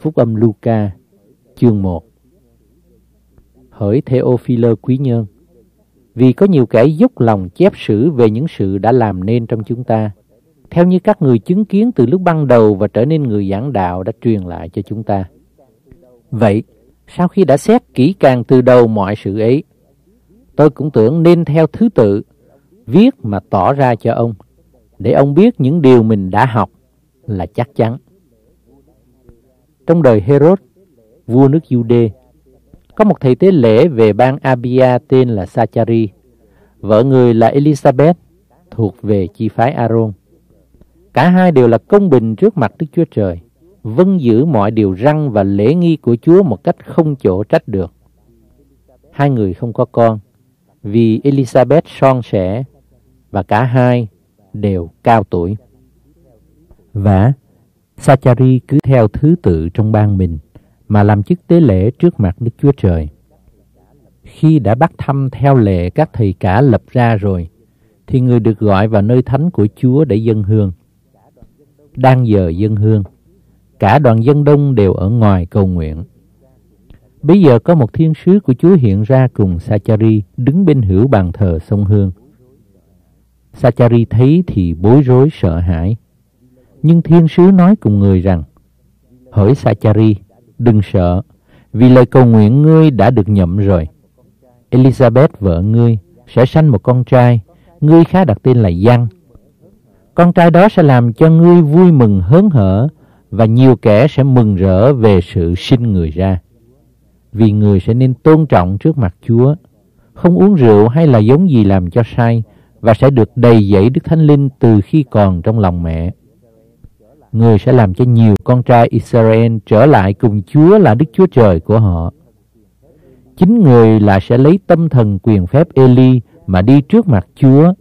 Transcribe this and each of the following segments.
Phúc âm Luca, chương 1 Hỡi Theophile quý nhân, vì có nhiều kẻ dốc lòng chép sử về những sự đã làm nên trong chúng ta, theo như các người chứng kiến từ lúc ban đầu và trở nên người giảng đạo đã truyền lại cho chúng ta. Vậy, sau khi đã xét kỹ càng từ đầu mọi sự ấy, tôi cũng tưởng nên theo thứ tự, viết mà tỏ ra cho ông, để ông biết những điều mình đã học là chắc chắn. Trong đời Herod, vua nước Jude, có một thầy tế lễ về bang Abia tên là Sachari, vợ người là Elizabeth, thuộc về chi phái Aaron. Cả hai đều là công bình trước mặt Đức Chúa Trời, vâng giữ mọi điều răn và lễ nghi của Chúa một cách không chỗ trách được. Hai người không có con, vì Elizabeth son sẻ và cả hai đều cao tuổi. Và Sachari cứ theo thứ tự trong bang mình mà làm chức tế lễ trước mặt Đức Chúa Trời. Khi đã bắt thăm theo lệ các thầy cả lập ra rồi, thì người được gọi vào nơi thánh của Chúa để dân hương. Đang giờ dân hương, cả đoàn dân đông đều ở ngoài cầu nguyện. Bây giờ có một thiên sứ của Chúa hiện ra cùng Sachari đứng bên hữu bàn thờ sông Hương. Sachari thấy thì bối rối sợ hãi. Nhưng thiên sứ nói cùng người rằng, Hỡi Sachari, đừng sợ, vì lời cầu nguyện ngươi đã được nhậm rồi. Elizabeth vợ ngươi sẽ sanh một con trai, ngươi khá đặt tên là Giăng. Con trai đó sẽ làm cho ngươi vui mừng hớn hở và nhiều kẻ sẽ mừng rỡ về sự sinh người ra. Vì người sẽ nên tôn trọng trước mặt Chúa, không uống rượu hay là giống gì làm cho sai và sẽ được đầy dẫy Đức Thánh Linh từ khi còn trong lòng mẹ người sẽ làm cho nhiều con trai Israel trở lại cùng Chúa là Đức Chúa Trời của họ. Chính người là sẽ lấy tâm thần quyền phép Eli mà đi trước mặt Chúa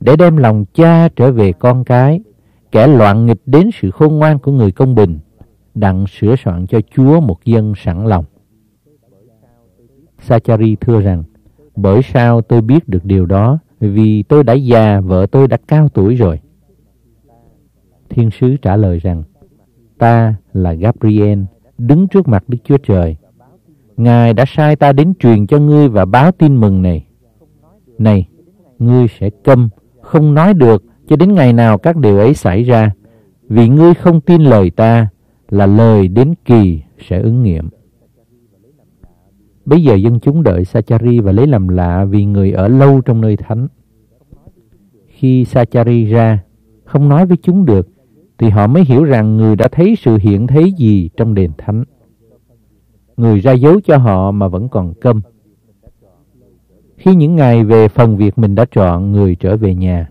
để đem lòng cha trở về con cái, kẻ loạn nghịch đến sự khôn ngoan của người công bình, đặng sửa soạn cho Chúa một dân sẵn lòng. Sachari thưa rằng, bởi sao tôi biết được điều đó, vì tôi đã già, vợ tôi đã cao tuổi rồi. Thiên sứ trả lời rằng, ta là Gabriel, đứng trước mặt Đức Chúa Trời. Ngài đã sai ta đến truyền cho ngươi và báo tin mừng này. Này, ngươi sẽ câm, không nói được cho đến ngày nào các điều ấy xảy ra, vì ngươi không tin lời ta là lời đến kỳ sẽ ứng nghiệm. Bây giờ dân chúng đợi Sachari và lấy làm lạ vì người ở lâu trong nơi thánh. Khi Sachari ra, không nói với chúng được thì họ mới hiểu rằng người đã thấy sự hiện thấy gì trong đền thánh. Người ra dấu cho họ mà vẫn còn câm. Khi những ngày về phần việc mình đã chọn, người trở về nhà.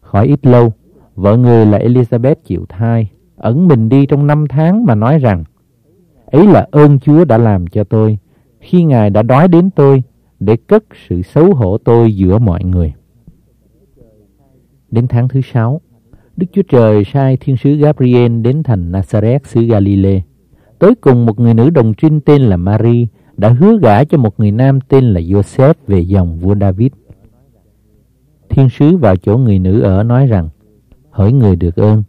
Khỏi ít lâu, vợ người là Elizabeth chịu thai, ẩn mình đi trong năm tháng mà nói rằng, ấy là ơn Chúa đã làm cho tôi, khi Ngài đã đói đến tôi để cất sự xấu hổ tôi giữa mọi người. Đến tháng thứ sáu, Đức Chúa Trời sai thiên sứ Gabriel đến thành Nazareth xứ Galilee. Tới cùng một người nữ đồng trinh tên là Mary đã hứa gả cho một người nam tên là Joseph về dòng vua David. Thiên sứ vào chỗ người nữ ở nói rằng, hỡi người được ơn,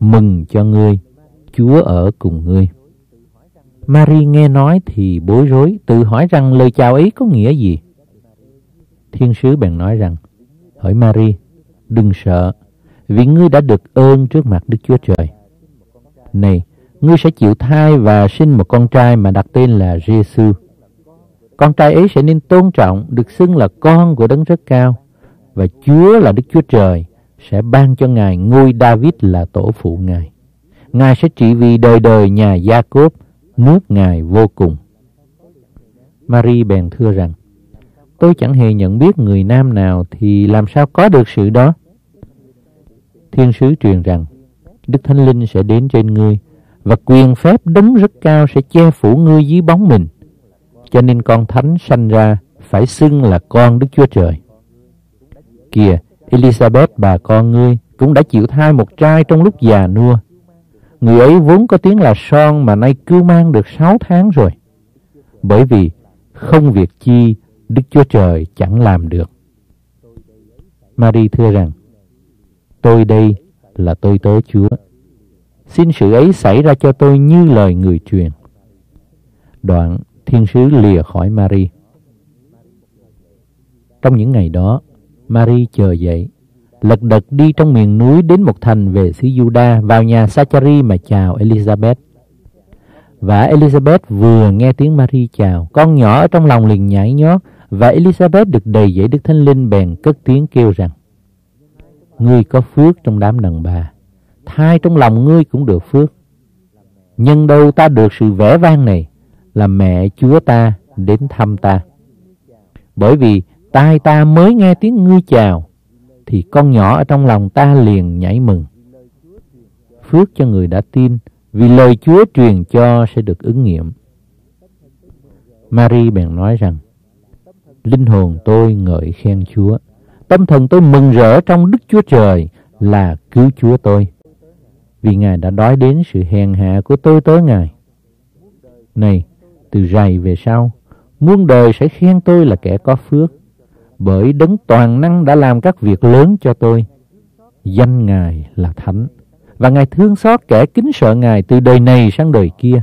mừng cho ngươi, Chúa ở cùng ngươi. Mary nghe nói thì bối rối, tự hỏi rằng lời chào ấy có nghĩa gì. Thiên sứ bèn nói rằng, hỡi Mary, đừng sợ, vì ngươi đã được ơn trước mặt Đức Chúa Trời. Này, ngươi sẽ chịu thai và sinh một con trai mà đặt tên là Giêsu. Con trai ấy sẽ nên tôn trọng, được xưng là con của đấng rất cao. Và Chúa là Đức Chúa Trời sẽ ban cho Ngài ngôi David là tổ phụ Ngài. Ngài sẽ trị vì đời đời nhà Gia Cốp, nước Ngài vô cùng. Marie bèn thưa rằng, tôi chẳng hề nhận biết người nam nào thì làm sao có được sự đó. Thiên sứ truyền rằng, Đức Thánh Linh sẽ đến trên ngươi, và quyền phép đấng rất cao sẽ che phủ ngươi dưới bóng mình. Cho nên con thánh sanh ra phải xưng là con Đức Chúa Trời. Kìa, Elizabeth bà con ngươi cũng đã chịu thai một trai trong lúc già nua. Người ấy vốn có tiếng là son mà nay cứ mang được sáu tháng rồi. Bởi vì không việc chi Đức Chúa Trời chẳng làm được. Marie thưa rằng, Tôi đây là tôi tớ Chúa. xin sự ấy xảy ra cho tôi như lời người truyền. Đoạn, thiên sứ lìa khỏi Mary. Trong những ngày đó, Mary chờ dậy, lật đật đi trong miền núi đến một thành về xứ Juda vào nhà Sachari mà chào Elizabeth. Và Elizabeth vừa nghe tiếng Mary chào, con nhỏ ở trong lòng liền nhảy nhót và Elizabeth được đầy dẫy Đức Thánh Linh bèn cất tiếng kêu rằng Ngươi có phước trong đám đàn bà, thai trong lòng ngươi cũng được phước. Nhân đâu ta được sự vẻ vang này là mẹ Chúa ta đến thăm ta. Bởi vì tai ta mới nghe tiếng ngươi chào, thì con nhỏ ở trong lòng ta liền nhảy mừng. Phước cho người đã tin, vì lời Chúa truyền cho sẽ được ứng nghiệm. Mary bèn nói rằng, Linh hồn tôi ngợi khen Chúa, tâm thần tôi mừng rỡ trong Đức Chúa Trời là cứu Chúa tôi. Vì Ngài đã đói đến sự hèn hạ của tôi tới Ngài. Này, từ rày về sau, muôn đời sẽ khen tôi là kẻ có phước, bởi đấng toàn năng đã làm các việc lớn cho tôi. Danh Ngài là Thánh, và Ngài thương xót kẻ kính sợ Ngài từ đời này sang đời kia.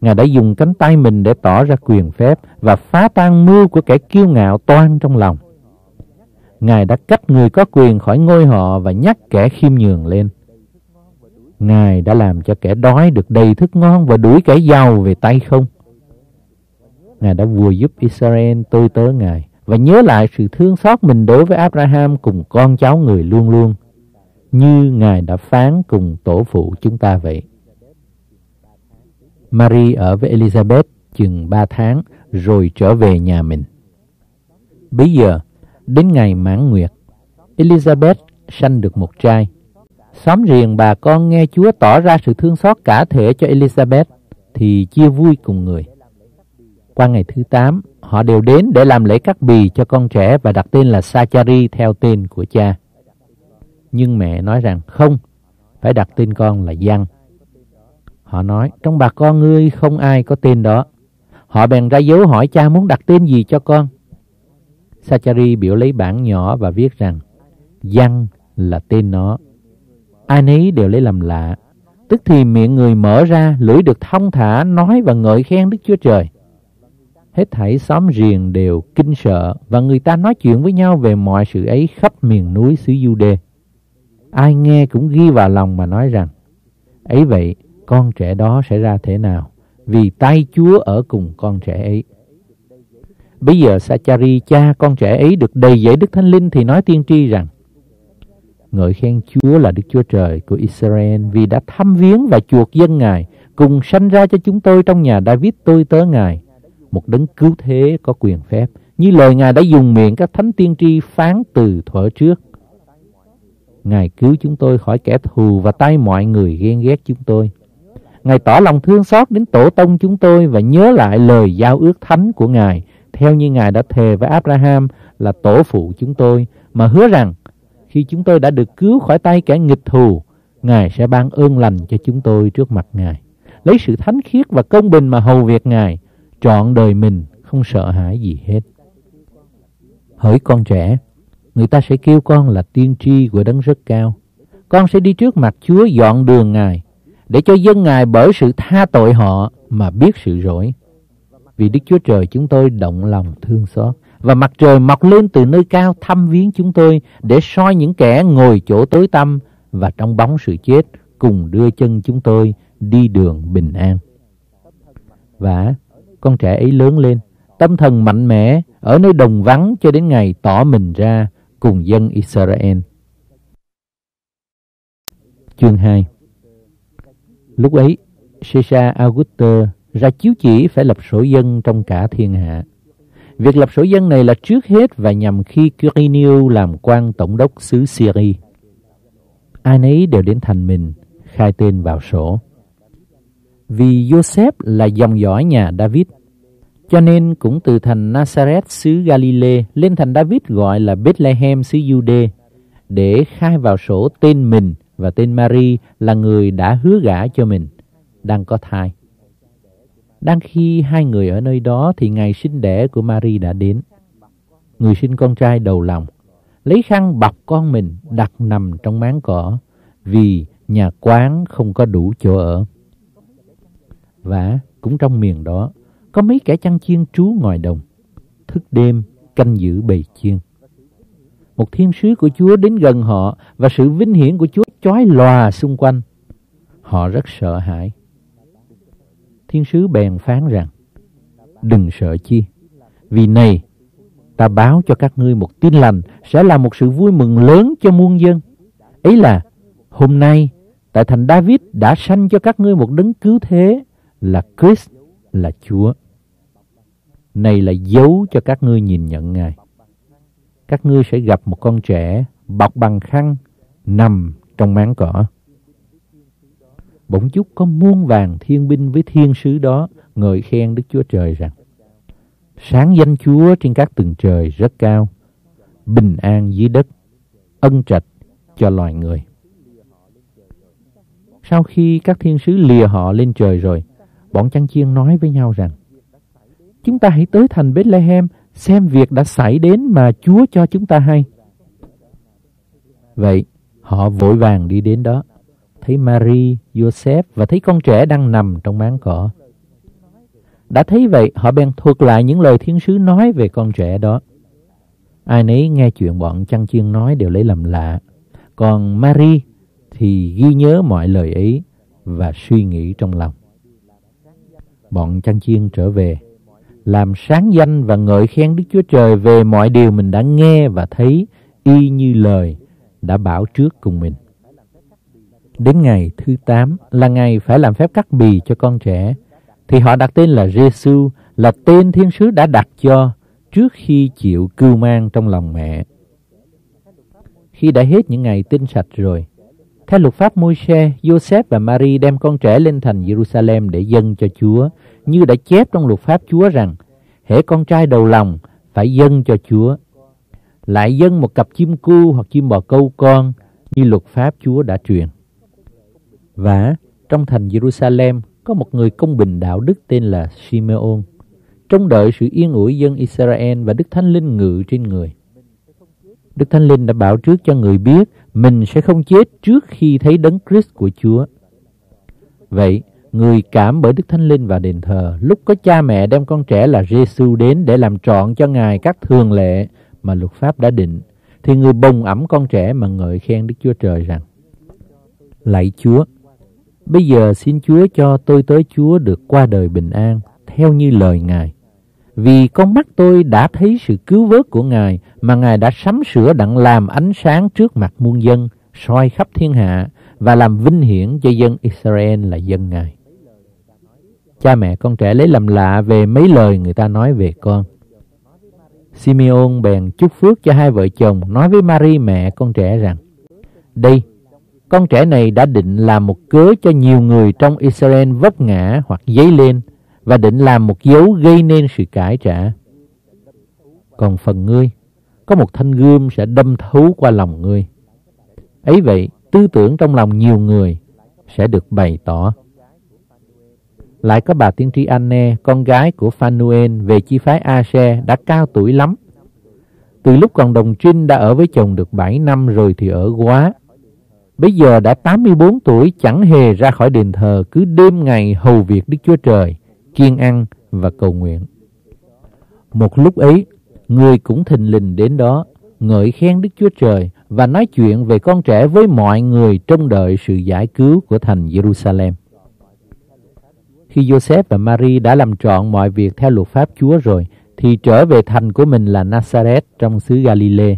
Ngài đã dùng cánh tay mình để tỏ ra quyền phép và phá tan mưu của kẻ kiêu ngạo toan trong lòng. Ngài đã cách người có quyền khỏi ngôi họ và nhắc kẻ khiêm nhường lên. Ngài đã làm cho kẻ đói được đầy thức ngon và đuổi kẻ giàu về tay không. Ngài đã vừa giúp Israel tôi tớ Ngài và nhớ lại sự thương xót mình đối với Abraham cùng con cháu người luôn luôn, như Ngài đã phán cùng tổ phụ chúng ta vậy. Marie ở với Elizabeth chừng ba tháng rồi trở về nhà mình. Bây giờ, đến ngày mãn nguyệt, Elizabeth sanh được một trai. Xóm riêng bà con nghe Chúa tỏ ra sự thương xót cả thể cho Elizabeth thì chia vui cùng người. Qua ngày thứ 8, họ đều đến để làm lễ cắt bì cho con trẻ và đặt tên là Sachari theo tên của cha. Nhưng mẹ nói rằng không, phải đặt tên con là Giang. Họ nói, trong bà con ngươi không ai có tên đó. Họ bèn ra dấu hỏi cha muốn đặt tên gì cho con. Sachari biểu lấy bản nhỏ và viết rằng, Văn là tên nó. Ai nấy đều lấy làm lạ. Tức thì miệng người mở ra, lưỡi được thông thả, nói và ngợi khen Đức Chúa Trời. Hết thảy xóm riêng đều kinh sợ và người ta nói chuyện với nhau về mọi sự ấy khắp miền núi xứ Jude. Ai nghe cũng ghi vào lòng mà nói rằng, ấy vậy con trẻ đó sẽ ra thế nào, vì tay Chúa ở cùng con trẻ ấy. Bây giờ Sachari, cha con trẻ ấy được đầy dẫy Đức Thánh Linh thì nói tiên tri rằng, Ngợi khen Chúa là Đức Chúa Trời của Israel vì đã thăm viếng và chuộc dân Ngài, cùng sanh ra cho chúng tôi trong nhà David tôi tớ Ngài, một đấng cứu thế có quyền phép, như lời Ngài đã dùng miệng các thánh tiên tri phán từ thuở trước. Ngài cứu chúng tôi khỏi kẻ thù và tay mọi người ghen ghét chúng tôi. Ngài tỏ lòng thương xót đến tổ tông chúng tôi và nhớ lại lời giao ước thánh của Ngài, theo như Ngài đã thề với Abraham là tổ phụ chúng tôi, mà hứa rằng khi chúng tôi đã được cứu khỏi tay kẻ nghịch thù, Ngài sẽ ban ơn lành cho chúng tôi trước mặt Ngài. Lấy sự thánh khiết và công bình mà hầu việc Ngài, trọn đời mình không sợ hãi gì hết. Hỡi con trẻ, người ta sẽ kêu con là tiên tri của đấng rất cao. Con sẽ đi trước mặt Chúa dọn đường Ngài, để cho dân Ngài bởi sự tha tội họ mà biết sự rỗi. Vì Đức Chúa Trời chúng tôi động lòng thương xót, và mặt trời mọc lên từ nơi cao thăm viếng chúng tôi để soi những kẻ ngồi chỗ tối tăm và trong bóng sự chết cùng đưa chân chúng tôi đi đường bình an. Và con trẻ ấy lớn lên, tâm thần mạnh mẽ ở nơi đồng vắng cho đến ngày tỏ mình ra cùng dân Israel. Chương 2 Lúc ấy, sisa Auguste ra chiếu chỉ phải lập sổ dân trong cả thiên hạ. Việc lập sổ dân này là trước hết và nhằm khi Quirinius làm quan tổng đốc xứ Syria. Ai nấy đều đến thành mình, khai tên vào sổ. Vì Joseph là dòng dõi nhà David, cho nên cũng từ thành Nazareth xứ Galilee lên thành David gọi là Bethlehem xứ Jude để khai vào sổ tên mình và tên Mary là người đã hứa gả cho mình, đang có thai. Đang khi hai người ở nơi đó thì ngày sinh đẻ của Mary đã đến. Người sinh con trai đầu lòng, lấy khăn bọc con mình đặt nằm trong máng cỏ, vì nhà quán không có đủ chỗ ở. Và cũng trong miền đó, có mấy kẻ chăn chiên trú ngoài đồng, thức đêm canh giữ bầy chiên. Một thiên sứ của Chúa đến gần họ và sự vinh hiển của Chúa chói lòa xung quanh. Họ rất sợ hãi. Thiên sứ bèn phán rằng, đừng sợ chi, vì này ta báo cho các ngươi một tin lành sẽ là một sự vui mừng lớn cho muôn dân. Ấy là hôm nay tại thành David đã sanh cho các ngươi một đấng cứu thế là Christ là Chúa. Này là dấu cho các ngươi nhìn nhận Ngài. Các ngươi sẽ gặp một con trẻ bọc bằng khăn nằm trong máng cỏ. Bỗng chốc có muôn vàng thiên binh với thiên sứ đó ngợi khen Đức Chúa Trời rằng Sáng danh Chúa trên các tầng trời rất cao, bình an dưới đất, ân trạch cho loài người. Sau khi các thiên sứ lìa họ lên trời rồi, bọn chăn chiên nói với nhau rằng Chúng ta hãy tới thành Bethlehem xem việc đã xảy đến mà Chúa cho chúng ta hay. Vậy, họ vội vàng đi đến đó, thấy Mary, Joseph và thấy con trẻ đang nằm trong máng cỏ. Đã thấy vậy, họ bèn thuật lại những lời thiên sứ nói về con trẻ đó. Ai nấy nghe chuyện bọn chăn chiên nói đều lấy làm lạ. Còn Mary thì ghi nhớ mọi lời ấy và suy nghĩ trong lòng. Bọn chăn chiên trở về, làm sáng danh và ngợi khen Đức Chúa Trời về mọi điều mình đã nghe và thấy y như lời đã bảo trước cùng mình. Đến ngày thứ 8 là ngày phải làm phép cắt bì cho con trẻ thì họ đặt tên là Giêsu là tên thiên sứ đã đặt cho trước khi chịu cưu mang trong lòng mẹ. Khi đã hết những ngày tinh sạch rồi, theo luật pháp Môi-se, Joseph và Mary đem con trẻ lên thành Jerusalem để dâng cho Chúa, như đã chép trong luật pháp Chúa rằng, hễ con trai đầu lòng phải dâng cho Chúa. Lại dâng một cặp chim cu hoặc chim bò câu con, như luật pháp Chúa đã truyền. Và trong thành Jerusalem có một người công bình đạo đức tên là Simeon, trông đợi sự yên ủi dân Israel và Đức Thánh Linh ngự trên người. Đức Thánh Linh đã bảo trước cho người biết mình sẽ không chết trước khi thấy đấng Christ của Chúa. Vậy, người cảm bởi Đức Thánh Linh vào đền thờ, lúc có cha mẹ đem con trẻ là Giêsu đến để làm trọn cho Ngài các thường lệ mà luật pháp đã định, thì người bồng ẩm con trẻ mà ngợi khen Đức Chúa Trời rằng, Lạy Chúa, Bây giờ xin Chúa cho tôi tới Chúa được qua đời bình an, theo như lời Ngài. Vì con mắt tôi đã thấy sự cứu vớt của Ngài mà Ngài đã sắm sửa đặng làm ánh sáng trước mặt muôn dân, soi khắp thiên hạ và làm vinh hiển cho dân Israel là dân Ngài. Cha mẹ con trẻ lấy làm lạ về mấy lời người ta nói về con. Simeon bèn chúc phước cho hai vợ chồng nói với Mary mẹ con trẻ rằng Đây con trẻ này đã định làm một cớ cho nhiều người trong Israel vấp ngã hoặc dấy lên và định làm một dấu gây nên sự cãi trả. Còn phần ngươi, có một thanh gươm sẽ đâm thấu qua lòng ngươi. Ấy vậy, tư tưởng trong lòng nhiều người sẽ được bày tỏ. Lại có bà tiên tri Anne, con gái của Phanuel về chi phái Ashe đã cao tuổi lắm. Từ lúc còn đồng trinh đã ở với chồng được 7 năm rồi thì ở quá Bây giờ đã 84 tuổi chẳng hề ra khỏi đền thờ cứ đêm ngày hầu việc Đức Chúa Trời, kiên ăn và cầu nguyện. Một lúc ấy, người cũng thình lình đến đó, ngợi khen Đức Chúa Trời và nói chuyện về con trẻ với mọi người trông đợi sự giải cứu của thành Jerusalem. Khi Joseph và Mary đã làm trọn mọi việc theo luật pháp Chúa rồi, thì trở về thành của mình là Nazareth trong xứ Galilee.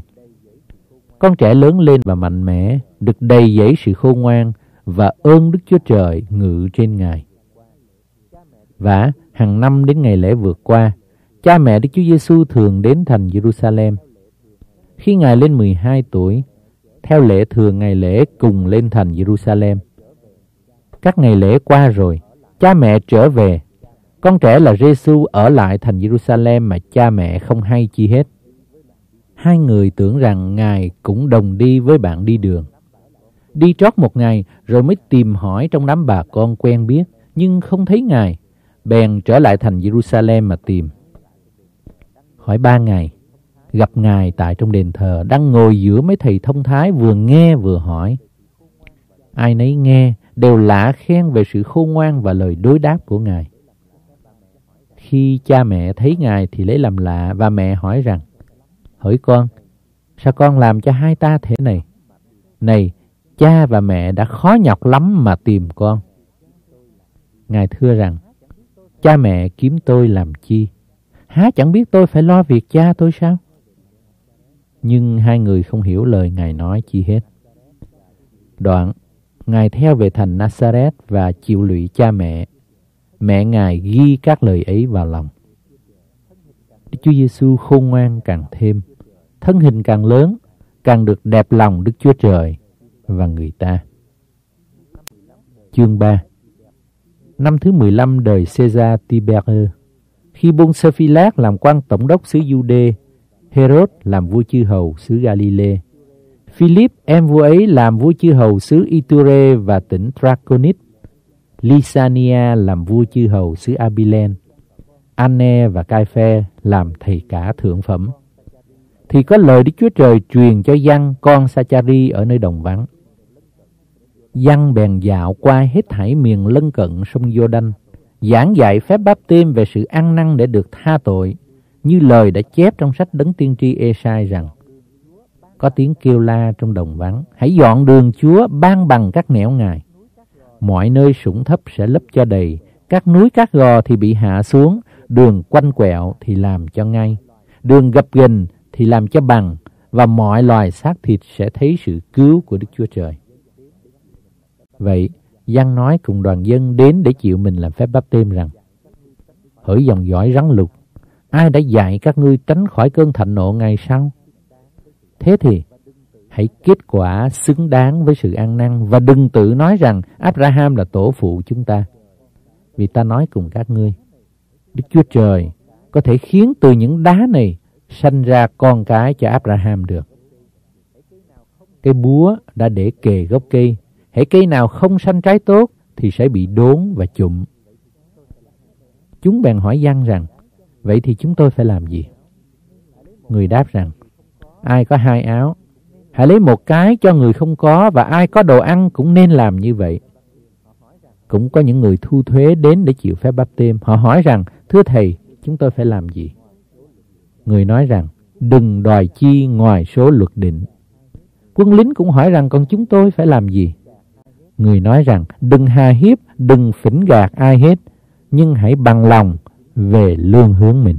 Con trẻ lớn lên và mạnh mẽ, được đầy dẫy sự khôn ngoan và ơn Đức Chúa Trời ngự trên Ngài. Và hàng năm đến ngày lễ vượt qua, cha mẹ Đức Chúa Giêsu thường đến thành Jerusalem. Khi Ngài lên 12 tuổi, theo lễ thường ngày lễ cùng lên thành Jerusalem. Các ngày lễ qua rồi, cha mẹ trở về. Con trẻ là Giêsu ở lại thành Jerusalem mà cha mẹ không hay chi hết. Hai người tưởng rằng Ngài cũng đồng đi với bạn đi đường. Đi trót một ngày rồi mới tìm hỏi trong đám bà con quen biết, nhưng không thấy Ngài. Bèn trở lại thành Jerusalem mà tìm. Hỏi ba ngày, gặp Ngài tại trong đền thờ, đang ngồi giữa mấy thầy thông thái vừa nghe vừa hỏi. Ai nấy nghe đều lạ khen về sự khôn ngoan và lời đối đáp của Ngài. Khi cha mẹ thấy Ngài thì lấy làm lạ và mẹ hỏi rằng, Hỡi con, sao con làm cho hai ta thế này? Này, cha và mẹ đã khó nhọc lắm mà tìm con. Ngài thưa rằng, cha mẹ kiếm tôi làm chi? Há chẳng biết tôi phải lo việc cha tôi sao? Nhưng hai người không hiểu lời Ngài nói chi hết. Đoạn, Ngài theo về thành Nazareth và chịu lụy cha mẹ. Mẹ Ngài ghi các lời ấy vào lòng. Đức Chúa Giêsu khôn ngoan càng thêm, thân hình càng lớn, càng được đẹp lòng Đức Chúa Trời và người ta. Chương 3 Năm thứ 15 đời Caesar Tiberius, khi Bung Cefilác làm quan tổng đốc xứ Jude, Herod làm vua chư hầu xứ Galilee, Philip em vua ấy làm vua chư hầu xứ Iture và tỉnh Traconit, Lysania làm vua chư hầu xứ Abilene, Anne và Caiphe làm thầy cả thượng phẩm. Thì có lời Đức Chúa Trời truyền cho Giăng con Sachari ở nơi đồng vắng dân bèn dạo qua hết thảy miền lân cận sông giô đanh giảng dạy phép báp tim về sự ăn năn để được tha tội, như lời đã chép trong sách đấng tiên tri Esai rằng có tiếng kêu la trong đồng vắng, hãy dọn đường Chúa ban bằng các nẻo ngài. Mọi nơi sũng thấp sẽ lấp cho đầy, các núi các gò thì bị hạ xuống, đường quanh quẹo thì làm cho ngay, đường gập ghềnh thì làm cho bằng, và mọi loài xác thịt sẽ thấy sự cứu của Đức Chúa Trời. Vậy, Giăng nói cùng đoàn dân đến để chịu mình làm phép báp têm rằng, Hỡi dòng dõi rắn lục, ai đã dạy các ngươi tránh khỏi cơn thạnh nộ ngày sau? Thế thì, hãy kết quả xứng đáng với sự ăn năn và đừng tự nói rằng Abraham là tổ phụ chúng ta. Vì ta nói cùng các ngươi, Đức Chúa Trời có thể khiến từ những đá này sanh ra con cái cho Abraham được. cái búa đã để kề gốc cây, hãy cây nào không sanh trái tốt thì sẽ bị đốn và chụm. Chúng bèn hỏi Giăng rằng, vậy thì chúng tôi phải làm gì? Người đáp rằng, ai có hai áo, hãy lấy một cái cho người không có và ai có đồ ăn cũng nên làm như vậy. Cũng có những người thu thuế đến để chịu phép báp têm. Họ hỏi rằng, thưa thầy, chúng tôi phải làm gì? Người nói rằng, đừng đòi chi ngoài số luật định. Quân lính cũng hỏi rằng, còn chúng tôi phải làm gì? Người nói rằng, đừng hà hiếp, đừng phỉnh gạt ai hết, nhưng hãy bằng lòng về lương hướng mình.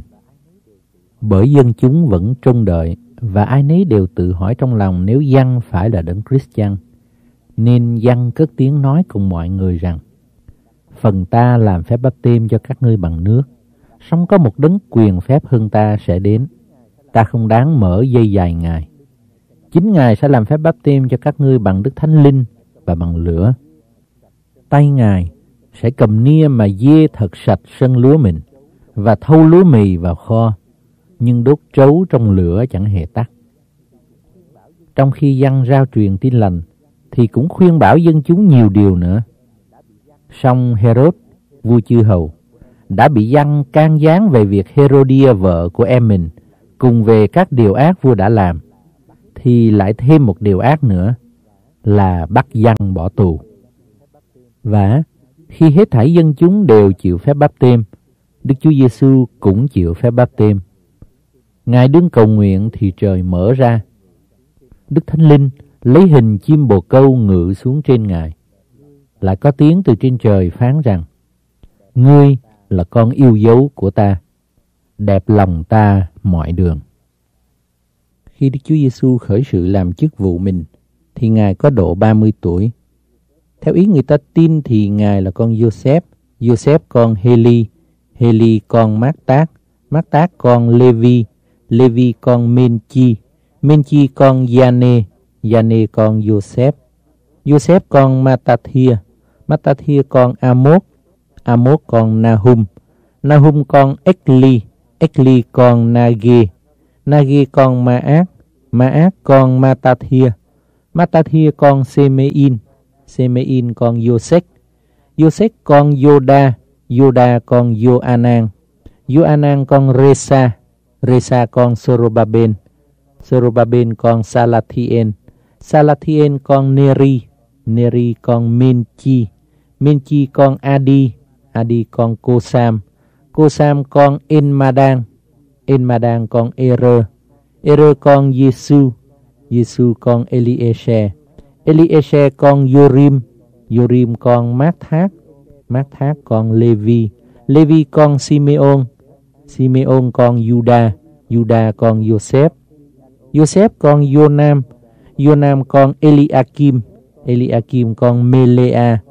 Bởi dân chúng vẫn trông đợi và ai nấy đều tự hỏi trong lòng nếu dân phải là đấng Christ chăng. Nên dân cất tiếng nói cùng mọi người rằng, phần ta làm phép bắp tim cho các ngươi bằng nước, song có một đấng quyền phép hơn ta sẽ đến. Ta không đáng mở dây dài Ngài. Chính Ngài sẽ làm phép báp tim cho các ngươi bằng Đức Thánh Linh và bằng lửa. Tay Ngài sẽ cầm nia mà dê thật sạch sân lúa mình và thâu lúa mì vào kho nhưng đốt trấu trong lửa chẳng hề tắt. Trong khi dân rao truyền tin lành, thì cũng khuyên bảo dân chúng nhiều điều nữa. Song Herod, vua chư hầu, đã bị dân can gián về việc Herodia vợ của em mình, cùng về các điều ác vua đã làm, thì lại thêm một điều ác nữa là bắt dân bỏ tù. Và khi hết thảy dân chúng đều chịu phép báp têm, Đức Chúa Giêsu cũng chịu phép báp têm Ngài đứng cầu nguyện thì trời mở ra. Đức Thánh Linh lấy hình chim bồ câu ngự xuống trên Ngài. Lại có tiếng từ trên trời phán rằng, Ngươi là con yêu dấu của ta, đẹp lòng ta mọi đường. Khi Đức Chúa Giêsu khởi sự làm chức vụ mình, thì Ngài có độ 30 tuổi. Theo ý người ta tin thì Ngài là con Joseph, Joseph con Heli, Heli con Mát Tác, Mát Tác con Levi, Levi con Menchi, Menchi con Yane, Yane con Joseph, Joseph con Matathia, Matathia con Amos, Amos con Nahum, Nahum con Ekli, Ekli con Nage, Nage con Maat, Maat con Matathia, Matathia con Semein, Semein con Yosek, Yosek con Yoda, Yoda con Yoanan, Yoanan con Resa, Resa con Sorobaben, Sorobaben con Salathien, Salathien con Neri, Neri con Menchi, Menchi con Adi, Adi con Kosam, Kosam con Enmadan, Enmadan con Ere, Ere con Giêsu, Giêsu con Eliese, Eliese con Yorim, Yorim con Mát Thác, Mát Thác con Levi, Levi con Simeon, Simeon con Juda, Juda con Joseph, Joseph con Jonam, Jonam con Eliakim, Eliakim con Melea,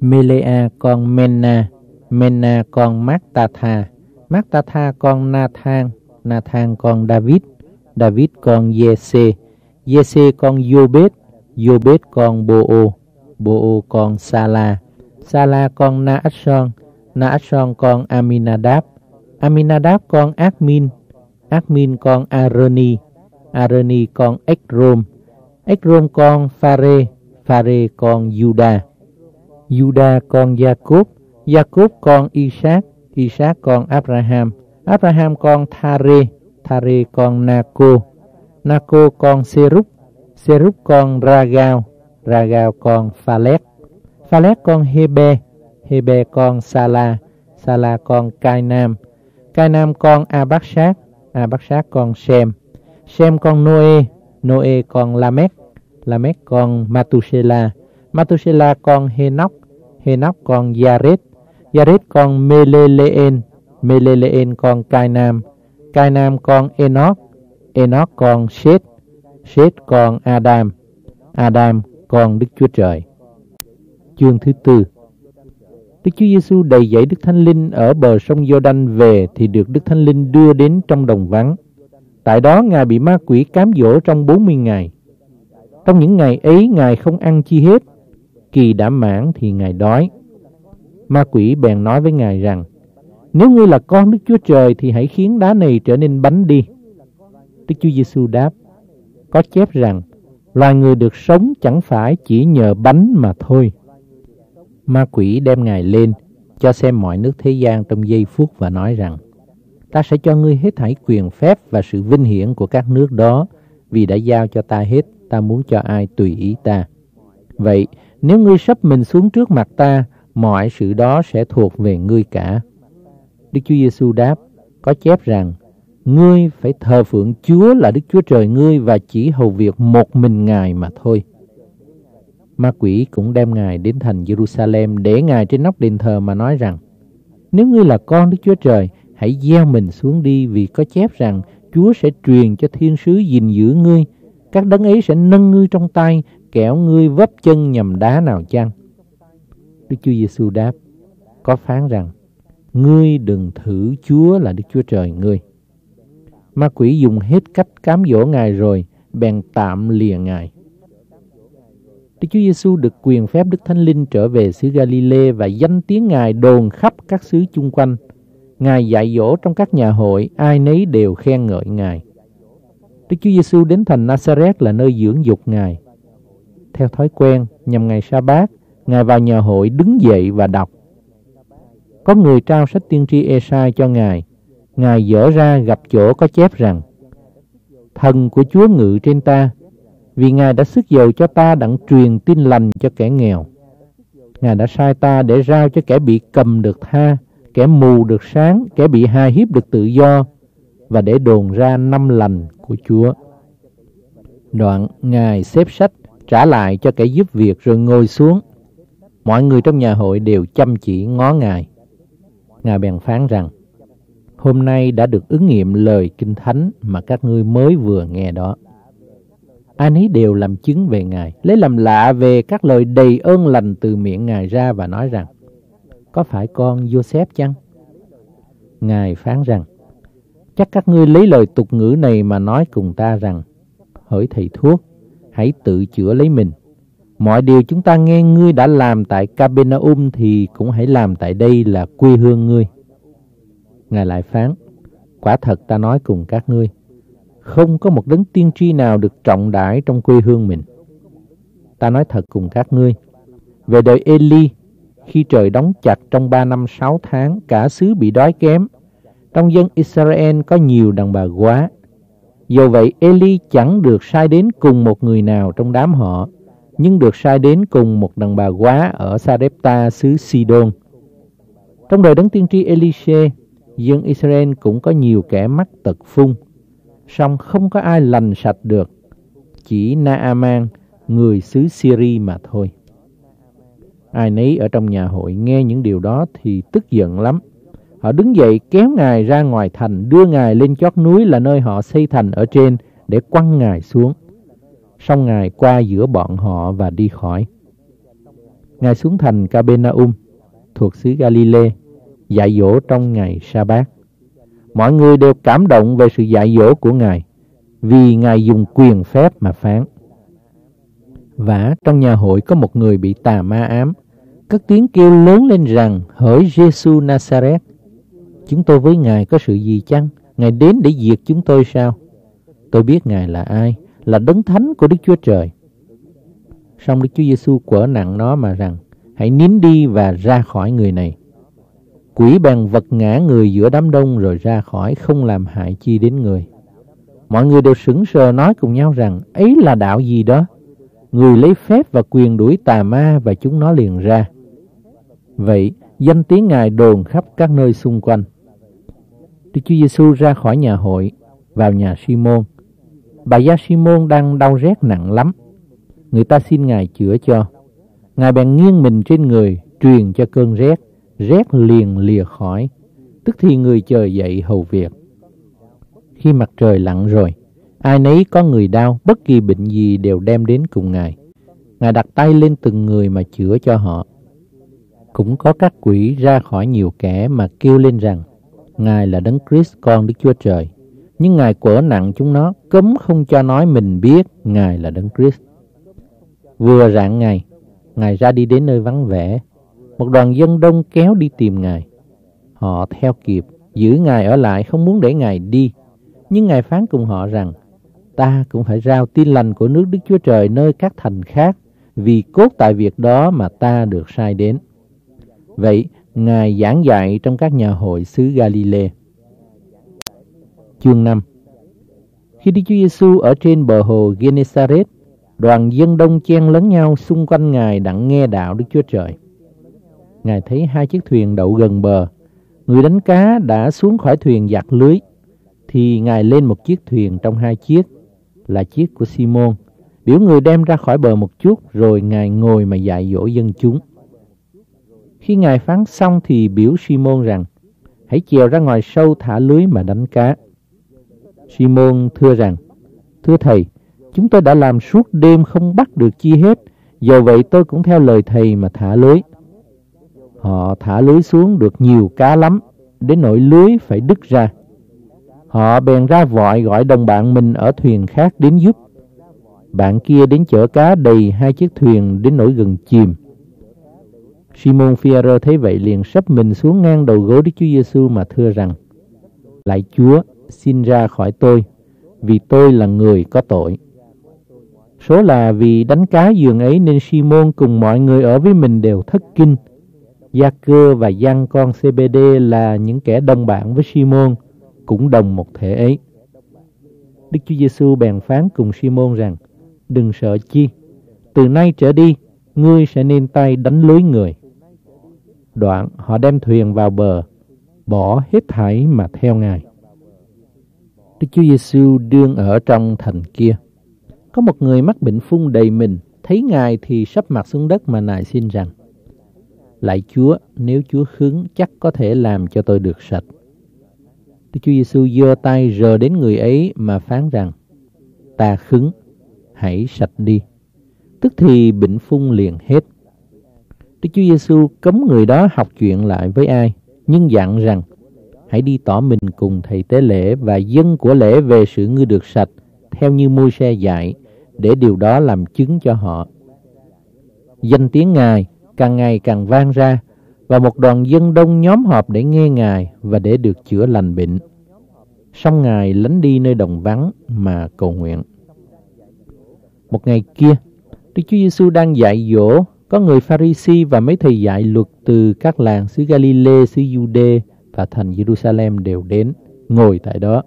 Melea con Menna, Menna con Mattatha, Mattatha con Nathan, Nathan con David, David con Jesse, Jesse con Jobet, Jobet con Boo, Boo con Sala, Sala con Naashon, Naashon con Aminadab, Aminadab con Admin, Admin con Aroni, Aroni con Ekrom, Ekrom con Phare, Phare con Juda, Juda con Jacob, Jacob con Isaac, Isaac con Abraham, Abraham con Thare, Thari con Naku. Naco con Seruk, Seruk con Ragao, Ragao con Phalet, Phalet con Hebe, Hebe con Sala, Sala con Cainam, Cainam con Abakshat, Abakshat con Shem, Shem con Noe, Noe con Lamech, Lamech con Matusela, Matusela con Henoch, Henoch con Yared, Yared con Meleleen, Meleleen con Cainam, Cainam con Enoch, Enoch con Seth, Seth con Adam, Adam con Đức Chúa Trời. Chương thứ tư Đức Chúa Giêsu đầy dẫy Đức Thánh Linh ở bờ sông Giô-đanh về thì được Đức Thánh Linh đưa đến trong đồng vắng. Tại đó Ngài bị ma quỷ cám dỗ trong 40 ngày. Trong những ngày ấy Ngài không ăn chi hết. Kỳ đã mãn thì Ngài đói. Ma quỷ bèn nói với Ngài rằng, nếu ngươi là con Đức Chúa Trời thì hãy khiến đá này trở nên bánh đi. Đức Chúa Giêsu đáp, Có chép rằng, loài người được sống chẳng phải chỉ nhờ bánh mà thôi. Ma quỷ đem Ngài lên, cho xem mọi nước thế gian trong giây phút và nói rằng, ta sẽ cho ngươi hết thảy quyền phép và sự vinh hiển của các nước đó, vì đã giao cho ta hết, ta muốn cho ai tùy ý ta. Vậy, nếu ngươi sắp mình xuống trước mặt ta, mọi sự đó sẽ thuộc về ngươi cả. Đức Chúa Giêsu đáp, có chép rằng, ngươi phải thờ phượng Chúa là Đức Chúa Trời ngươi và chỉ hầu việc một mình Ngài mà thôi. Ma quỷ cũng đem Ngài đến thành Jerusalem để Ngài trên nóc đền thờ mà nói rằng, nếu ngươi là con Đức Chúa Trời, hãy gieo mình xuống đi vì có chép rằng Chúa sẽ truyền cho thiên sứ gìn giữ ngươi, các đấng ấy sẽ nâng ngươi trong tay, kẻo ngươi vấp chân nhầm đá nào chăng. Đức Chúa Giêsu đáp, có phán rằng, ngươi đừng thử Chúa là Đức Chúa Trời ngươi. Ma quỷ dùng hết cách cám dỗ Ngài rồi, bèn tạm lìa Ngài. Đức Chúa Giêsu được quyền phép Đức Thánh Linh trở về xứ Galilee và danh tiếng Ngài đồn khắp các xứ chung quanh. Ngài dạy dỗ trong các nhà hội, ai nấy đều khen ngợi Ngài. Đức Chúa Giêsu đến thành Nazareth là nơi dưỡng dục Ngài. Theo thói quen, nhằm ngày sa bát, Ngài vào nhà hội đứng dậy và đọc. Có người trao sách tiên tri Esai cho Ngài. Ngài dở ra gặp chỗ có chép rằng Thần của Chúa ngự trên ta, vì Ngài đã sức dầu cho ta đặng truyền tin lành cho kẻ nghèo. Ngài đã sai ta để rao cho kẻ bị cầm được tha, kẻ mù được sáng, kẻ bị hai hiếp được tự do, và để đồn ra năm lành của Chúa. Đoạn Ngài xếp sách trả lại cho kẻ giúp việc rồi ngồi xuống. Mọi người trong nhà hội đều chăm chỉ ngó Ngài. Ngài bèn phán rằng, hôm nay đã được ứng nghiệm lời kinh thánh mà các ngươi mới vừa nghe đó. Ai nấy đều làm chứng về Ngài, lấy làm lạ về các lời đầy ơn lành từ miệng Ngài ra và nói rằng, có phải con Joseph chăng? Ngài phán rằng, chắc các ngươi lấy lời tục ngữ này mà nói cùng ta rằng, hỡi thầy thuốc, hãy tự chữa lấy mình. Mọi điều chúng ta nghe ngươi đã làm tại Capernaum thì cũng hãy làm tại đây là quê hương ngươi. Ngài lại phán, quả thật ta nói cùng các ngươi, không có một đấng tiên tri nào được trọng đãi trong quê hương mình. Ta nói thật cùng các ngươi, về đời Eli, khi trời đóng chặt trong ba năm sáu tháng, cả xứ bị đói kém. Trong dân Israel có nhiều đàn bà quá. Do vậy Eli chẳng được sai đến cùng một người nào trong đám họ, nhưng được sai đến cùng một đàn bà quá ở Sarepta xứ Sidon. Trong đời đấng tiên tri Elise, dân Israel cũng có nhiều kẻ mắc tật phung, song không có ai lành sạch được, chỉ Naaman, người xứ Syria mà thôi. Ai nấy ở trong nhà hội nghe những điều đó thì tức giận lắm. Họ đứng dậy kéo Ngài ra ngoài thành, đưa Ngài lên chót núi là nơi họ xây thành ở trên để quăng Ngài xuống song Ngài qua giữa bọn họ và đi khỏi. Ngài xuống thành Capernaum thuộc xứ Galilee, dạy dỗ trong ngày sa bát. Mọi người đều cảm động về sự dạy dỗ của Ngài, vì Ngài dùng quyền phép mà phán. Và trong nhà hội có một người bị tà ma ám, cất tiếng kêu lớn lên rằng, hỡi Giêsu Nazareth, chúng tôi với Ngài có sự gì chăng? Ngài đến để diệt chúng tôi sao? Tôi biết Ngài là ai, là đấng thánh của Đức Chúa Trời. Xong Đức Chúa Giêsu quở nặng nó mà rằng, hãy nín đi và ra khỏi người này. Quỷ bèn vật ngã người giữa đám đông rồi ra khỏi không làm hại chi đến người. Mọi người đều sững sờ nói cùng nhau rằng ấy là đạo gì đó. Người lấy phép và quyền đuổi tà ma và chúng nó liền ra. Vậy danh tiếng Ngài đồn khắp các nơi xung quanh. Đức Chúa Giêsu ra khỏi nhà hội, vào nhà Simon. Bà gia Simon đang đau rét nặng lắm. Người ta xin Ngài chữa cho. Ngài bèn nghiêng mình trên người, truyền cho cơn rét, rét liền lìa khỏi. Tức thì người chờ dậy hầu việc. Khi mặt trời lặn rồi, ai nấy có người đau, bất kỳ bệnh gì đều đem đến cùng Ngài. Ngài đặt tay lên từng người mà chữa cho họ. Cũng có các quỷ ra khỏi nhiều kẻ mà kêu lên rằng, Ngài là Đấng Christ con Đức Chúa Trời. Nhưng Ngài quở nặng chúng nó, cấm không cho nói mình biết Ngài là Đấng Christ. Vừa rạng ngày, Ngài ra đi đến nơi vắng vẻ. Một đoàn dân đông kéo đi tìm Ngài. Họ theo kịp, giữ Ngài ở lại không muốn để Ngài đi. Nhưng Ngài phán cùng họ rằng, ta cũng phải rao tin lành của nước Đức Chúa Trời nơi các thành khác, vì cốt tại việc đó mà ta được sai đến. Vậy, Ngài giảng dạy trong các nhà hội xứ Galilee. Chương 5 Khi Đức Chúa Giêsu ở trên bờ hồ Genesaret, đoàn dân đông chen lấn nhau xung quanh Ngài đặng nghe đạo Đức Chúa Trời. Ngài thấy hai chiếc thuyền đậu gần bờ. Người đánh cá đã xuống khỏi thuyền giặt lưới, thì Ngài lên một chiếc thuyền trong hai chiếc, là chiếc của Simon. Biểu người đem ra khỏi bờ một chút, rồi Ngài ngồi mà dạy dỗ dân chúng. Khi Ngài phán xong thì biểu Simon rằng, hãy chèo ra ngoài sâu thả lưới mà đánh cá. Simon thưa rằng, thưa Thầy, chúng tôi đã làm suốt đêm không bắt được chi hết, giờ vậy tôi cũng theo lời Thầy mà thả lưới. Họ thả lưới xuống được nhiều cá lắm, đến nỗi lưới phải đứt ra. Họ bèn ra vội gọi đồng bạn mình ở thuyền khác đến giúp. Bạn kia đến chở cá đầy hai chiếc thuyền đến nỗi gần chìm. Simon Fierro thấy vậy liền sắp mình xuống ngang đầu gối Đức Chúa Giêsu mà thưa rằng: Lạy Chúa, xin ra khỏi tôi, vì tôi là người có tội. Số là vì đánh cá giường ấy nên Simon cùng mọi người ở với mình đều thất kinh. Gia cơ và Giăng con CBD là những kẻ đồng bạn với Simon, cũng đồng một thể ấy. Đức Chúa Giêsu bèn phán cùng Simon rằng: Đừng sợ chi, từ nay trở đi, ngươi sẽ nên tay đánh lưới người. Đoạn họ đem thuyền vào bờ, bỏ hết thảy mà theo Ngài. Đức Chúa Giêsu đương ở trong thành kia. Có một người mắc bệnh phun đầy mình, thấy Ngài thì sắp mặt xuống đất mà nài xin rằng, Lạy Chúa, nếu Chúa khứng chắc có thể làm cho tôi được sạch. Đức Chúa Giêsu giơ tay rờ đến người ấy mà phán rằng, Ta khứng, hãy sạch đi. Tức thì bệnh phun liền hết. Đức Chúa Giêsu cấm người đó học chuyện lại với ai, nhưng dặn rằng hãy đi tỏ mình cùng thầy tế lễ và dân của lễ về sự ngươi được sạch theo như môi xe dạy để điều đó làm chứng cho họ. Danh tiếng Ngài càng ngày càng vang ra và một đoàn dân đông nhóm họp để nghe Ngài và để được chữa lành bệnh. Xong Ngài lánh đi nơi đồng vắng mà cầu nguyện. Một ngày kia, Đức Chúa Giêsu đang dạy dỗ có người Pharisee và mấy thầy dạy luật từ các làng xứ Galilee, xứ Jude và thành Jerusalem đều đến, ngồi tại đó.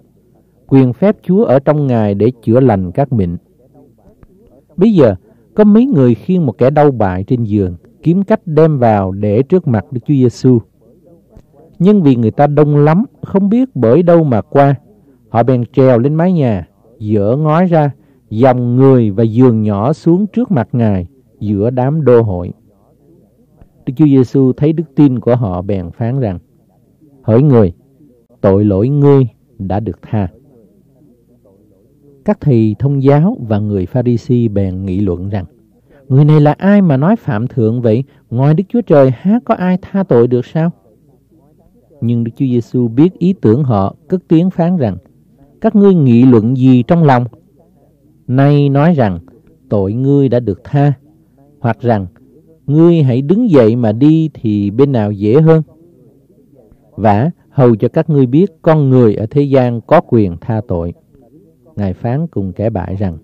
Quyền phép Chúa ở trong Ngài để chữa lành các bệnh. Bây giờ, có mấy người khiêng một kẻ đau bại trên giường, kiếm cách đem vào để trước mặt Đức Chúa Giêsu. Nhưng vì người ta đông lắm, không biết bởi đâu mà qua, họ bèn trèo lên mái nhà, dỡ ngói ra, dòng người và giường nhỏ xuống trước mặt Ngài giữa đám đô hội. Đức Chúa Giêsu thấy đức tin của họ bèn phán rằng: Hỡi người, tội lỗi ngươi đã được tha. Các thầy thông giáo và người Pharisee bèn nghị luận rằng Người này là ai mà nói phạm thượng vậy? Ngoài Đức Chúa Trời há có ai tha tội được sao? Nhưng Đức Chúa Giêsu biết ý tưởng họ, cất tiếng phán rằng Các ngươi nghị luận gì trong lòng? Nay nói rằng tội ngươi đã được tha Hoặc rằng ngươi hãy đứng dậy mà đi thì bên nào dễ hơn? Vả, hầu cho các ngươi biết con người ở thế gian có quyền tha tội. Ngài phán cùng kẻ bại rằng,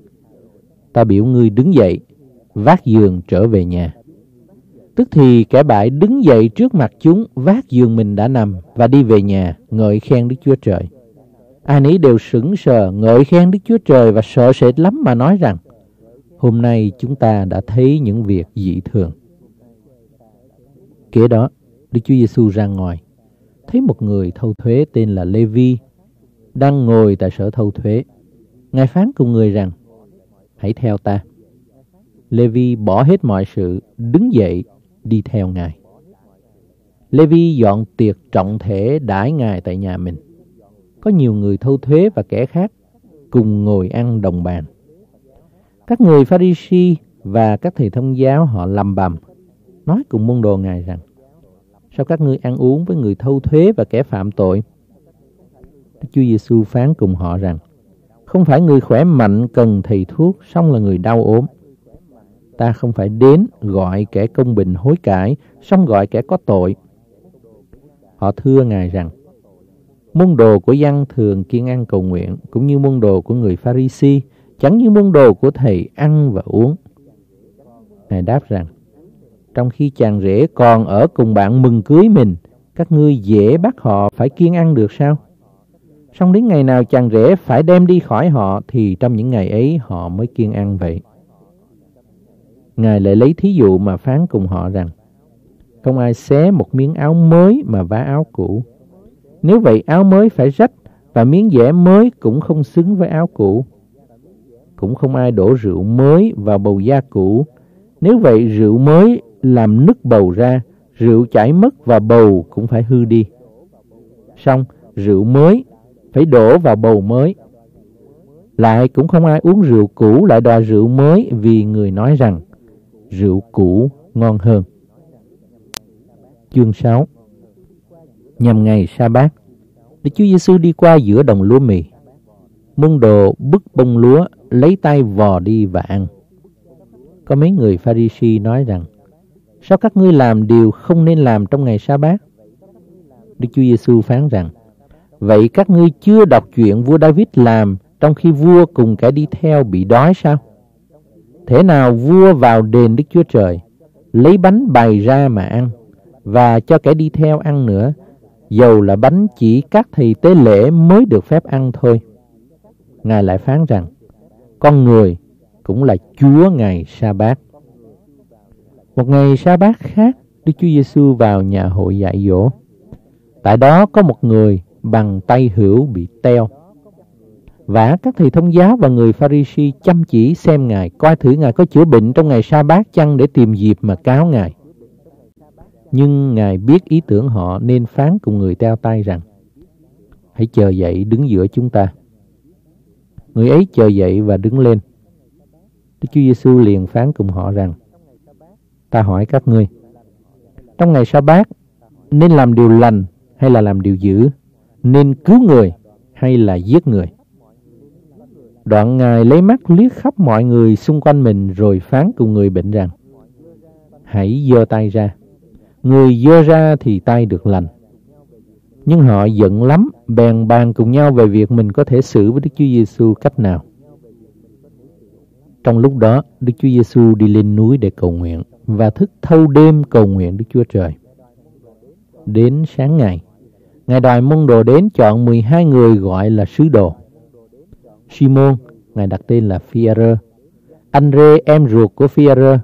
ta biểu ngươi đứng dậy, vác giường trở về nhà. Tức thì kẻ bại đứng dậy trước mặt chúng, vác giường mình đã nằm và đi về nhà, ngợi khen Đức Chúa Trời. Ai nấy đều sững sờ, ngợi khen Đức Chúa Trời và sợ sệt lắm mà nói rằng, hôm nay chúng ta đã thấy những việc dị thường. Kế đó, Đức Chúa Giêsu ra ngoài, thấy một người thâu thuế tên là Lê Vi đang ngồi tại sở thâu thuế. Ngài phán cùng người rằng, hãy theo ta. Lê Vi bỏ hết mọi sự, đứng dậy, đi theo Ngài. Lê Vi dọn tiệc trọng thể đãi Ngài tại nhà mình. Có nhiều người thâu thuế và kẻ khác cùng ngồi ăn đồng bàn. Các người Pharisee và các thầy thông giáo họ lầm bầm, nói cùng môn đồ Ngài rằng, Sao các ngươi ăn uống với người thâu thuế và kẻ phạm tội? Đức Chúa Giêsu phán cùng họ rằng, không phải người khỏe mạnh cần thầy thuốc, song là người đau ốm. Ta không phải đến gọi kẻ công bình hối cải, song gọi kẻ có tội. Họ thưa Ngài rằng, môn đồ của dân thường kiên ăn cầu nguyện, cũng như môn đồ của người Pharisee, chẳng như môn đồ của thầy ăn và uống. Ngài đáp rằng, trong khi chàng rể còn ở cùng bạn mừng cưới mình, các ngươi dễ bắt họ phải kiên ăn được sao? Xong đến ngày nào chàng rể phải đem đi khỏi họ thì trong những ngày ấy họ mới kiên ăn vậy. Ngài lại lấy thí dụ mà phán cùng họ rằng Không ai xé một miếng áo mới mà vá áo cũ. Nếu vậy áo mới phải rách và miếng dẻ mới cũng không xứng với áo cũ. Cũng không ai đổ rượu mới vào bầu da cũ. Nếu vậy rượu mới làm nứt bầu ra, rượu chảy mất và bầu cũng phải hư đi. Xong, rượu mới phải đổ vào bầu mới. Lại cũng không ai uống rượu cũ lại đòi rượu mới vì người nói rằng rượu cũ ngon hơn. Chương 6 Nhằm ngày sa bát Đức Chúa Giêsu đi qua giữa đồng lúa mì. Môn đồ bức bông lúa, lấy tay vò đi và ăn. Có mấy người Pharisee nói rằng Sao các ngươi làm điều không nên làm trong ngày sa bát? Đức Chúa Giêsu phán rằng, Vậy các ngươi chưa đọc chuyện vua David làm trong khi vua cùng kẻ đi theo bị đói sao? Thế nào vua vào đền Đức Chúa Trời, lấy bánh bày ra mà ăn, và cho kẻ đi theo ăn nữa, dầu là bánh chỉ các thầy tế lễ mới được phép ăn thôi. Ngài lại phán rằng, con người cũng là Chúa ngày sa bát. Một ngày sa bát khác, Đức Chúa Giêsu vào nhà hội dạy dỗ. Tại đó có một người bằng tay hữu bị teo. Và các thầy thông giáo và người Pharisee chăm chỉ xem Ngài, coi thử Ngài có chữa bệnh trong ngày sa bát chăng để tìm dịp mà cáo Ngài. Nhưng Ngài biết ý tưởng họ nên phán cùng người teo tay rằng, hãy chờ dậy đứng giữa chúng ta. Người ấy chờ dậy và đứng lên. Đức Chúa Giêsu liền phán cùng họ rằng, Ta hỏi các ngươi, trong ngày sa bát nên làm điều lành hay là làm điều dữ? Nên cứu người hay là giết người? Đoạn Ngài lấy mắt liếc khắp mọi người xung quanh mình rồi phán cùng người bệnh rằng, hãy giơ tay ra. Người giơ ra thì tay được lành. Nhưng họ giận lắm, bèn bàn cùng nhau về việc mình có thể xử với Đức Chúa Giêsu cách nào. Trong lúc đó, Đức Chúa Giêsu đi lên núi để cầu nguyện và thức thâu đêm cầu nguyện Đức Chúa Trời. Đến sáng ngày, Ngài đòi môn đồ đến chọn 12 người gọi là sứ đồ. Simon, Ngài đặt tên là Phi-e-rơ, Andre em ruột của Phi-a-rơ,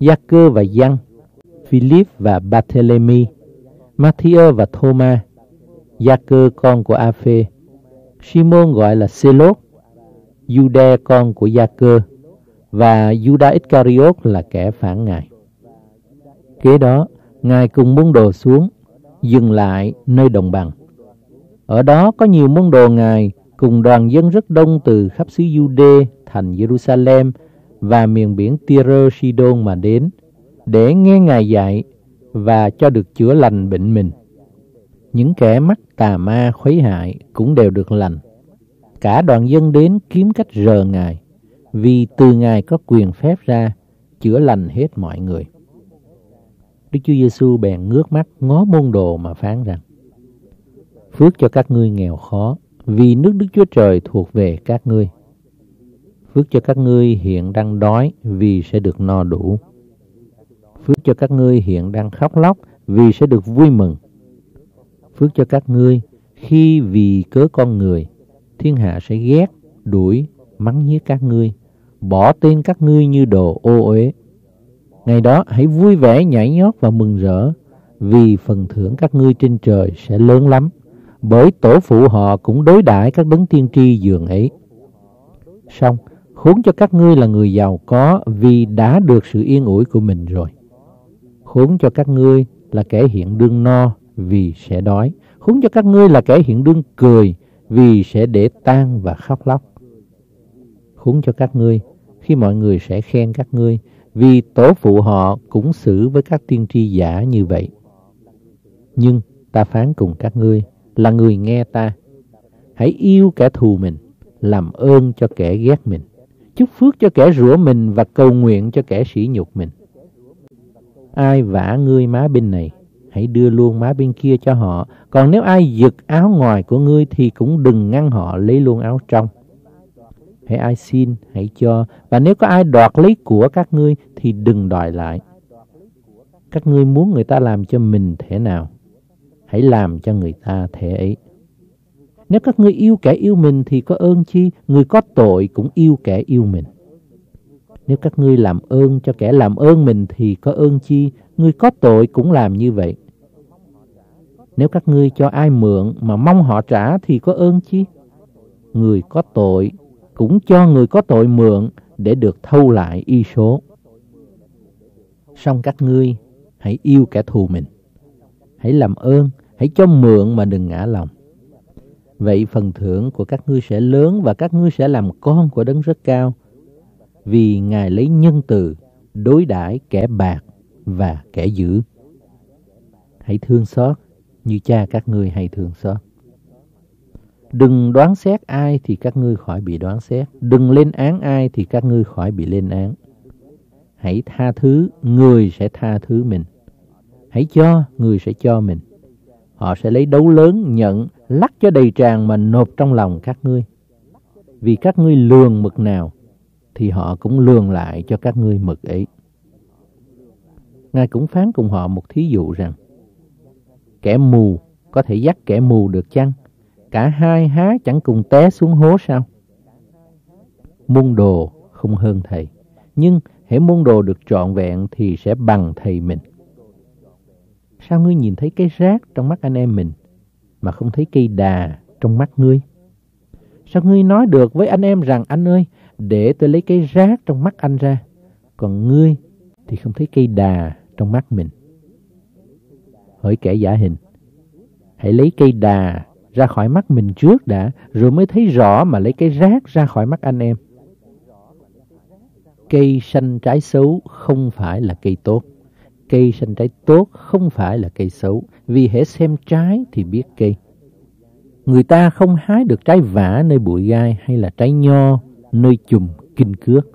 Gia-cơ và Giăng, Philip và Barthélemy, Matthew và Thomas, Gia-cơ con của A-phê, Simon gọi là Selot, Jude con của Gia-cơ và Judas Iscariot là kẻ phản ngài. Kế đó, Ngài cùng môn đồ xuống, dừng lại nơi đồng bằng. Ở đó có nhiều môn đồ Ngài cùng đoàn dân rất đông từ khắp xứ Jude, thành Jerusalem và miền biển Tyre Sidon mà đến để nghe Ngài dạy và cho được chữa lành bệnh mình. Những kẻ mắc tà ma khuấy hại cũng đều được lành. Cả đoàn dân đến kiếm cách rờ Ngài, vì từ Ngài có quyền phép ra chữa lành hết mọi người. Đức Chúa Giêsu bèn ngước mắt ngó môn đồ mà phán rằng: Phước cho các ngươi nghèo khó, vì nước Đức Chúa Trời thuộc về các ngươi. Phước cho các ngươi hiện đang đói, vì sẽ được no đủ. Phước cho các ngươi hiện đang khóc lóc, vì sẽ được vui mừng. Phước cho các ngươi khi vì cớ con người, thiên hạ sẽ ghét, đuổi, mắng nhiếc các ngươi, bỏ tên các ngươi như đồ ô uế. Ngày đó hãy vui vẻ nhảy nhót và mừng rỡ, vì phần thưởng các ngươi trên trời sẽ lớn lắm, bởi tổ phụ họ cũng đối đãi các đấng tiên tri dường ấy. Xong, khốn cho các ngươi là người giàu có vì đã được sự yên ủi của mình rồi. Khốn cho các ngươi là kẻ hiện đương no vì sẽ đói. Khốn cho các ngươi là kẻ hiện đương cười vì sẽ để tan và khóc lóc. Khốn cho các ngươi khi mọi người sẽ khen các ngươi vì tổ phụ họ cũng xử với các tiên tri giả như vậy. Nhưng ta phán cùng các ngươi là người nghe ta. Hãy yêu kẻ thù mình, làm ơn cho kẻ ghét mình, chúc phước cho kẻ rủa mình và cầu nguyện cho kẻ sỉ nhục mình. Ai vả ngươi má bên này, hãy đưa luôn má bên kia cho họ. Còn nếu ai giật áo ngoài của ngươi thì cũng đừng ngăn họ lấy luôn áo trong hãy ai xin, hãy cho. Và nếu có ai đoạt lấy của các ngươi thì đừng đòi lại. Các ngươi muốn người ta làm cho mình thế nào, hãy làm cho người ta thế ấy. Nếu các ngươi yêu kẻ yêu mình thì có ơn chi, người có tội cũng yêu kẻ yêu mình. Nếu các ngươi làm ơn cho kẻ làm ơn mình thì có ơn chi, người có tội cũng làm như vậy. Nếu các ngươi cho ai mượn mà mong họ trả thì có ơn chi? Người có tội cũng cho người có tội mượn để được thâu lại y số. Xong các ngươi hãy yêu kẻ thù mình. Hãy làm ơn, hãy cho mượn mà đừng ngã lòng. Vậy phần thưởng của các ngươi sẽ lớn và các ngươi sẽ làm con của đấng rất cao. Vì Ngài lấy nhân từ đối đãi kẻ bạc và kẻ dữ. Hãy thương xót như cha các ngươi hay thương xót. Đừng đoán xét ai thì các ngươi khỏi bị đoán xét. Đừng lên án ai thì các ngươi khỏi bị lên án. Hãy tha thứ, người sẽ tha thứ mình. Hãy cho, người sẽ cho mình. Họ sẽ lấy đấu lớn, nhận, lắc cho đầy tràn mà nộp trong lòng các ngươi. Vì các ngươi lường mực nào, thì họ cũng lường lại cho các ngươi mực ấy. Ngài cũng phán cùng họ một thí dụ rằng, kẻ mù có thể dắt kẻ mù được chăng? Cả hai há chẳng cùng té xuống hố sao? Môn đồ không hơn thầy, nhưng hễ môn đồ được trọn vẹn thì sẽ bằng thầy mình. Sao ngươi nhìn thấy cái rác trong mắt anh em mình mà không thấy cây đà trong mắt ngươi? Sao ngươi nói được với anh em rằng anh ơi, để tôi lấy cái rác trong mắt anh ra, còn ngươi thì không thấy cây đà trong mắt mình. Hỏi kẻ giả hình, hãy lấy cây đà ra khỏi mắt mình trước đã, rồi mới thấy rõ mà lấy cái rác ra khỏi mắt anh em. Cây xanh trái xấu không phải là cây tốt. Cây xanh trái tốt không phải là cây xấu, vì hễ xem trái thì biết cây. Người ta không hái được trái vả nơi bụi gai hay là trái nho nơi chùm kinh cước.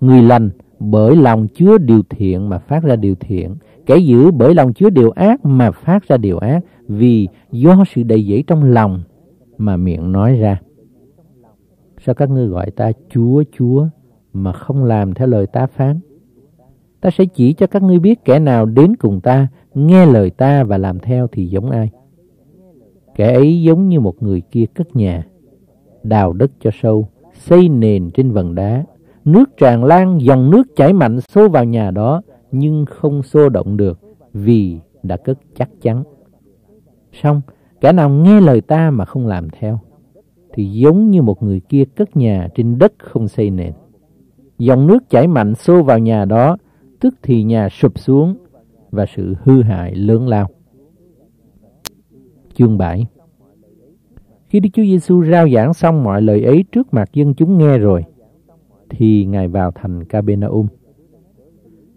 Người lành bởi lòng chứa điều thiện mà phát ra điều thiện, kẻ giữ bởi lòng chứa điều ác mà phát ra điều ác, vì do sự đầy dẫy trong lòng mà miệng nói ra. Sao các ngươi gọi ta Chúa Chúa mà không làm theo lời ta phán? Ta sẽ chỉ cho các ngươi biết kẻ nào đến cùng ta, nghe lời ta và làm theo thì giống ai. Kẻ ấy giống như một người kia cất nhà, đào đất cho sâu, xây nền trên vần đá, Nước tràn lan, dòng nước chảy mạnh xô vào nhà đó, nhưng không xô động được vì đã cất chắc chắn. Xong, kẻ nào nghe lời ta mà không làm theo, thì giống như một người kia cất nhà trên đất không xây nền. Dòng nước chảy mạnh xô vào nhà đó, tức thì nhà sụp xuống và sự hư hại lớn lao. Chương 7 Khi Đức Chúa Giêsu rao giảng xong mọi lời ấy trước mặt dân chúng nghe rồi, thì Ngài vào thành Capernaum.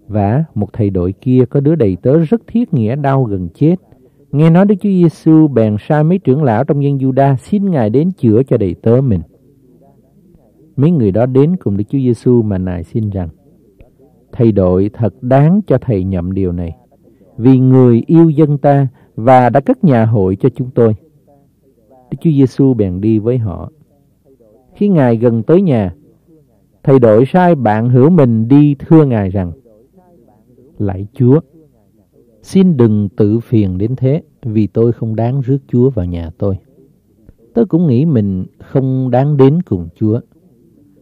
Và một thầy đội kia có đứa đầy tớ rất thiết nghĩa đau gần chết. Nghe nói Đức Chúa Giêsu bèn sai mấy trưởng lão trong dân Juda xin Ngài đến chữa cho đầy tớ mình. Mấy người đó đến cùng Đức Chúa Giêsu mà nài xin rằng: Thầy đội thật đáng cho thầy nhậm điều này, vì người yêu dân ta và đã cất nhà hội cho chúng tôi. Đức Chúa Giêsu bèn đi với họ. Khi Ngài gần tới nhà, thầy đội sai bạn hữu mình đi thưa Ngài rằng, Lạy Chúa, xin đừng tự phiền đến thế, vì tôi không đáng rước Chúa vào nhà tôi. Tôi cũng nghĩ mình không đáng đến cùng Chúa.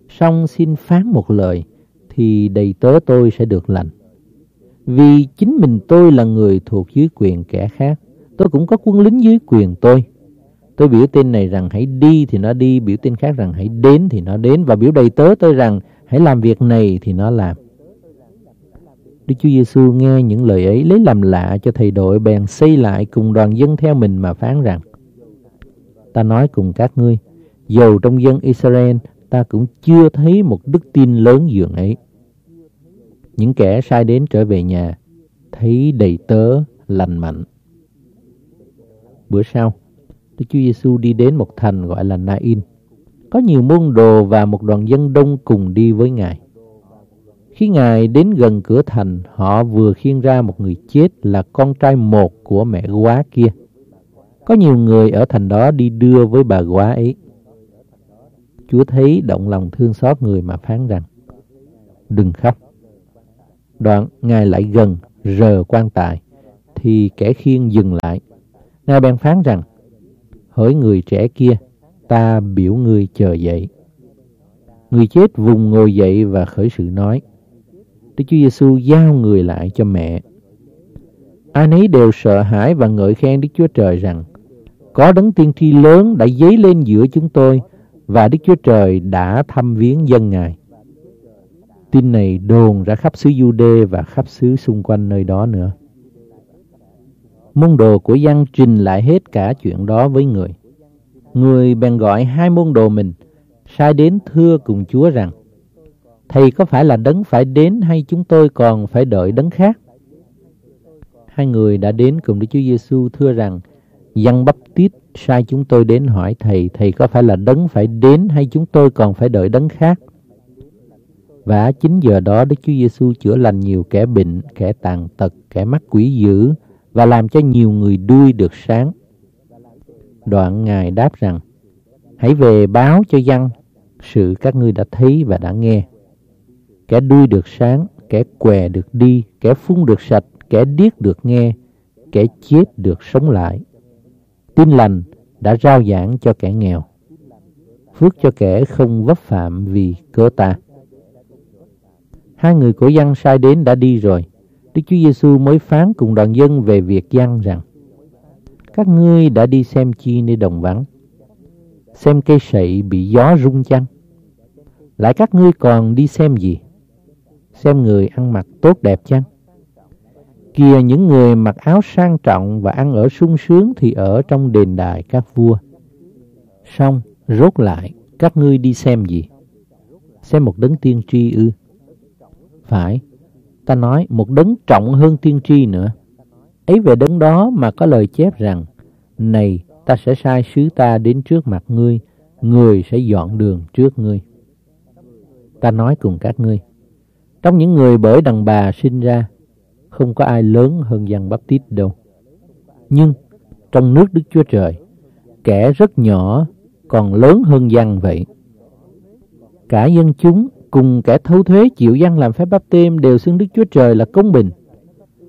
Xong xin phán một lời, thì đầy tớ tôi sẽ được lành. Vì chính mình tôi là người thuộc dưới quyền kẻ khác, tôi cũng có quân lính dưới quyền tôi. Tôi biểu tin này rằng hãy đi thì nó đi, biểu tin khác rằng hãy đến thì nó đến, và biểu đầy tớ tôi rằng hãy làm việc này thì nó làm. Đức Chúa Giêsu nghe những lời ấy lấy làm lạ cho thầy đội bèn xây lại cùng đoàn dân theo mình mà phán rằng Ta nói cùng các ngươi, dầu trong dân Israel ta cũng chưa thấy một đức tin lớn dường ấy. Những kẻ sai đến trở về nhà, thấy đầy tớ lành mạnh. Bữa sau, Đức Chúa Giêsu đi đến một thành gọi là Nain. Có nhiều môn đồ và một đoàn dân đông cùng đi với Ngài. Khi Ngài đến gần cửa thành, họ vừa khiêng ra một người chết là con trai một của mẹ quá kia. Có nhiều người ở thành đó đi đưa với bà quá ấy. Chúa thấy động lòng thương xót người mà phán rằng, đừng khóc. Đoạn Ngài lại gần, rờ quan tài, thì kẻ khiêng dừng lại. Ngài bèn phán rằng, hỡi người trẻ kia, ta biểu ngươi chờ dậy. Người chết vùng ngồi dậy và khởi sự nói, Đức Chúa Giêsu giao người lại cho mẹ. Ai nấy đều sợ hãi và ngợi khen Đức Chúa Trời rằng, có đấng tiên tri lớn đã dấy lên giữa chúng tôi và Đức Chúa Trời đã thăm viếng dân Ngài. Tin này đồn ra khắp xứ Jude và khắp xứ xung quanh nơi đó nữa. Môn đồ của giăng trình lại hết cả chuyện đó với người. Người bèn gọi hai môn đồ mình, sai đến thưa cùng Chúa rằng, Thầy có phải là đấng phải đến hay chúng tôi còn phải đợi đấng khác? Hai người đã đến cùng Đức Chúa Giêsu thưa rằng, Giăng bắp tít sai chúng tôi đến hỏi thầy, thầy có phải là đấng phải đến hay chúng tôi còn phải đợi đấng khác? Và chính giờ đó Đức Chúa Giêsu chữa lành nhiều kẻ bệnh, kẻ tàn tật, kẻ mắc quỷ dữ và làm cho nhiều người đuôi được sáng. Đoạn Ngài đáp rằng, hãy về báo cho dân sự các ngươi đã thấy và đã nghe. Kẻ đuôi được sáng, kẻ què được đi, kẻ phun được sạch, kẻ điếc được nghe, kẻ chết được sống lại. Tin lành đã rao giảng cho kẻ nghèo, phước cho kẻ không vấp phạm vì cớ ta. Hai người của dân sai đến đã đi rồi. Đức Chúa Giêsu mới phán cùng đoàn dân về việc dân rằng Các ngươi đã đi xem chi nơi đồng vắng Xem cây sậy bị gió rung chăng Lại các ngươi còn đi xem gì Xem người ăn mặc tốt đẹp chăng Kìa những người mặc áo sang trọng và ăn ở sung sướng thì ở trong đền đài các vua. Xong, rốt lại, các ngươi đi xem gì? Xem một đấng tiên tri ư? Phải, ta nói một đấng trọng hơn tiên tri nữa. Ấy về đấng đó mà có lời chép rằng, Này, ta sẽ sai sứ ta đến trước mặt ngươi, người sẽ dọn đường trước ngươi. Ta nói cùng các ngươi, trong những người bởi đàn bà sinh ra, không có ai lớn hơn dân báp-tít đâu. Nhưng trong nước Đức Chúa Trời, kẻ rất nhỏ còn lớn hơn dân vậy. Cả dân chúng cùng kẻ thấu thuế chịu dân làm phép bắp tem đều xưng Đức Chúa Trời là công bình.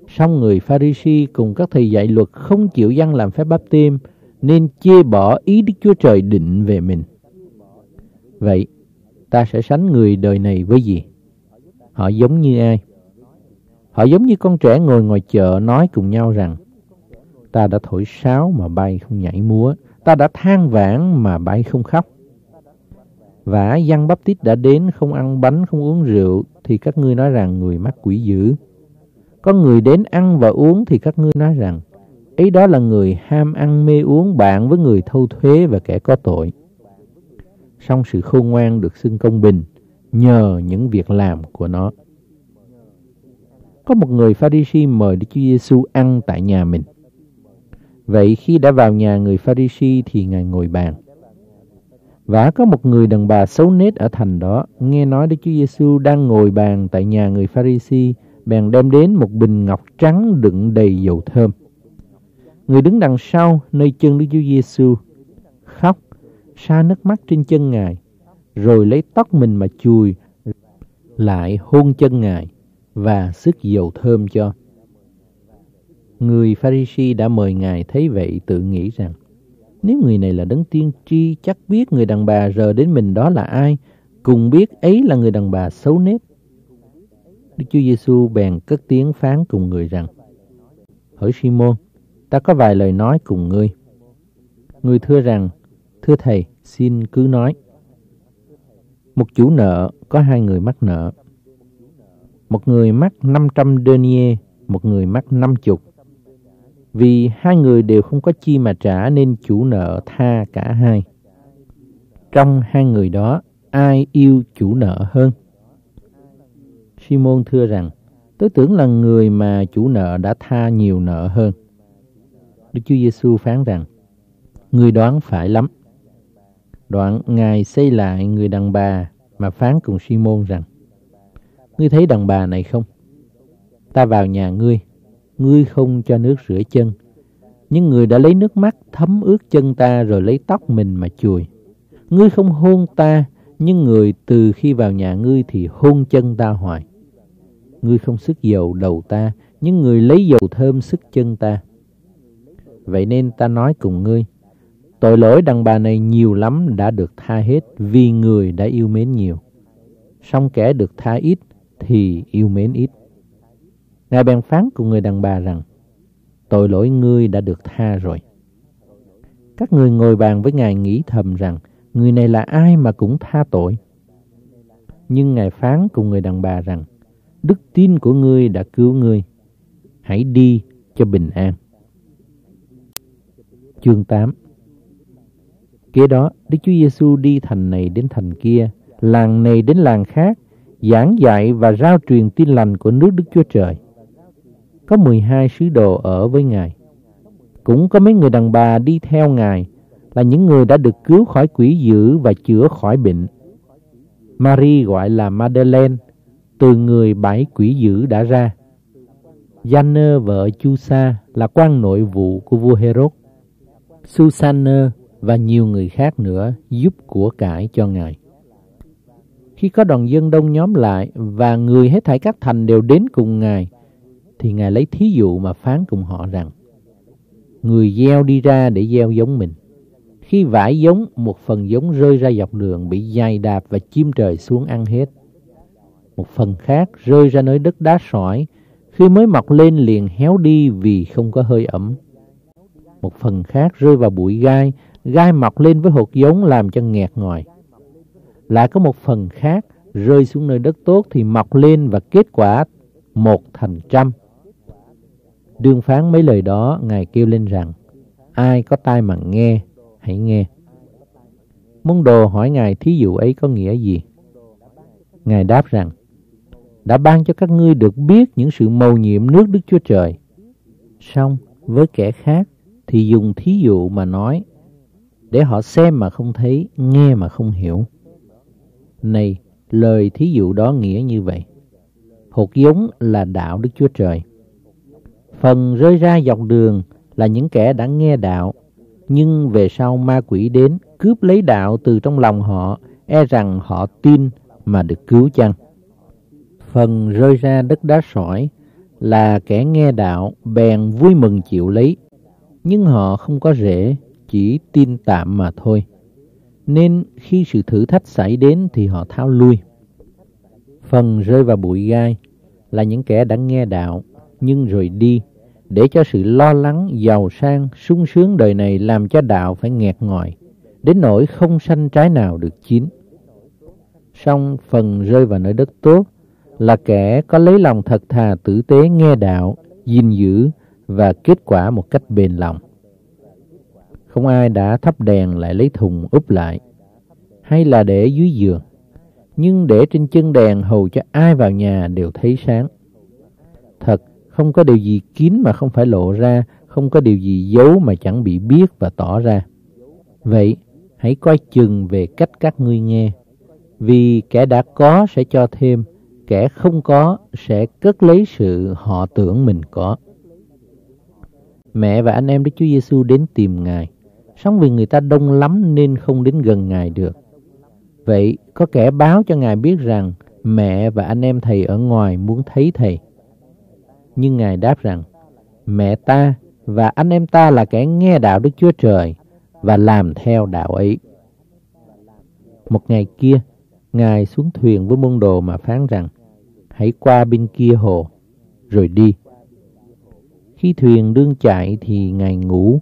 Song người Pharisee cùng các thầy dạy luật không chịu dân làm phép bắp tem nên chê bỏ ý Đức Chúa Trời định về mình. Vậy, ta sẽ sánh người đời này với gì? Họ giống như ai? Họ giống như con trẻ ngồi ngoài chợ nói cùng nhau rằng Ta đã thổi sáo mà bay không nhảy múa, ta đã than vãn mà bay không khóc. Và Giăng Bắp Tít đã đến không ăn bánh, không uống rượu, thì các ngươi nói rằng người mắc quỷ dữ. Có người đến ăn và uống thì các ngươi nói rằng ấy đó là người ham ăn mê uống bạn với người thâu thuế và kẻ có tội. Song sự khôn ngoan được xưng công bình nhờ những việc làm của nó. Có một người Pharisee mời Đức Chúa Giêsu ăn tại nhà mình. Vậy khi đã vào nhà người Pharisee thì Ngài ngồi bàn. Và có một người đàn bà xấu nết ở thành đó, nghe nói Đức Chúa Giêsu đang ngồi bàn tại nhà người Pharisee, bèn đem đến một bình ngọc trắng đựng đầy dầu thơm. Người đứng đằng sau nơi chân Đức Chúa Giêsu khóc, xa nước mắt trên chân Ngài, rồi lấy tóc mình mà chùi, lại hôn chân Ngài và sức dầu thơm cho. Người Pharisee đã mời Ngài thấy vậy tự nghĩ rằng nếu người này là đấng tiên tri chắc biết người đàn bà rờ đến mình đó là ai, cùng biết ấy là người đàn bà xấu nết. Đức Chúa Giêsu bèn cất tiếng phán cùng người rằng: Hỡi Simon, ta có vài lời nói cùng ngươi. Người thưa rằng, thưa thầy, xin cứ nói. Một chủ nợ có hai người mắc nợ. Một người mắc 500 denier, một người mắc 50. Vì hai người đều không có chi mà trả nên chủ nợ tha cả hai. Trong hai người đó, ai yêu chủ nợ hơn? Simon thưa rằng, tôi tưởng là người mà chủ nợ đã tha nhiều nợ hơn. Đức Chúa Giêsu phán rằng, người đoán phải lắm. Đoạn Ngài xây lại người đàn bà mà phán cùng Simon rằng, Ngươi thấy đàn bà này không? Ta vào nhà ngươi, ngươi không cho nước rửa chân. Nhưng người đã lấy nước mắt thấm ướt chân ta rồi lấy tóc mình mà chùi. Ngươi không hôn ta, nhưng người từ khi vào nhà ngươi thì hôn chân ta hoài. Ngươi không sức dầu đầu ta, nhưng người lấy dầu thơm sức chân ta. Vậy nên ta nói cùng ngươi, tội lỗi đàn bà này nhiều lắm đã được tha hết vì người đã yêu mến nhiều. Song kẻ được tha ít thì yêu mến ít. Ngài bèn phán cùng người đàn bà rằng, tội lỗi ngươi đã được tha rồi. Các người ngồi bàn với Ngài nghĩ thầm rằng, người này là ai mà cũng tha tội. Nhưng Ngài phán cùng người đàn bà rằng, đức tin của ngươi đã cứu ngươi. Hãy đi cho bình an. Chương 8 Kế đó, Đức Chúa Giêsu đi thành này đến thành kia, làng này đến làng khác, giảng dạy và rao truyền tin lành của nước Đức Chúa Trời. Có 12 sứ đồ ở với Ngài. Cũng có mấy người đàn bà đi theo Ngài là những người đã được cứu khỏi quỷ dữ và chữa khỏi bệnh. Marie gọi là Madeleine, từ người bảy quỷ dữ đã ra. Janne vợ Chusa là quan nội vụ của vua Herod. Susanna và nhiều người khác nữa giúp của cải cho Ngài. Khi có đoàn dân đông nhóm lại và người hết thảy các thành đều đến cùng Ngài, thì Ngài lấy thí dụ mà phán cùng họ rằng, Người gieo đi ra để gieo giống mình. Khi vải giống, một phần giống rơi ra dọc đường bị dài đạp và chim trời xuống ăn hết. Một phần khác rơi ra nơi đất đá sỏi, khi mới mọc lên liền héo đi vì không có hơi ẩm. Một phần khác rơi vào bụi gai, gai mọc lên với hột giống làm cho nghẹt ngòi. Lại có một phần khác rơi xuống nơi đất tốt thì mọc lên và kết quả một thành trăm. Đương phán mấy lời đó, Ngài kêu lên rằng, ai có tai mà nghe, hãy nghe. Môn đồ hỏi Ngài thí dụ ấy có nghĩa gì? Ngài đáp rằng, đã ban cho các ngươi được biết những sự mầu nhiệm nước Đức Chúa Trời. Xong, với kẻ khác thì dùng thí dụ mà nói, để họ xem mà không thấy, nghe mà không hiểu. Này, lời thí dụ đó nghĩa như vậy. Hột giống là đạo Đức Chúa Trời. Phần rơi ra dọc đường là những kẻ đã nghe đạo, nhưng về sau ma quỷ đến cướp lấy đạo từ trong lòng họ, e rằng họ tin mà được cứu chăng. Phần rơi ra đất đá sỏi là kẻ nghe đạo bèn vui mừng chịu lấy, nhưng họ không có rễ, chỉ tin tạm mà thôi. nên khi sự thử thách xảy đến thì họ tháo lui. Phần rơi vào bụi gai là những kẻ đã nghe đạo nhưng rồi đi để cho sự lo lắng, giàu sang, sung sướng đời này làm cho đạo phải nghẹt ngòi, đến nỗi không sanh trái nào được chín. Song phần rơi vào nơi đất tốt là kẻ có lấy lòng thật thà tử tế nghe đạo, gìn giữ và kết quả một cách bền lòng. Không ai đã thắp đèn lại lấy thùng úp lại, hay là để dưới giường, nhưng để trên chân đèn hầu cho ai vào nhà đều thấy sáng. Thật, không có điều gì kín mà không phải lộ ra, không có điều gì giấu mà chẳng bị biết và tỏ ra. Vậy, hãy coi chừng về cách các ngươi nghe, vì kẻ đã có sẽ cho thêm, kẻ không có sẽ cất lấy sự họ tưởng mình có. Mẹ và anh em Đức Chúa Giêsu đến tìm Ngài, sống vì người ta đông lắm nên không đến gần Ngài được. Vậy có kẻ báo cho Ngài biết rằng mẹ và anh em Thầy ở ngoài muốn thấy Thầy. Nhưng Ngài đáp rằng, mẹ ta và anh em ta là kẻ nghe đạo Đức Chúa Trời và làm theo đạo ấy. Một ngày kia, Ngài xuống thuyền với môn đồ mà phán rằng, hãy qua bên kia hồ, rồi đi. Khi thuyền đương chạy thì Ngài ngủ.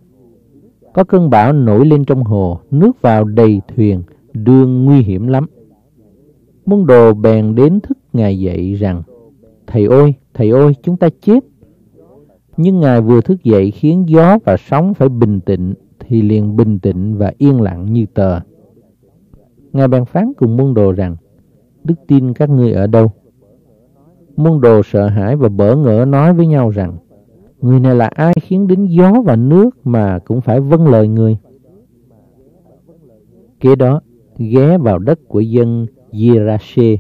Có cơn bão nổi lên trong hồ, nước vào đầy thuyền, đương nguy hiểm lắm. Môn đồ bèn đến thức Ngài dậy rằng, Thầy ơi, thầy ơi, chúng ta chết. Nhưng Ngài vừa thức dậy khiến gió và sóng phải bình tĩnh, thì liền bình tĩnh và yên lặng như tờ. Ngài bèn phán cùng môn đồ rằng, đức tin các ngươi ở đâu? Môn đồ sợ hãi và bỡ ngỡ nói với nhau rằng, người này là ai khiến đến gió và nước mà cũng phải vâng lời người? Kế đó, ghé vào đất của dân Gerashe,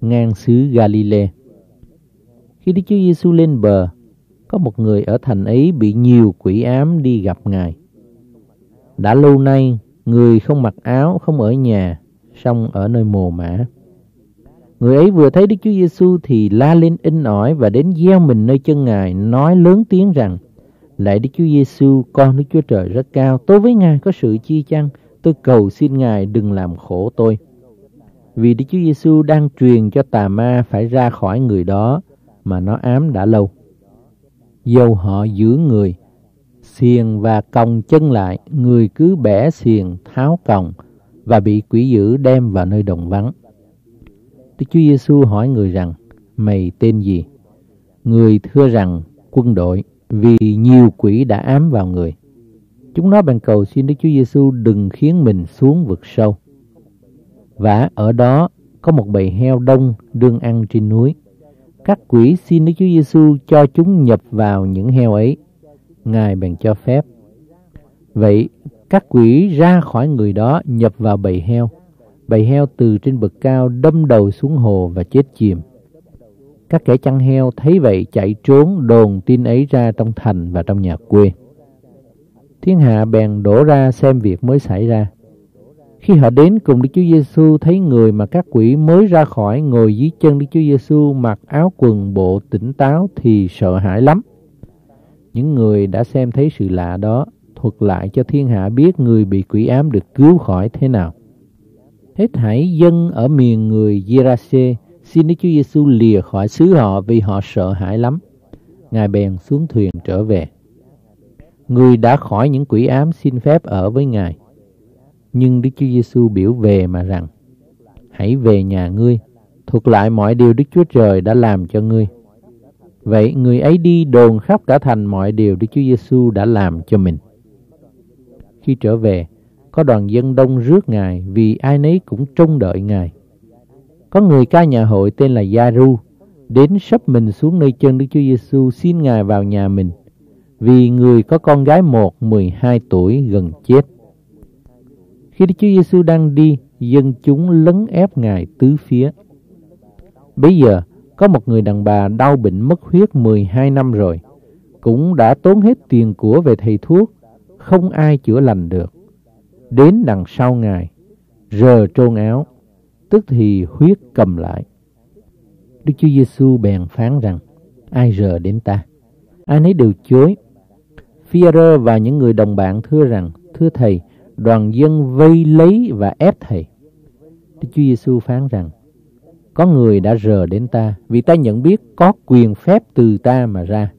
ngang xứ Galilee. Khi Đức Chúa Giêsu lên bờ, có một người ở thành ấy bị nhiều quỷ ám đi gặp Ngài. Đã lâu nay, người không mặc áo, không ở nhà, song ở nơi mồ mã. Người ấy vừa thấy Đức Chúa Giêsu thì la lên in ỏi và đến gieo mình nơi chân Ngài, nói lớn tiếng rằng: Lạy Đức Chúa Giêsu, con Đức Chúa Trời rất cao, tôi với Ngài có sự chi chăng? Tôi cầu xin Ngài đừng làm khổ tôi. Vì Đức Chúa Giêsu đang truyền cho tà ma phải ra khỏi người đó mà nó ám đã lâu. Dầu họ giữ người, xiềng và còng chân lại, người cứ bẻ xiềng, tháo còng và bị quỷ dữ đem vào nơi đồng vắng. Đức Chúa Giêsu hỏi người rằng, mày tên gì? Người thưa rằng, quân đội, vì nhiều quỷ đã ám vào người. Chúng nó bèn cầu xin Đức Chúa Giêsu đừng khiến mình xuống vực sâu. Và ở đó có một bầy heo đông đương ăn trên núi. Các quỷ xin Đức Chúa Giêsu cho chúng nhập vào những heo ấy. Ngài bèn cho phép. Vậy các quỷ ra khỏi người đó nhập vào bầy heo. Bầy heo từ trên bậc cao đâm đầu xuống hồ và chết chìm. Các kẻ chăn heo thấy vậy chạy trốn đồn tin ấy ra trong thành và trong nhà quê. Thiên hạ bèn đổ ra xem việc mới xảy ra. Khi họ đến cùng Đức Chúa Giêsu thấy người mà các quỷ mới ra khỏi ngồi dưới chân Đức Chúa Giêsu mặc áo quần bộ tỉnh táo thì sợ hãi lắm. Những người đã xem thấy sự lạ đó, thuật lại cho thiên hạ biết người bị quỷ ám được cứu khỏi thế nào. Hết thảy dân ở miền người Gerase xin Đức Chúa Giêsu lìa khỏi xứ họ vì họ sợ hãi lắm. Ngài bèn xuống thuyền trở về. Người đã khỏi những quỷ ám xin phép ở với Ngài. Nhưng Đức Chúa Giêsu biểu về mà rằng, hãy về nhà ngươi, thuật lại mọi điều Đức Chúa Trời đã làm cho ngươi. Vậy người ấy đi đồn khắp cả thành mọi điều Đức Chúa Giêsu đã làm cho mình. Khi trở về, có đoàn dân đông rước Ngài vì ai nấy cũng trông đợi Ngài. Có người ca nhà hội tên là Gia-ru đến sắp mình xuống nơi chân Đức Chúa Giêsu xin Ngài vào nhà mình vì người có con gái một 12 tuổi gần chết. Khi Đức Chúa Giêsu đang đi, dân chúng lấn ép Ngài tứ phía. Bây giờ, có một người đàn bà đau bệnh mất huyết 12 năm rồi, cũng đã tốn hết tiền của về thầy thuốc, không ai chữa lành được. Đến đằng sau Ngài, rờ trôn áo, tức thì huyết cầm lại. Đức Chúa Giêsu bèn phán rằng, ai rờ đến ta? Ai nấy đều chối. phi và những người đồng bạn thưa rằng, thưa thầy, đoàn dân vây lấy và ép thầy. Đức Chúa Giêsu phán rằng, có người đã rờ đến ta vì ta nhận biết có quyền phép từ ta mà ra.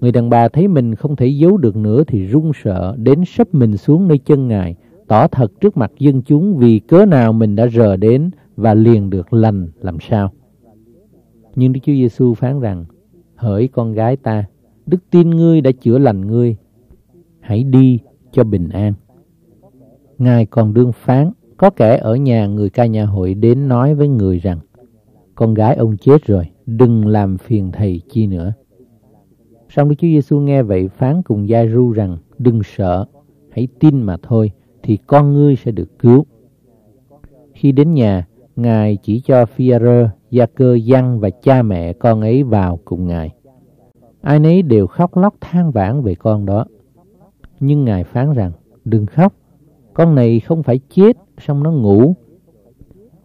Người đàn bà thấy mình không thể giấu được nữa thì run sợ đến sấp mình xuống nơi chân Ngài, tỏ thật trước mặt dân chúng vì cớ nào mình đã rờ đến và liền được lành làm sao. Nhưng Đức Chúa Giêsu phán rằng, hỡi con gái ta, đức tin ngươi đã chữa lành ngươi, hãy đi cho bình an. Ngài còn đương phán, có kẻ ở nhà người ca nhà hội đến nói với người rằng, con gái ông chết rồi, đừng làm phiền thầy chi nữa. Xong Đức Chúa Giêsu nghe vậy phán cùng gia ru rằng, đừng sợ, hãy tin mà thôi, thì con ngươi sẽ được cứu. Khi đến nhà, Ngài chỉ cho Phi-rơ, Gia Cơ, Giăng và cha mẹ con ấy vào cùng Ngài. Ai nấy đều khóc lóc than vãn về con đó. Nhưng Ngài phán rằng, đừng khóc, con này không phải chết, xong nó ngủ.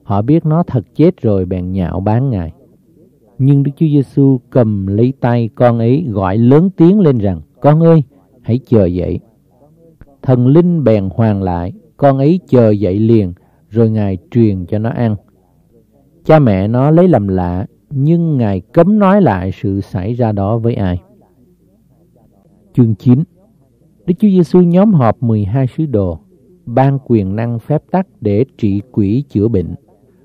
Họ biết nó thật chết rồi bèn nhạo bán Ngài. Nhưng Đức Chúa Giêsu cầm lấy tay con ấy gọi lớn tiếng lên rằng, con ơi, hãy chờ dậy. Thần linh bèn hoàn lại, con ấy chờ dậy liền, rồi Ngài truyền cho nó ăn. Cha mẹ nó lấy làm lạ, nhưng Ngài cấm nói lại sự xảy ra đó với ai. Chương 9 Đức Chúa Giêsu nhóm họp 12 sứ đồ, ban quyền năng phép tắc để trị quỷ chữa bệnh.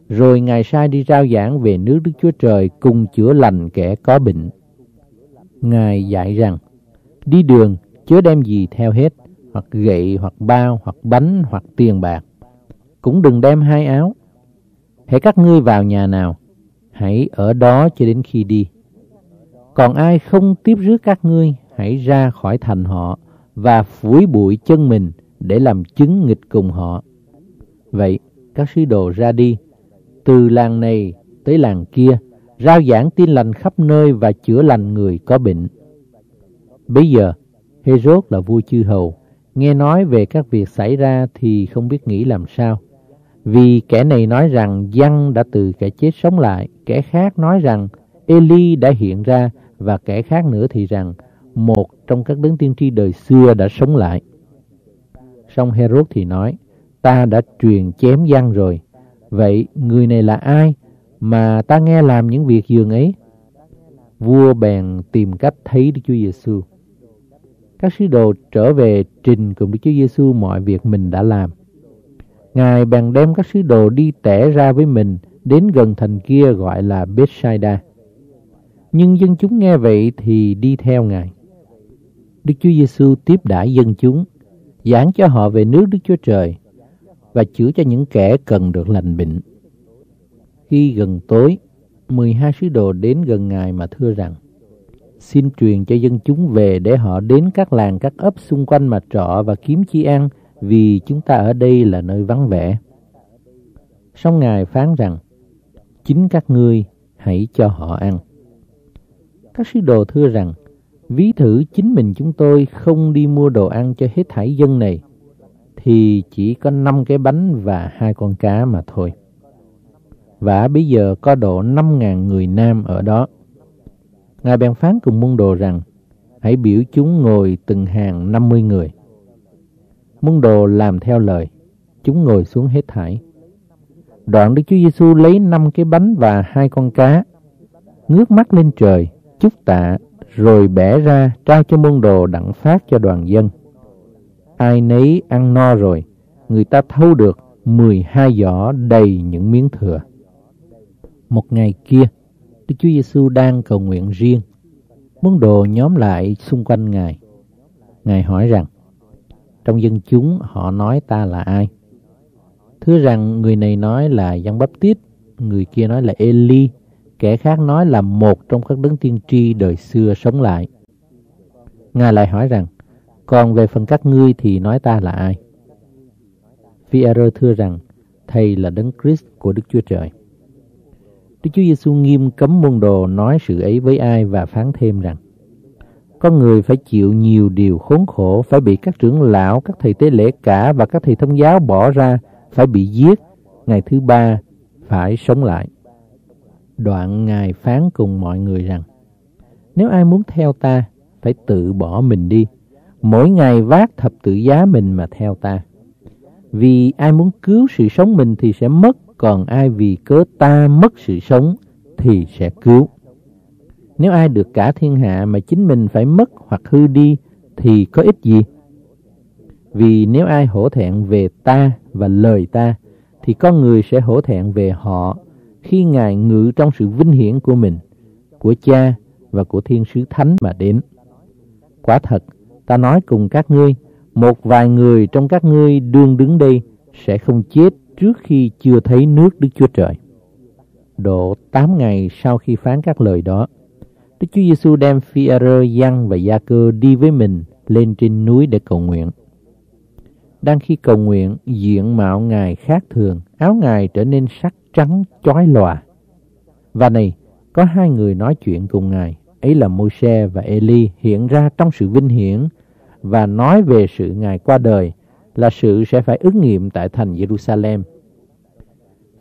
Rồi Ngài sai đi rao giảng về nước Đức Chúa Trời cùng chữa lành kẻ có bệnh. Ngài dạy rằng, đi đường chớ đem gì theo hết, hoặc gậy, hoặc bao, hoặc bánh, hoặc tiền bạc. Cũng đừng đem hai áo. Hãy các ngươi vào nhà nào, hãy ở đó cho đến khi đi. Còn ai không tiếp rước các ngươi, hãy ra khỏi thành họ và phủi bụi chân mình để làm chứng nghịch cùng họ. Vậy, các sứ đồ ra đi, từ làng này tới làng kia, rao giảng tin lành khắp nơi và chữa lành người có bệnh. Bây giờ, Herod là vua chư hầu, nghe nói về các việc xảy ra thì không biết nghĩ làm sao. Vì kẻ này nói rằng Giăng đã từ kẻ chết sống lại, kẻ khác nói rằng Eli đã hiện ra và kẻ khác nữa thì rằng một trong các đấng tiên tri đời xưa đã sống lại. Song Herod thì nói, ta đã truyền chém gian rồi, vậy người này là ai mà ta nghe làm những việc dường ấy? Vua bèn tìm cách thấy Đức Chúa Giêsu. Các sứ đồ trở về trình cùng Đức Chúa Giêsu mọi việc mình đã làm. Ngài bèn đem các sứ đồ đi tẻ ra với mình đến gần thành kia gọi là Bethsaida. Nhưng dân chúng nghe vậy thì đi theo Ngài. Đức Chúa Giêsu tiếp đãi dân chúng, giảng cho họ về nước Đức Chúa Trời và chữa cho những kẻ cần được lành bệnh. Khi gần tối, 12 sứ đồ đến gần Ngài mà thưa rằng, xin truyền cho dân chúng về để họ đến các làng các ấp xung quanh mà trọ và kiếm chi ăn vì chúng ta ở đây là nơi vắng vẻ. Song Ngài phán rằng, chính các ngươi hãy cho họ ăn. Các sứ đồ thưa rằng, ví thử chính mình chúng tôi không đi mua đồ ăn cho hết thảy dân này, thì chỉ có năm cái bánh và hai con cá mà thôi. Và bây giờ có độ năm ngàn người nam ở đó. Ngài bèn phán cùng môn đồ rằng, hãy biểu chúng ngồi từng hàng năm mươi người. Môn đồ làm theo lời, chúng ngồi xuống hết thảy. Đoạn Đức Chúa Giêsu lấy năm cái bánh và hai con cá, ngước mắt lên trời, chúc tạ, rồi bẻ ra trao cho môn đồ đặng phát cho đoàn dân. Ai nấy ăn no rồi, người ta thâu được 12 giỏ đầy những miếng thừa. Một ngày kia, Đức Chúa Giêsu đang cầu nguyện riêng. Môn đồ nhóm lại xung quanh Ngài. Ngài hỏi rằng, trong dân chúng họ nói ta là ai? Thưa rằng người này nói là Giăng Bắp Tít, người kia nói là Eli, kẻ khác nói là một trong các đấng tiên tri đời xưa sống lại. Ngài lại hỏi rằng, còn về phần các ngươi thì nói ta là ai? phi thưa rằng, Thầy là đấng Christ của Đức Chúa Trời. Đức Chúa Giêsu nghiêm cấm môn đồ nói sự ấy với ai và phán thêm rằng, con người phải chịu nhiều điều khốn khổ, phải bị các trưởng lão, các thầy tế lễ cả và các thầy thông giáo bỏ ra, phải bị giết, ngày thứ ba phải sống lại. Đoạn Ngài phán cùng mọi người rằng, nếu ai muốn theo ta, phải tự bỏ mình đi, mỗi ngày vác thập tự giá mình mà theo ta. Vì ai muốn cứu sự sống mình thì sẽ mất, còn ai vì cớ ta mất sự sống thì sẽ cứu. Nếu ai được cả thiên hạ mà chính mình phải mất hoặc hư đi thì có ích gì? Vì nếu ai hổ thẹn về ta và lời ta thì con người sẽ hổ thẹn về họ khi Ngài ngự trong sự vinh hiển của mình, của cha và của thiên sứ thánh mà đến. Quả thật, ta nói cùng các ngươi, một vài người trong các ngươi đương đứng đây sẽ không chết trước khi chưa thấy nước Đức Chúa Trời. Độ 8 ngày sau khi phán các lời đó, Đức Chúa Giêsu đem Phi-e-rơ, Giăng và Gia-cơ đi với mình lên trên núi để cầu nguyện. Đang khi cầu nguyện, diện mạo Ngài khác thường, áo Ngài trở nên sắc trắng chói lòa. Và này, có hai người nói chuyện cùng Ngài, ấy là Môi-se và Eli hiện ra trong sự vinh hiển và nói về sự Ngài qua đời là sự sẽ phải ứng nghiệm tại thành Jerusalem.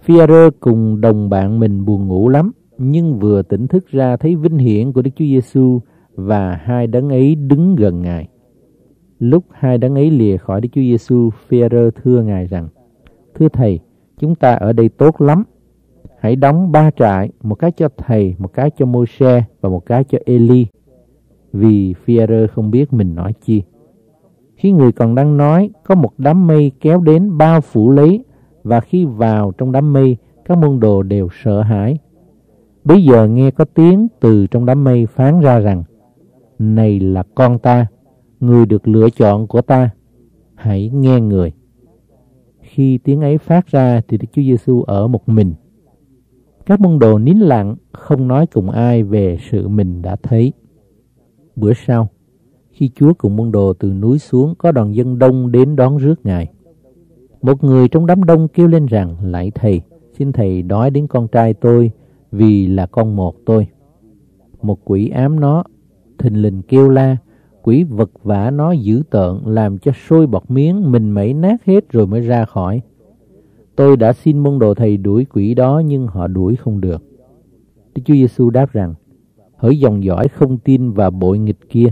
Phi-a-rơ cùng đồng bạn mình buồn ngủ lắm, nhưng vừa tỉnh thức ra thấy vinh hiển của Đức Chúa Giêsu và hai đấng ấy đứng gần Ngài. Lúc hai đấng ấy lìa khỏi Đức Chúa Giêsu, Phi-a-rơ thưa Ngài rằng: Thưa thầy, chúng ta ở đây tốt lắm. Hãy đóng ba trại, một cái cho thầy, một cái cho Môi-se và một cái cho Eli. Vì Phi-a-rơ không biết mình nói chi. Khi người còn đang nói, có một đám mây kéo đến bao phủ lấy và khi vào trong đám mây, các môn đồ đều sợ hãi. Bây giờ nghe có tiếng từ trong đám mây phán ra rằng, Này là con ta, người được lựa chọn của ta, hãy nghe người. Khi tiếng ấy phát ra thì Đức Chúa Giêsu ở một mình. Các môn đồ nín lặng, không nói cùng ai về sự mình đã thấy. Bữa sau, khi Chúa cùng môn đồ từ núi xuống, có đoàn dân đông đến đón rước Ngài. Một người trong đám đông kêu lên rằng, Lạy Thầy, xin Thầy đói đến con trai tôi, vì là con một tôi. Một quỷ ám nó, thình lình kêu la, quỷ vật vả nó dữ tợn, làm cho sôi bọt miếng, mình mẩy nát hết rồi mới ra khỏi. Tôi đã xin môn đồ thầy đuổi quỷ đó nhưng họ đuổi không được. Đức Chúa Giêsu đáp rằng, hỡi dòng dõi không tin và bội nghịch kia,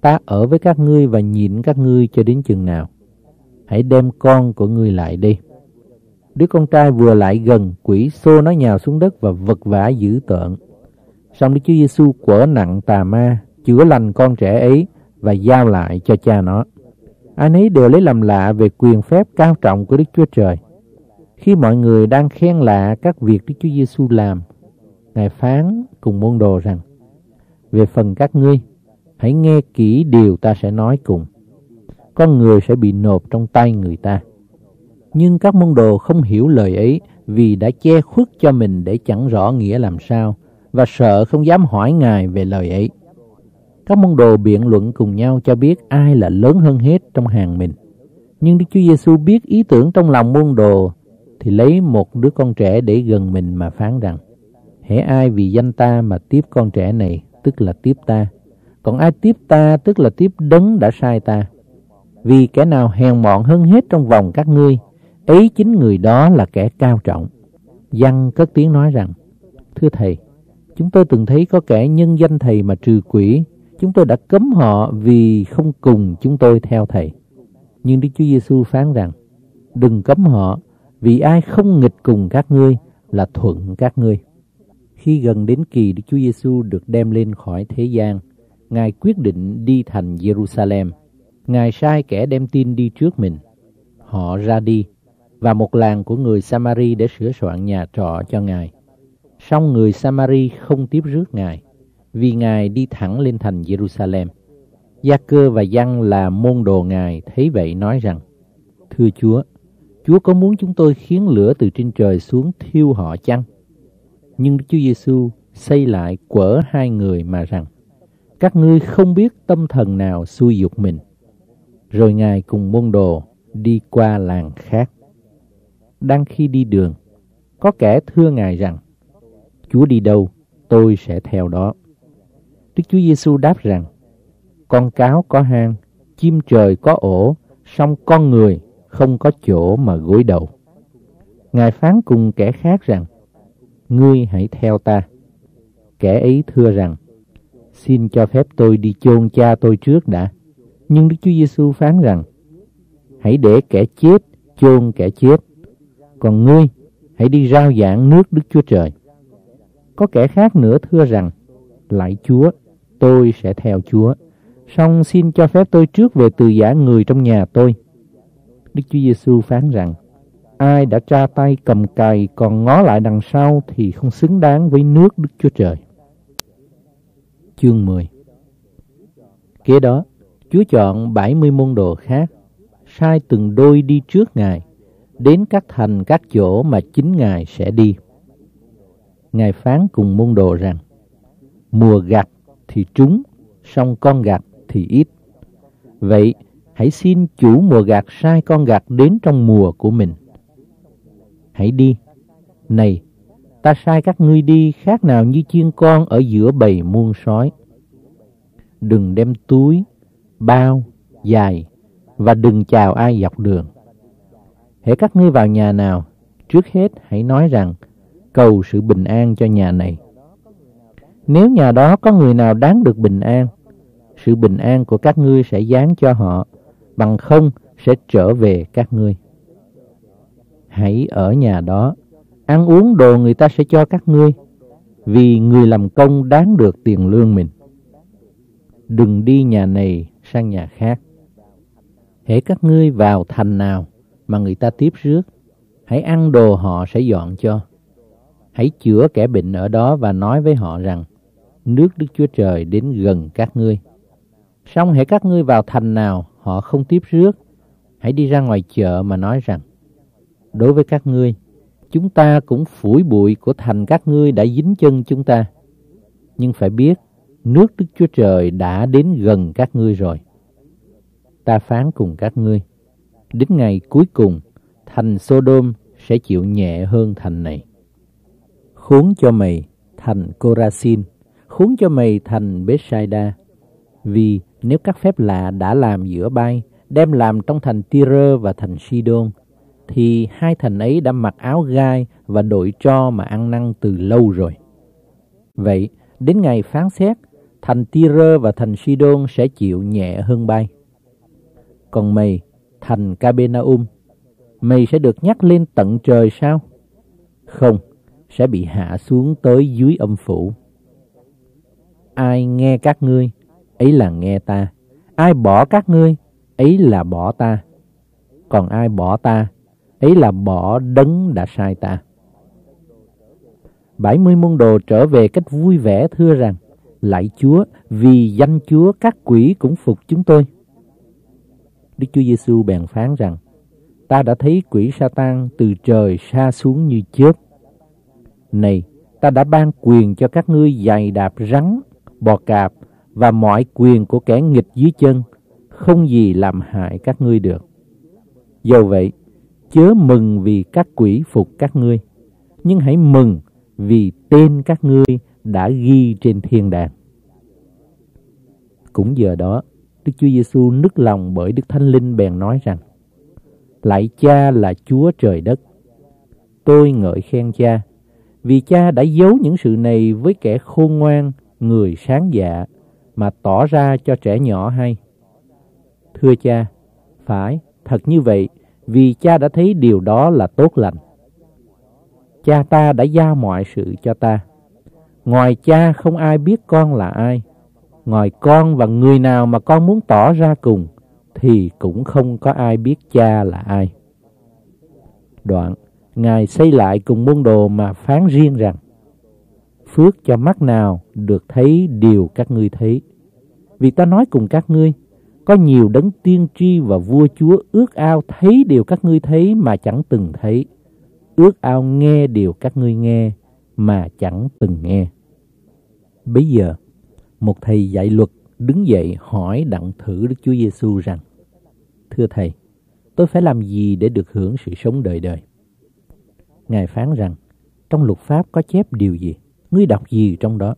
ta ở với các ngươi và nhịn các ngươi cho đến chừng nào. Hãy đem con của ngươi lại đi. Đứa con trai vừa lại gần, quỷ xô nó nhào xuống đất và vật vã dữ tợn. Xong Đức Chúa Giêsu quở nặng tà ma, chữa lành con trẻ ấy và giao lại cho cha nó. Ai nấy đều lấy làm lạ về quyền phép cao trọng của Đức Chúa Trời. Khi mọi người đang khen lạ các việc Đức Chúa Giêsu làm, Ngài phán cùng môn đồ rằng, Về phần các ngươi, hãy nghe kỹ điều ta sẽ nói cùng. Con người sẽ bị nộp trong tay người ta. Nhưng các môn đồ không hiểu lời ấy vì đã che khuất cho mình để chẳng rõ nghĩa làm sao và sợ không dám hỏi Ngài về lời ấy. Các môn đồ biện luận cùng nhau cho biết ai là lớn hơn hết trong hàng mình. Nhưng Đức Chúa Giêsu biết ý tưởng trong lòng môn đồ thì lấy một đứa con trẻ để gần mình mà phán rằng, hễ ai vì danh ta mà tiếp con trẻ này, tức là tiếp ta? Còn ai tiếp ta, tức là tiếp đấng đã sai ta? Vì kẻ nào hèn mọn hơn hết trong vòng các ngươi, ấy chính người đó là kẻ cao trọng. Văn cất tiếng nói rằng, thưa thầy, chúng tôi từng thấy có kẻ nhân danh thầy mà trừ quỷ chúng tôi đã cấm họ vì không cùng chúng tôi theo thầy nhưng Đức Chúa Giêsu phán rằng đừng cấm họ vì ai không nghịch cùng các ngươi là thuận các ngươi. Khi gần đến kỳ Đức Chúa Giêsu được đem lên khỏi thế gian, Ngài quyết định đi thành Jerusalem. Ngài sai kẻ đem tin đi trước mình. Họ ra đi và một làng của người Samari để sửa soạn nhà trọ cho Ngài. Song người Samari không tiếp rước Ngài, vì Ngài đi thẳng lên thành Jerusalem. Gia cơ và Giăng là môn đồ Ngài thấy vậy nói rằng, Thưa Chúa, Chúa có muốn chúng tôi khiến lửa từ trên trời xuống thiêu họ chăng? Nhưng Chúa Giêsu xây lại quở hai người mà rằng, các ngươi không biết tâm thần nào xui dục mình. Rồi Ngài cùng môn đồ đi qua làng khác. Đang khi đi đường, có kẻ thưa Ngài rằng, Chúa đi đâu, tôi sẽ theo đó. Đức Chúa Giêsu đáp rằng, con cáo có hang, chim trời có ổ, song con người không có chỗ mà gối đầu. Ngài phán cùng kẻ khác rằng, Ngươi hãy theo ta. Kẻ ấy thưa rằng, Xin cho phép tôi đi chôn cha tôi trước đã. Nhưng Đức Chúa Giêsu phán rằng, Hãy để kẻ chết chôn kẻ chết. Còn ngươi, hãy đi rao giảng nước Đức Chúa Trời. Có kẻ khác nữa thưa rằng, Lạy Chúa, tôi sẽ theo Chúa. Song xin cho phép tôi trước về từ giả người trong nhà tôi. Đức Chúa Giêsu phán rằng, ai đã tra tay cầm cày còn ngó lại đằng sau thì không xứng đáng với nước Đức Chúa Trời. Chương 10 Kế đó, Chúa chọn 70 môn đồ khác, sai từng đôi đi trước Ngài, đến các thành các chỗ mà chính Ngài sẽ đi. Ngài phán cùng môn đồ rằng, mùa gặt thì trúng, song con gạt thì ít. Vậy, hãy xin chủ mùa gạt sai con gạt đến trong mùa của mình. Hãy đi. Này, ta sai các ngươi đi khác nào như chiên con ở giữa bầy muôn sói. Đừng đem túi, bao, dài và đừng chào ai dọc đường. Hãy các ngươi vào nhà nào, trước hết hãy nói rằng cầu sự bình an cho nhà này. Nếu nhà đó có người nào đáng được bình an, sự bình an của các ngươi sẽ dán cho họ, bằng không sẽ trở về các ngươi. Hãy ở nhà đó, ăn uống đồ người ta sẽ cho các ngươi, vì người làm công đáng được tiền lương mình. Đừng đi nhà này sang nhà khác. Hễ các ngươi vào thành nào mà người ta tiếp rước, hãy ăn đồ họ sẽ dọn cho. Hãy chữa kẻ bệnh ở đó và nói với họ rằng, nước Đức Chúa Trời đến gần các ngươi. Xong hãy các ngươi vào thành nào họ không tiếp rước, hãy đi ra ngoài chợ mà nói rằng, đối với các ngươi, chúng ta cũng phủi bụi của thành các ngươi đã dính chân chúng ta. Nhưng phải biết, nước Đức Chúa Trời đã đến gần các ngươi rồi. Ta phán cùng các ngươi, đến ngày cuối cùng, thành Sodom sẽ chịu nhẹ hơn thành này. Khốn cho mày, thành Corazin, khốn cho mày thành Bethsaida, vì nếu các phép lạ đã làm giữa bay, đem làm trong thành Tyre và thành Sidon, thì hai thành ấy đã mặc áo gai và đội cho mà ăn năn từ lâu rồi. Vậy, đến ngày phán xét, thành Tyre và thành Sidon sẽ chịu nhẹ hơn bay. Còn mày, thành Capernaum, mày sẽ được nhắc lên tận trời sao? Không, sẽ bị hạ xuống tới dưới âm phủ. Ai nghe các ngươi, ấy là nghe ta. Ai bỏ các ngươi, ấy là bỏ ta. Còn ai bỏ ta, ấy là bỏ đấng đã sai ta. bảy mươi môn đồ trở về cách vui vẻ thưa rằng, Lạy Chúa, vì danh Chúa các quỷ cũng phục chúng tôi. Đức Chúa Giêsu bèn phán rằng, ta đã thấy quỷ Satan từ trời xa xuống như chớp. Này, ta đã ban quyền cho các ngươi dày đạp rắn, bò cạp và mọi quyền của kẻ nghịch dưới chân, không gì làm hại các ngươi được. Do vậy, chớ mừng vì các quỷ phục các ngươi, nhưng hãy mừng vì tên các ngươi đã ghi trên thiên đàng. Cũng giờ đó, Đức Chúa Giêsu nức lòng bởi Đức Thánh Linh bèn nói rằng: Lạy Cha là Chúa trời đất. Tôi ngợi khen Cha, vì Cha đã giấu những sự này với kẻ khôn ngoan, người sáng dạ mà tỏ ra cho trẻ nhỏ hay. Thưa cha, phải, thật như vậy, vì cha đã thấy điều đó là tốt lành. Cha ta đã giao mọi sự cho ta. Ngoài cha không ai biết con là ai. Ngoài con và người nào mà con muốn tỏ ra cùng, thì cũng không có ai biết cha là ai. Đoạn, Ngài xây lại cùng môn đồ mà phán riêng rằng, phước cho mắt nào được thấy điều các ngươi thấy. Vì ta nói cùng các ngươi, có nhiều đấng tiên tri và vua chúa ước ao thấy điều các ngươi thấy mà chẳng từng thấy, ước ao nghe điều các ngươi nghe mà chẳng từng nghe. Bây giờ, một thầy dạy luật đứng dậy hỏi đặng thử Đức Chúa Giêsu rằng: Thưa thầy, tôi phải làm gì để được hưởng sự sống đời đời? Ngài phán rằng, trong luật pháp có chép điều gì? Ngươi đọc gì trong đó?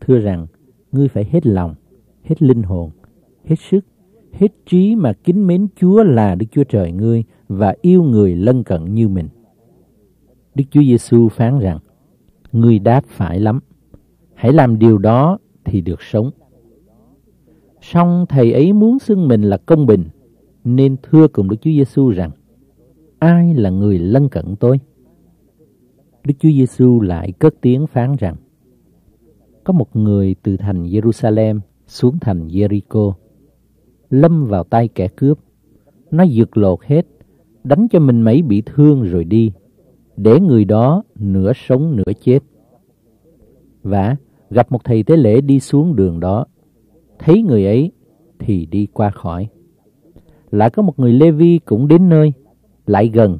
Thưa rằng, ngươi phải hết lòng, hết linh hồn, hết sức, hết trí mà kính mến Chúa là Đức Chúa Trời ngươi và yêu người lân cận như mình. Đức Chúa Giêsu phán rằng, ngươi đáp phải lắm, hãy làm điều đó thì được sống. Song thầy ấy muốn xưng mình là công bình, nên thưa cùng Đức Chúa Giêsu rằng, ai là người lân cận tôi? Đức Chúa Giêsu lại cất tiếng phán rằng, có một người từ thành Jerusalem xuống thành Jericho, lâm vào tay kẻ cướp. Nó giật lột hết, đánh cho mình mấy bị thương rồi đi, để người đó nửa sống nửa chết. Và gặp một thầy tế lễ đi xuống đường đó, thấy người ấy thì đi qua khỏi. Lại có một người Lê Vi cũng đến nơi, lại gần,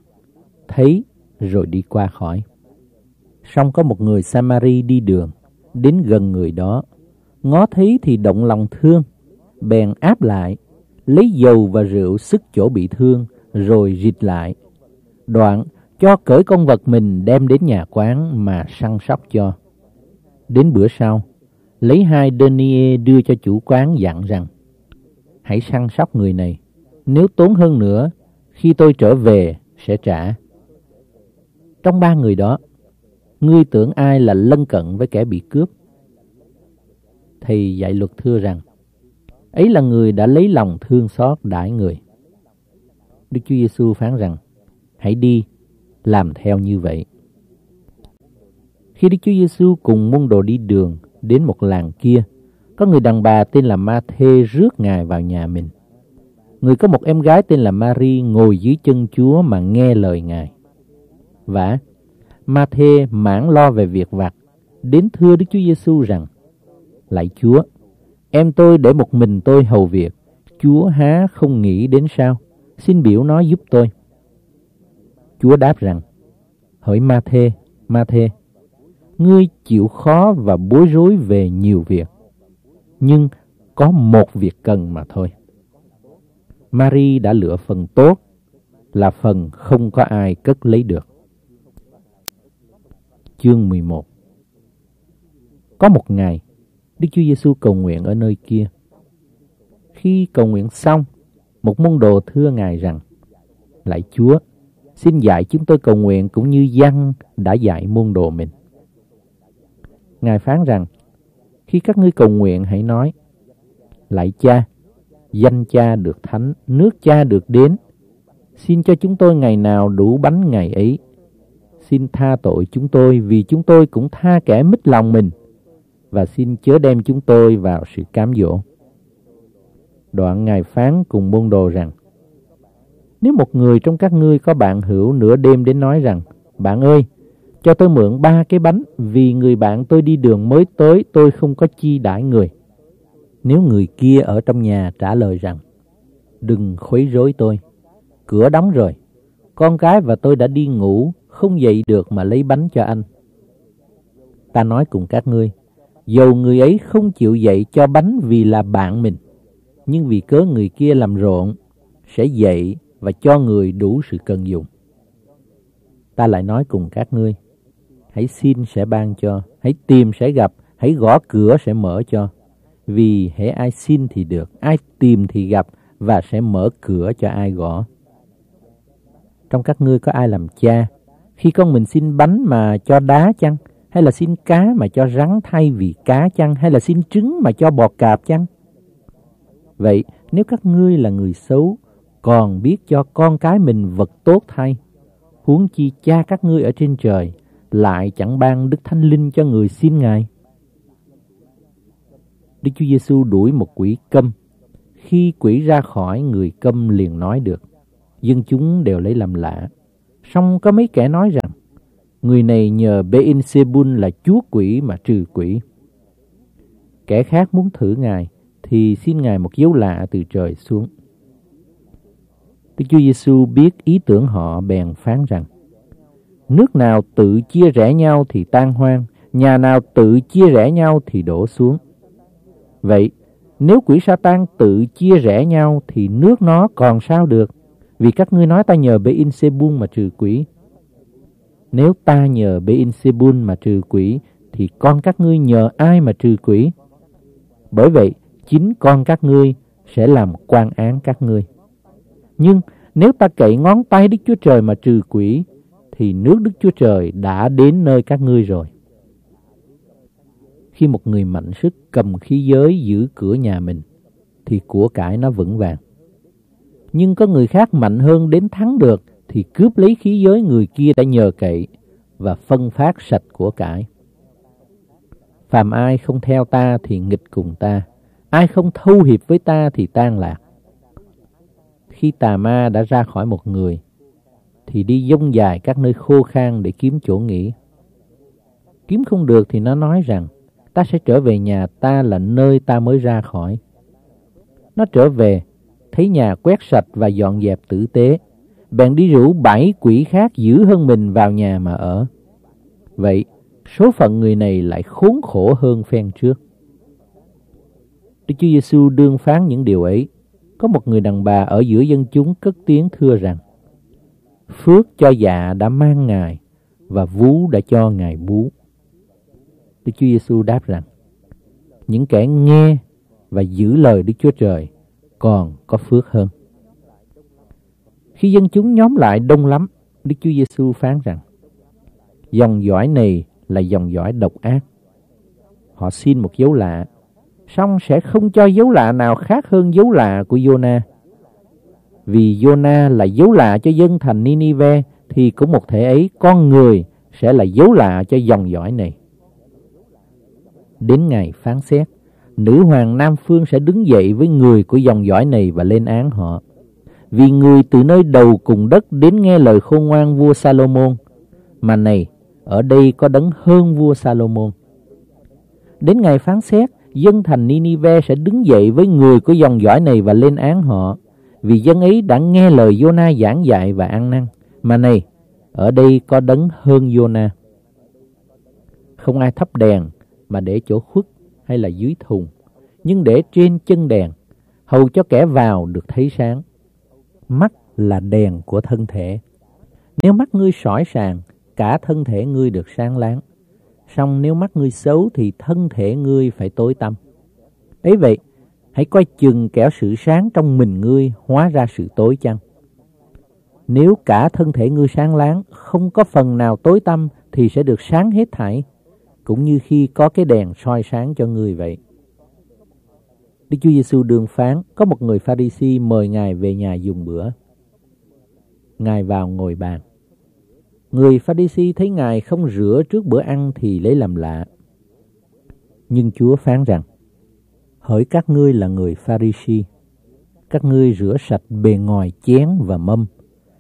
thấy rồi đi qua khỏi. Xong có một người Samari đi đường, đến gần người đó, ngó thấy thì động lòng thương, bèn áp lại, lấy dầu và rượu sức chỗ bị thương, rồi rịt lại. Đoạn cho cởi con vật mình đem đến nhà quán mà săn sóc cho. Đến bữa sau, lấy hai denier đưa cho chủ quán dặn rằng, hãy săn sóc người này, nếu tốn hơn nữa, khi tôi trở về sẽ trả. Trong ba người đó, ngươi tưởng ai là lân cận với kẻ bị cướp? thì dạy luật thưa rằng, ấy là người đã lấy lòng thương xót đãi người. Đức Chúa Giêsu phán rằng, hãy đi, làm theo như vậy. Khi Đức Chúa Giêsu cùng môn đồ đi đường đến một làng kia, có người đàn bà tên là Ma-thê rước Ngài vào nhà mình. Người có một em gái tên là Mary ngồi dưới chân Chúa mà nghe lời Ngài. Và Ma-thê mãn lo về việc vặt, đến thưa Đức Chúa Giêsu rằng: Lạy Chúa, em tôi để một mình tôi hầu việc, Chúa há không nghĩ đến sao? Xin biểu nó giúp tôi. Chúa đáp rằng: Hỡi Ma-thê, Ma-thê, ngươi chịu khó và bối rối về nhiều việc, nhưng có một việc cần mà thôi. Mary đã lựa phần tốt, là phần không có ai cất lấy được. Chương 11 Có một ngày, Đức Chúa Giêsu cầu nguyện ở nơi kia. Khi cầu nguyện xong, một môn đồ thưa Ngài rằng, Lạy Chúa, xin dạy chúng tôi cầu nguyện cũng như dân đã dạy môn đồ mình. Ngài phán rằng, khi các ngươi cầu nguyện hãy nói, Lạy cha, danh cha được thánh, nước cha được đến. Xin cho chúng tôi ngày nào đủ bánh ngày ấy. Xin tha tội chúng tôi vì chúng tôi cũng tha kẻ mít lòng mình. Và xin chớ đem chúng tôi vào sự cám dỗ. Đoạn Ngài phán cùng môn đồ rằng, Nếu một người trong các ngươi có bạn hữu nửa đêm đến nói rằng, Bạn ơi, cho tôi mượn ba cái bánh vì người bạn tôi đi đường mới tới tôi không có chi đãi người. Nếu người kia ở trong nhà trả lời rằng, đừng khuấy rối tôi, cửa đóng rồi, con cái và tôi đã đi ngủ, không dậy được mà lấy bánh cho anh. Ta nói cùng các ngươi, dầu người ấy không chịu dậy cho bánh vì là bạn mình, nhưng vì cớ người kia làm rộn, sẽ dậy và cho người đủ sự cần dùng. Ta lại nói cùng các ngươi, hãy xin sẽ ban cho, hãy tìm sẽ gặp, hãy gõ cửa sẽ mở cho. Vì hễ ai xin thì được, ai tìm thì gặp và sẽ mở cửa cho ai gõ. Trong các ngươi có ai làm cha, khi con mình xin bánh mà cho đá chăng? Hay là xin cá mà cho rắn thay vì cá chăng? Hay là xin trứng mà cho bò cạp chăng? Vậy nếu các ngươi là người xấu, còn biết cho con cái mình vật tốt thay, huống chi cha các ngươi ở trên trời, lại chẳng ban Đức Thánh Linh cho người xin Ngài. Đức Chúa Giêsu đuổi một quỷ câm. Khi quỷ ra khỏi, người câm liền nói được. Dân chúng đều lấy làm lạ. Xong có mấy kẻ nói rằng, người này nhờ Bein-Sebun là chúa quỷ mà trừ quỷ. Kẻ khác muốn thử Ngài, thì xin Ngài một dấu lạ từ trời xuống. Đức Chúa Giêsu biết ý tưởng họ bèn phán rằng, nước nào tự chia rẽ nhau thì tan hoang, nhà nào tự chia rẽ nhau thì đổ xuống. Vậy, nếu quỷ sa tan tự chia rẽ nhau thì nước nó còn sao được? Vì các ngươi nói ta nhờ Bein Sebun mà trừ quỷ. Nếu ta nhờ Bein Sebun mà trừ quỷ, thì con các ngươi nhờ ai mà trừ quỷ? Bởi vậy, chính con các ngươi sẽ làm quan án các ngươi. Nhưng nếu ta cậy ngón tay Đức Chúa Trời mà trừ quỷ, thì nước Đức Chúa Trời đã đến nơi các ngươi rồi khi một người mạnh sức cầm khí giới giữ cửa nhà mình, thì của cải nó vững vàng. Nhưng có người khác mạnh hơn đến thắng được, thì cướp lấy khí giới người kia đã nhờ cậy và phân phát sạch của cải. Phàm ai không theo ta thì nghịch cùng ta, ai không thâu hiệp với ta thì tan lạc. Khi tà ma đã ra khỏi một người, thì đi dông dài các nơi khô khan để kiếm chỗ nghỉ. Kiếm không được thì nó nói rằng, ta sẽ trở về nhà ta là nơi ta mới ra khỏi. Nó trở về, thấy nhà quét sạch và dọn dẹp tử tế, bèn đi rủ bảy quỷ khác dữ hơn mình vào nhà mà ở. Vậy, số phận người này lại khốn khổ hơn phen trước. Đức Chúa Giêsu đương phán những điều ấy. Có một người đàn bà ở giữa dân chúng cất tiếng thưa rằng, Phước cho dạ đã mang Ngài, và vú đã cho Ngài bú. Đức Chúa Giêsu đáp rằng, những kẻ nghe và giữ lời Đức Chúa Trời còn có phước hơn. Khi dân chúng nhóm lại đông lắm, Đức Chúa Giêsu phán rằng, dòng dõi này là dòng dõi độc ác. Họ xin một dấu lạ, song sẽ không cho dấu lạ nào khác hơn dấu lạ của Jonah. Vì Jonah là dấu lạ cho dân thành Ninive, thì cũng một thể ấy con người sẽ là dấu lạ cho dòng dõi này. Đến ngày phán xét, nữ hoàng Nam Phương sẽ đứng dậy với người của dòng dõi này và lên án họ. Vì người từ nơi đầu cùng đất đến nghe lời khôn ngoan vua Salomon, mà này, ở đây có đấng hơn vua Salomon. Đến ngày phán xét, dân thành Ninive sẽ đứng dậy với người của dòng dõi này và lên án họ, vì dân ấy đã nghe lời Jonah giảng dạy và ăn năn. Mà này, ở đây có đấng hơn Jonah. Không ai thắp đèn mà để chỗ khuất hay là dưới thùng, nhưng để trên chân đèn, hầu cho kẻ vào được thấy sáng. Mắt là đèn của thân thể. Nếu mắt ngươi sỏi sàng, cả thân thể ngươi được sáng láng. Song nếu mắt ngươi xấu thì thân thể ngươi phải tối tăm. Ấy vậy, hãy coi chừng kẻo sự sáng trong mình ngươi hóa ra sự tối chăng. Nếu cả thân thể ngươi sáng láng, không có phần nào tối tăm thì sẽ được sáng hết thảy, cũng như khi có cái đèn soi sáng cho người vậy. Đức Chúa Giêsu đường phán, có một người Pharisee mời Ngài về nhà dùng bữa. Ngài vào ngồi bàn. Người Pharisee thấy Ngài không rửa trước bữa ăn thì lấy làm lạ. Nhưng Chúa phán rằng, Hỡi các ngươi là người Pharisee, các ngươi rửa sạch bề ngoài chén và mâm,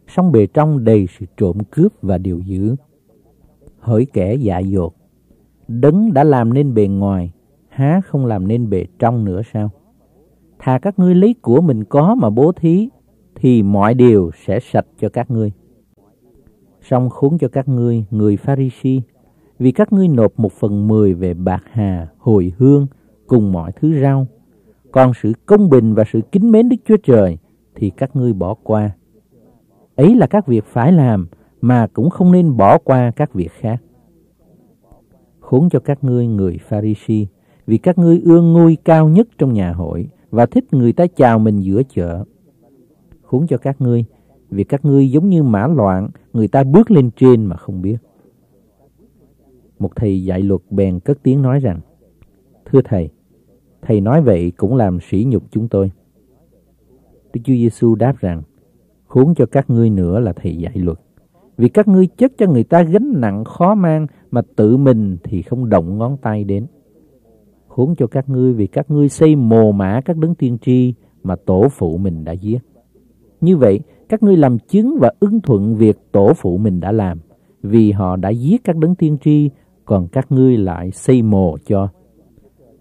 song bề trong đầy sự trộm cướp và điều dữ. Hỡi kẻ dạ dột, đấng đã làm nên bề ngoài, há không làm nên bề trong nữa sao? Thà các ngươi lấy của mình có mà bố thí, thì mọi điều sẽ sạch cho các ngươi. Song khốn cho các ngươi, người Pharisi, vì các ngươi nộp một phần mười về bạc hà, hồi hương, cùng mọi thứ rau. Còn sự công bình và sự kính mến Đức Chúa Trời thì các ngươi bỏ qua. Ấy là các việc phải làm mà cũng không nên bỏ qua các việc khác. Khốn cho các ngươi người Pharisee, vì các ngươi ương ngôi cao nhất trong nhà hội và thích người ta chào mình giữa chợ. Khốn cho các ngươi, vì các ngươi giống như mã loạn, người ta bước lên trên mà không biết. Một thầy dạy luật bèn cất tiếng nói rằng, Thưa thầy, thầy nói vậy cũng làm sỉ nhục chúng tôi. Đức Chúa Giêsu đáp rằng, khốn cho các ngươi nữa là thầy dạy luật. Vì các ngươi chất cho người ta gánh nặng khó mang mà tự mình thì không động ngón tay đến. huống cho các ngươi vì các ngươi xây mồ mã các đấng tiên tri mà tổ phụ mình đã giết. Như vậy, các ngươi làm chứng và ứng thuận việc tổ phụ mình đã làm, vì họ đã giết các đấng tiên tri, còn các ngươi lại xây mồ cho.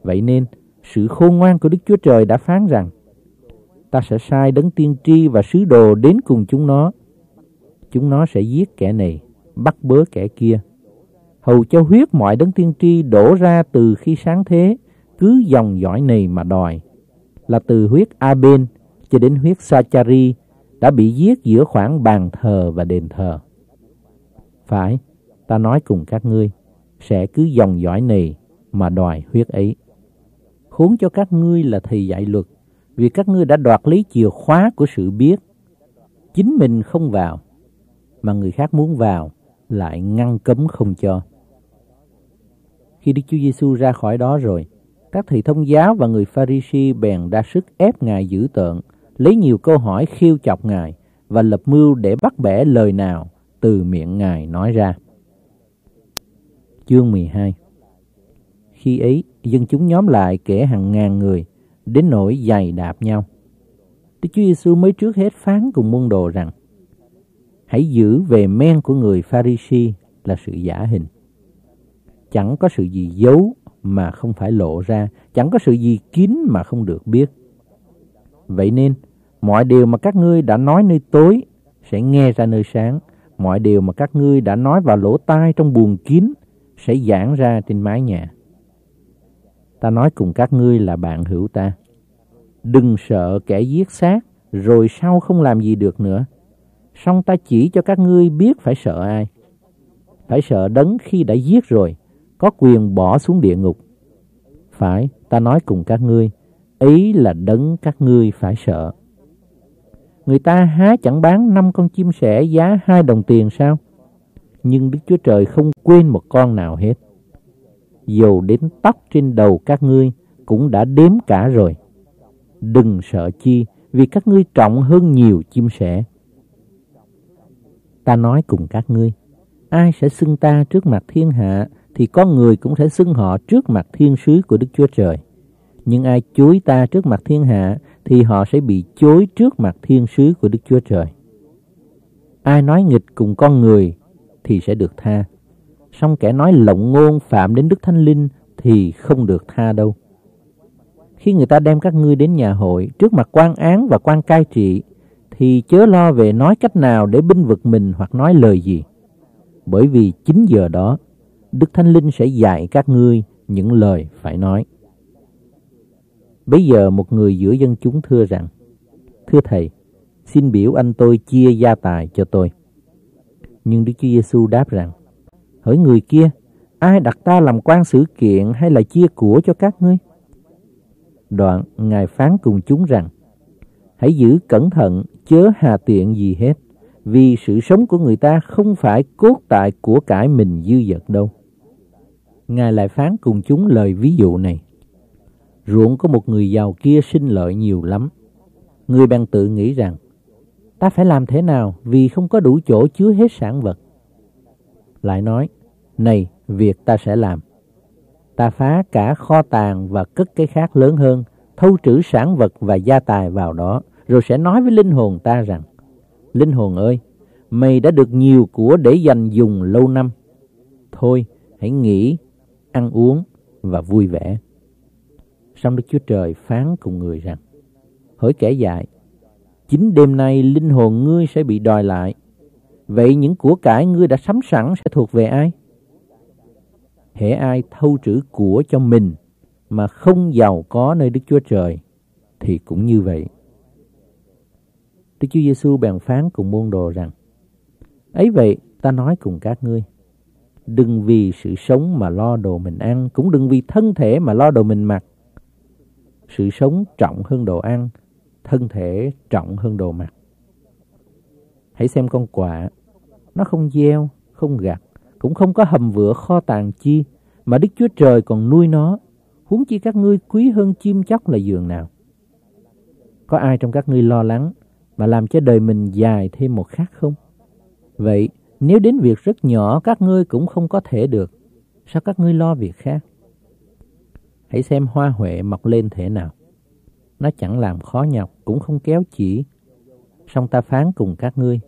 Vậy nên, sự khôn ngoan của Đức Chúa Trời đã phán rằng, ta sẽ sai đấng tiên tri và sứ đồ đến cùng chúng nó. Chúng nó sẽ giết kẻ này, bắt bớ kẻ kia. Hầu cho huyết mọi đấng tiên tri đổ ra từ khi sáng thế, cứ dòng dõi này mà đòi. Là từ huyết A-bên cho đến huyết sa chari đã bị giết giữa khoảng bàn thờ và đền thờ. Phải, ta nói cùng các ngươi, sẽ cứ dòng dõi này mà đòi huyết ấy. Khốn cho các ngươi là thầy dạy luật, vì các ngươi đã đoạt lấy chìa khóa của sự biết. Chính mình không vào, mà người khác muốn vào, lại ngăn cấm không cho. Khi Đức Chúa Giêsu ra khỏi đó rồi, các thầy thông giáo và người Pharisee bèn ra sức ép Ngài giữ tợn, lấy nhiều câu hỏi khiêu chọc Ngài và lập mưu để bắt bẻ lời nào từ miệng Ngài nói ra. Chương 12 Khi ấy, dân chúng nhóm lại kể hàng ngàn người, đến nỗi giày đạp nhau. Đức Chúa Giêsu mới trước hết phán cùng môn đồ rằng Hãy giữ về men của người Pharisi là sự giả hình. Chẳng có sự gì giấu mà không phải lộ ra, chẳng có sự gì kín mà không được biết. Vậy nên, mọi điều mà các ngươi đã nói nơi tối sẽ nghe ra nơi sáng, mọi điều mà các ngươi đã nói vào lỗ tai trong buồng kín sẽ giảng ra trên mái nhà. Ta nói cùng các ngươi là bạn hữu ta. Đừng sợ kẻ giết xác, rồi sau không làm gì được nữa. Xong ta chỉ cho các ngươi biết phải sợ ai. Phải sợ đấng khi đã giết rồi, có quyền bỏ xuống địa ngục. Phải, ta nói cùng các ngươi, ý là đấng các ngươi phải sợ. Người ta há chẳng bán năm con chim sẻ giá hai đồng tiền sao? Nhưng Đức Chúa Trời không quên một con nào hết. Dầu đến tóc trên đầu các ngươi cũng đã đếm cả rồi. Đừng sợ chi, vì các ngươi trọng hơn nhiều chim sẻ. Ta nói cùng các ngươi, ai sẽ xưng ta trước mặt thiên hạ, thì con người cũng sẽ xưng họ trước mặt thiên sứ của Đức Chúa Trời. Nhưng ai chối ta trước mặt thiên hạ, thì họ sẽ bị chối trước mặt thiên sứ của Đức Chúa Trời. Ai nói nghịch cùng con người thì sẽ được tha. Song kẻ nói lộng ngôn phạm đến Đức Thánh Linh thì không được tha đâu. Khi người ta đem các ngươi đến nhà hội trước mặt quan án và quan cai trị thì chớ lo về nói cách nào để binh vực mình hoặc nói lời gì. Bởi vì chính giờ đó Đức Thánh Linh sẽ dạy các ngươi những lời phải nói. Bây giờ một người giữa dân chúng thưa rằng, Thưa Thầy, xin biểu anh tôi chia gia tài cho tôi. Nhưng Đức Chúa Giêsu đáp rằng, Hỡi người kia, ai đặt ta làm quan xử kiện hay là chia của cho các ngươi? Đoạn, Ngài phán cùng chúng rằng, Hãy giữ cẩn thận, chớ hà tiện gì hết, vì sự sống của người ta không phải cốt tại của cải mình dư dật đâu. Ngài lại phán cùng chúng lời ví dụ này. Ruộng có một người giàu kia sinh lợi nhiều lắm. Người bèn tự nghĩ rằng, ta phải làm thế nào vì không có đủ chỗ chứa hết sản vật. Lại nói, này, việc ta sẽ làm. Ta phá cả kho tàng và cất cái khác lớn hơn, thâu trữ sản vật và gia tài vào đó, rồi sẽ nói với linh hồn ta rằng, Linh hồn ơi, mày đã được nhiều của để dành dùng lâu năm. Thôi, hãy nghỉ, ăn uống và vui vẻ. Xong Đức Chúa Trời phán cùng người rằng, Hỡi kẻ dại, chính đêm nay linh hồn ngươi sẽ bị đòi lại. Vậy những của cải ngươi đã sắm sẵn sẽ thuộc về ai? Hễ ai thâu trữ của cho mình mà không giàu có nơi Đức Chúa Trời thì cũng như vậy. Đức Chúa Giêsu bèn phán cùng môn đồ rằng: ấy vậy, ta nói cùng các ngươi, đừng vì sự sống mà lo đồ mình ăn, cũng đừng vì thân thể mà lo đồ mình mặc. Sự sống trọng hơn đồ ăn, thân thể trọng hơn đồ mặc. Hãy xem con quạ, nó không gieo, không gặt, cũng không có hầm vựa kho tàng chi, mà đức chúa trời còn nuôi nó, huống chi các ngươi quý hơn chim chóc là giường nào. Có ai trong các ngươi lo lắng mà làm cho đời mình dài thêm một khắc không? Vậy, nếu đến việc rất nhỏ, các ngươi cũng không có thể được. Sao các ngươi lo việc khác? Hãy xem hoa huệ mọc lên thế nào. Nó chẳng làm khó nhọc, cũng không kéo chỉ. Song ta phán cùng các ngươi,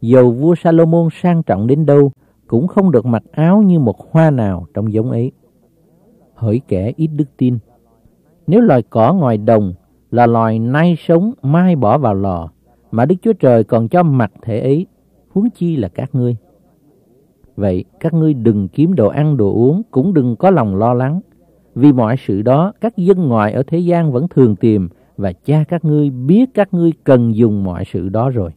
dầu vua Salomon sang trọng đến đâu, cũng không được mặc áo như một hoa nào trong giống ấy. Hỡi kẻ ít đức tin, nếu loài cỏ ngoài đồng là loài nay sống, mai bỏ vào lò mà Đức Chúa Trời còn cho mặt thể ấy huống chi là các ngươi vậy các ngươi đừng kiếm đồ ăn đồ uống cũng đừng có lòng lo lắng vì mọi sự đó các dân ngoại ở thế gian vẫn thường tìm và cha các ngươi biết các ngươi cần dùng mọi sự đó rồi.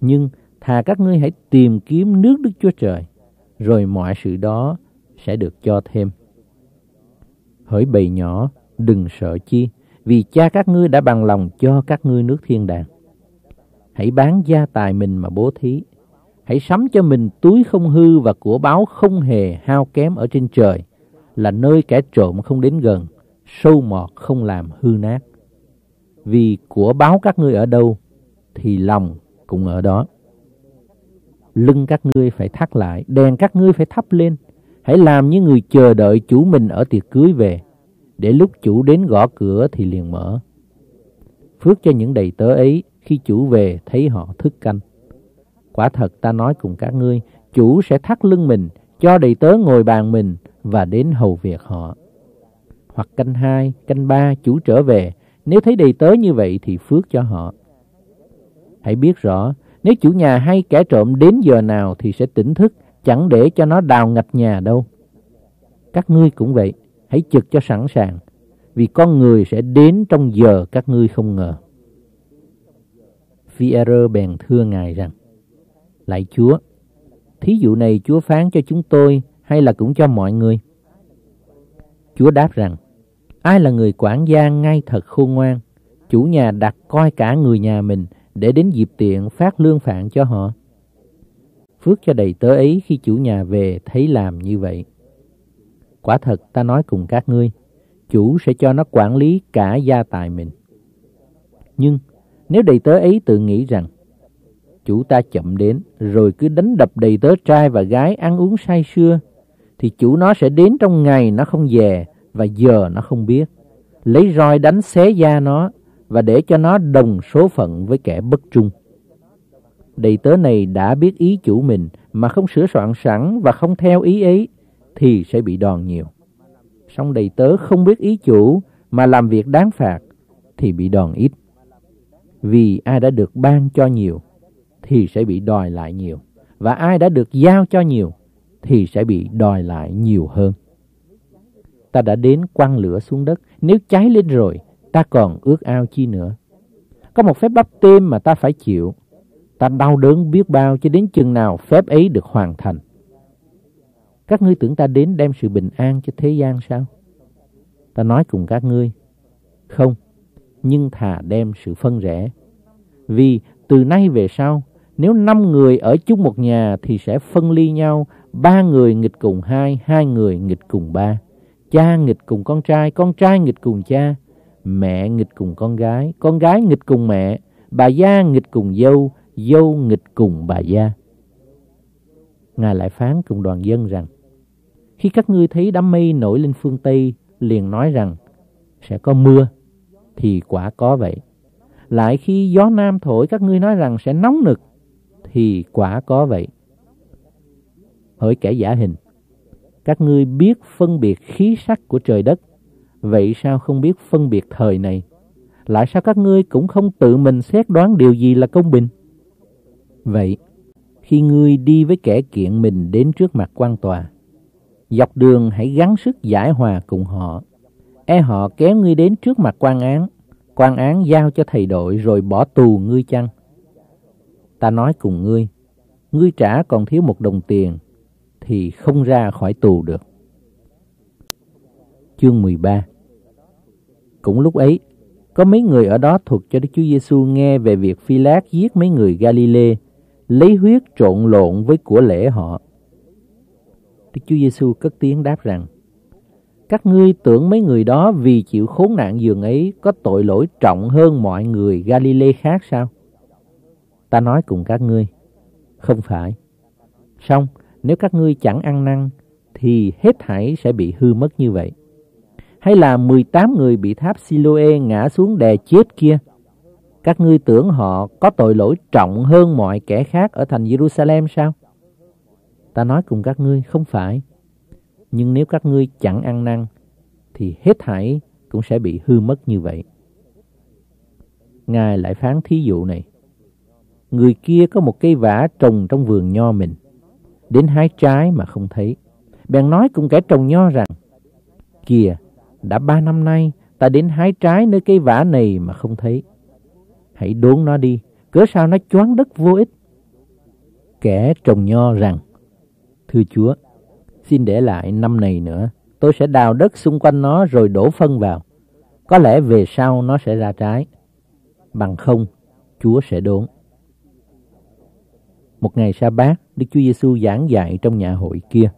Nhưng thà các ngươi hãy tìm kiếm nước Đức Chúa Trời, rồi mọi sự đó sẽ được cho thêm. Hỡi bầy nhỏ, đừng sợ chi, vì cha các ngươi đã bằng lòng cho các ngươi nước thiên đàng. Hãy bán gia tài mình mà bố thí. Hãy sắm cho mình túi không hư và của báo không hề hao kém ở trên trời, là nơi kẻ trộm không đến gần, sâu mọt không làm hư nát. Vì của báo các ngươi ở đâu, thì lòng cũng ở đó. Lưng các ngươi phải thắt lại, đèn các ngươi phải thắp lên. Hãy làm như người chờ đợi chủ mình ở tiệc cưới về, để lúc chủ đến gõ cửa thì liền mở. Phước cho những đầy tớ ấy khi chủ về thấy họ thức canh. Quả thật ta nói cùng các ngươi, chủ sẽ thắt lưng mình, cho đầy tớ ngồi bàn mình và đến hầu việc họ. Hoặc canh hai, canh ba, chủ trở về, nếu thấy đầy tớ như vậy thì phước cho họ. Hãy biết rõ, nếu chủ nhà hay kẻ trộm đến giờ nào thì sẽ tỉnh thức, chẳng để cho nó đào ngạch nhà đâu. Các ngươi cũng vậy, hãy trực cho sẵn sàng, vì con người sẽ đến trong giờ các ngươi không ngờ. Phi-e-rơ bèn thưa Ngài rằng, Lạy Chúa, thí dụ này Chúa phán cho chúng tôi hay là cũng cho mọi người? Chúa đáp rằng, ai là người quản gia ngay thật khôn ngoan, chủ nhà đặt coi cả người nhà mình để đến dịp tiện phát lương phạn cho họ. Phước cho đầy tớ ấy khi chủ nhà về thấy làm như vậy. Quả thật ta nói cùng các ngươi, chủ sẽ cho nó quản lý cả gia tài mình. Nhưng nếu đầy tớ ấy tự nghĩ rằng chủ ta chậm đến, rồi cứ đánh đập đầy tớ trai và gái ăn uống say sưa, thì chủ nó sẽ đến trong ngày nó không về và giờ nó không biết. Lấy roi đánh xé da nó và để cho nó đồng số phận với kẻ bất trung. Đầy tớ này đã biết ý chủ mình mà không sửa soạn sẵn và không theo ý ấy thì sẽ bị đòn nhiều. Song đầy tớ không biết ý chủ mà làm việc đáng phạt thì bị đòn ít vì ai đã được ban cho nhiều thì sẽ bị đòi lại nhiều. Và ai đã được giao cho nhiều thì sẽ bị đòi lại nhiều hơn. Ta đã đến quăng lửa xuống đất, nếu cháy lên rồi, ta còn ước ao chi nữa. Có một phép bắp tim mà ta phải chịu. Ta đau đớn biết bao cho đến chừng nào phép ấy được hoàn thành. Các ngươi tưởng ta đến đem sự bình an cho thế gian sao? Ta nói cùng các ngươi, không, nhưng thà đem sự phân rẽ. Vì từ nay về sau, nếu năm người ở chung một nhà thì sẽ phân ly nhau, ba người nghịch cùng hai, hai người nghịch cùng ba. Cha nghịch cùng con trai, con trai nghịch cùng cha, mẹ nghịch cùng con gái, con gái nghịch cùng mẹ, bà gia nghịch cùng dâu, dâu nghịch cùng bà gia. Ngài lại phán cùng đoàn dân rằng, khi các ngươi thấy đám mây nổi lên phương Tây, liền nói rằng sẽ có mưa, thì quả có vậy. Lại khi gió nam thổi các ngươi nói rằng sẽ nóng nực, thì quả có vậy. Hỡi kẻ giả hình, các ngươi biết phân biệt khí sắc của trời đất, vậy sao không biết phân biệt thời này? Lại sao các ngươi cũng không tự mình xét đoán điều gì là công bình? Vậy, khi ngươi đi với kẻ kiện mình đến trước mặt quan tòa, dọc đường hãy gắng sức giải hòa cùng họ. E họ kéo ngươi đến trước mặt quan án, quan án giao cho thầy đội rồi bỏ tù ngươi chăng? Ta nói cùng ngươi, ngươi trả còn thiếu một đồng tiền, thì không ra khỏi tù được. Chương 13 Cũng lúc ấy, có mấy người ở đó thuộc cho Đức Chúa Giêsu nghe về việc Phi Lát giết mấy người Galilee, lấy huyết trộn lộn với của lễ họ. Đức Chúa Giêsu cất tiếng đáp rằng: các ngươi tưởng mấy người đó vì chịu khốn nạn giường ấy có tội lỗi trọng hơn mọi người Galilee khác sao? Ta nói cùng các ngươi, không phải. Xong, nếu các ngươi chẳng ăn năn, thì hết thảy sẽ bị hư mất như vậy. Hay là 18 người bị tháp Siloe ngã xuống đè chết kia? Các ngươi tưởng họ có tội lỗi trọng hơn mọi kẻ khác ở thành Jerusalem sao? Ta nói cùng các ngươi, không phải. Nhưng nếu các ngươi chẳng ăn năn, thì hết thảy cũng sẽ bị hư mất như vậy. Ngài lại phán thí dụ này người kia có một cây vả trồng trong vườn nho mình. Đến hái trái mà không thấy. Bèn nói cùng kẻ trồng nho rằng, Kìa, đã ba năm nay ta đến hái trái nơi cây vả này mà không thấy. Hãy đốn nó đi, cớ sao nó choáng đất vô ích. Kẻ trồng nho rằng, Thưa Chúa, xin để lại năm này nữa, tôi sẽ đào đất xung quanh nó rồi đổ phân vào. Có lẽ về sau nó sẽ ra trái. Bằng không, Chúa sẽ đốn. Một ngày sa bát, Đức Chúa Giêsu giảng dạy trong nhà hội kia.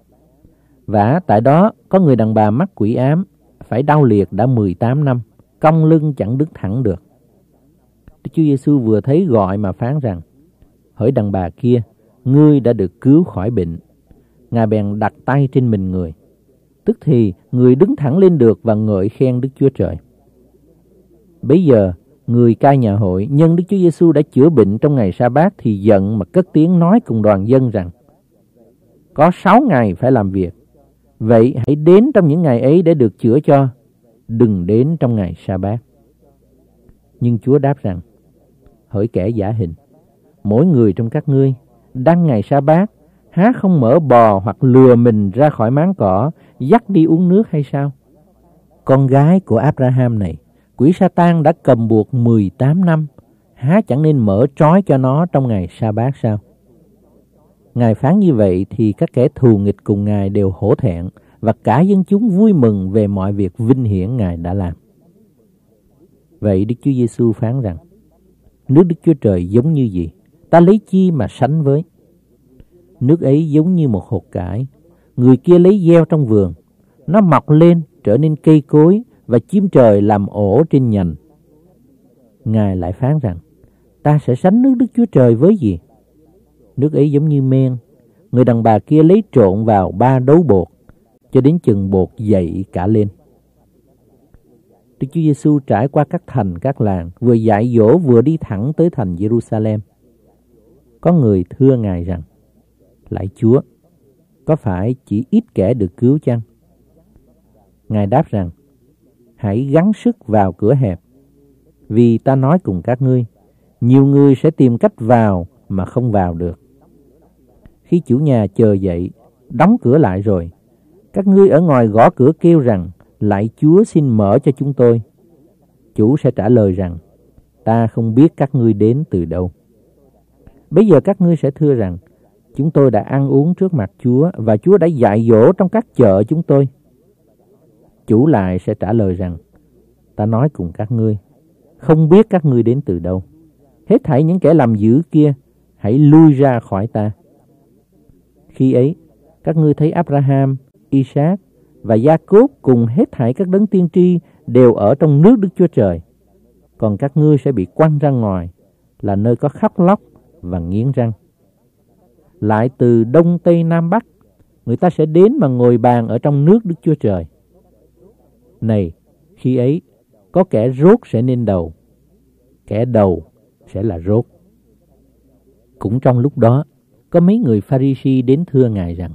Và tại đó có người đàn bà mắc quỷ ám, phải đau liệt đã 18 năm, cong lưng chẳng đứng thẳng được. Đức Chúa Giêsu vừa thấy gọi mà phán rằng, hỡi đàn bà kia, ngươi đã được cứu khỏi bệnh. Ngài bèn đặt tay trên mình người. Tức thì người đứng thẳng lên được và ngợi khen Đức Chúa Trời. Bây giờ, người cai nhà hội nhân Đức Chúa Giêsu đã chữa bệnh trong ngày sa bát thì giận mà cất tiếng nói cùng đoàn dân rằng có sáu ngày phải làm việc. Vậy hãy đến trong những ngày ấy để được chữa cho, đừng đến trong ngày sa bát. Nhưng Chúa đáp rằng, hỡi kẻ giả hình, mỗi người trong các ngươi đăng ngày sa bát há không mở bò hoặc lừa mình ra khỏi máng cỏ dắt đi uống nước hay sao con gái của Abraham này quỷ Satan đã cầm buộc 18 năm há chẳng nên mở trói cho nó trong ngày sa bát sao Ngài phán như vậy thì các kẻ thù nghịch cùng Ngài đều hổ thẹn và cả dân chúng vui mừng về mọi việc vinh hiển Ngài đã làm. Vậy Đức Chúa Giêsu phán rằng, nước Đức Chúa Trời giống như gì? Ta lấy chi mà sánh với? Nước ấy giống như một hột cải. Người kia lấy gieo trong vườn. Nó mọc lên trở nên cây cối và chiếm trời làm ổ trên nhành. Ngài lại phán rằng, ta sẽ sánh nước Đức Chúa Trời với gì? Nước ấy giống như men. Người đàn bà kia lấy trộn vào ba đấu bột, cho đến chừng bột dậy cả lên. Đức Chúa Giêsu trải qua các thành, các làng, vừa dạy dỗ vừa đi thẳng tới thành Jerusalem. Có người thưa Ngài rằng, Lạy Chúa, có phải chỉ ít kẻ được cứu chăng? Ngài đáp rằng, hãy gắng sức vào cửa hẹp, vì ta nói cùng các ngươi, nhiều người sẽ tìm cách vào mà không vào được. Khi chủ nhà chờ dậy, đóng cửa lại rồi, các ngươi ở ngoài gõ cửa kêu rằng, lại Chúa xin mở cho chúng tôi. Chủ sẽ trả lời rằng, ta không biết các ngươi đến từ đâu. Bây giờ các ngươi sẽ thưa rằng, chúng tôi đã ăn uống trước mặt Chúa và Chúa đã dạy dỗ trong các chợ chúng tôi. Chủ lại sẽ trả lời rằng, ta nói cùng các ngươi, không biết các ngươi đến từ đâu. Hết thảy những kẻ làm dữ kia, hãy lui ra khỏi ta. Khi ấy, các ngươi thấy Abraham, Isaac và Jacob cùng hết thảy các đấng tiên tri đều ở trong nước Đức Chúa Trời. Còn các ngươi sẽ bị quăng ra ngoài, là nơi có khóc lóc và nghiến răng. Lại từ Đông Tây Nam Bắc, người ta sẽ đến mà ngồi bàn ở trong nước Đức Chúa Trời. Này, khi ấy, có kẻ rốt sẽ nên đầu, kẻ đầu sẽ là rốt. Cũng trong lúc đó, có mấy người Pharisee đến thưa Ngài rằng,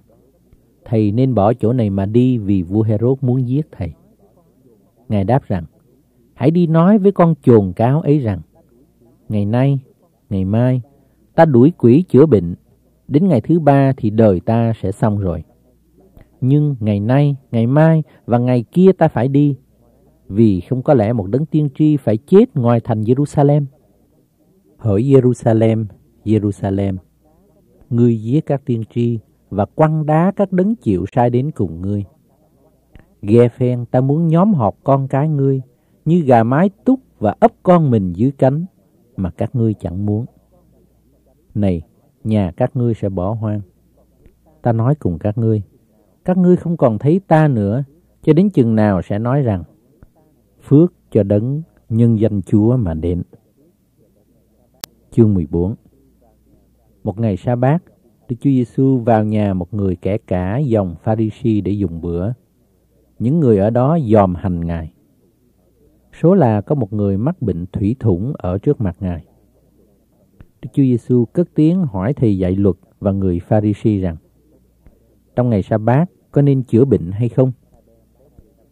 Thầy nên bỏ chỗ này mà đi vì vua Herod muốn giết thầy. Ngài đáp rằng, hãy đi nói với con chồn cáo ấy rằng, ngày nay, ngày mai, ta đuổi quỷ chữa bệnh, đến ngày thứ ba thì đời ta sẽ xong rồi. Nhưng ngày nay, ngày mai và ngày kia ta phải đi, vì không có lẽ một đấng tiên tri phải chết ngoài thành Jerusalem. Hỡi Jerusalem, Jerusalem, ngươi giết các tiên tri và quăng đá các đấng chịu sai đến cùng ngươi. Ghe phen ta muốn nhóm họp con cái ngươi, như gà mái túc và ấp con mình dưới cánh, mà các ngươi chẳng muốn. Này, nhà các ngươi sẽ bỏ hoang. Ta nói cùng các ngươi, các ngươi không còn thấy ta nữa, cho đến chừng nào sẽ nói rằng, phước cho đấng nhân danh Chúa mà đến. Chương 14 Một ngày sa bát, Đức Chúa Giêsu vào nhà một người kẻ cả dòng Pha-ri-si để dùng bữa. Những người ở đó dòm hành Ngài. Số là có một người mắc bệnh thủy thủng ở trước mặt Ngài. Đức Chúa Giêsu cất tiếng hỏi thầy dạy luật và người Pharisee rằng: Trong ngày sa bát có nên chữa bệnh hay không?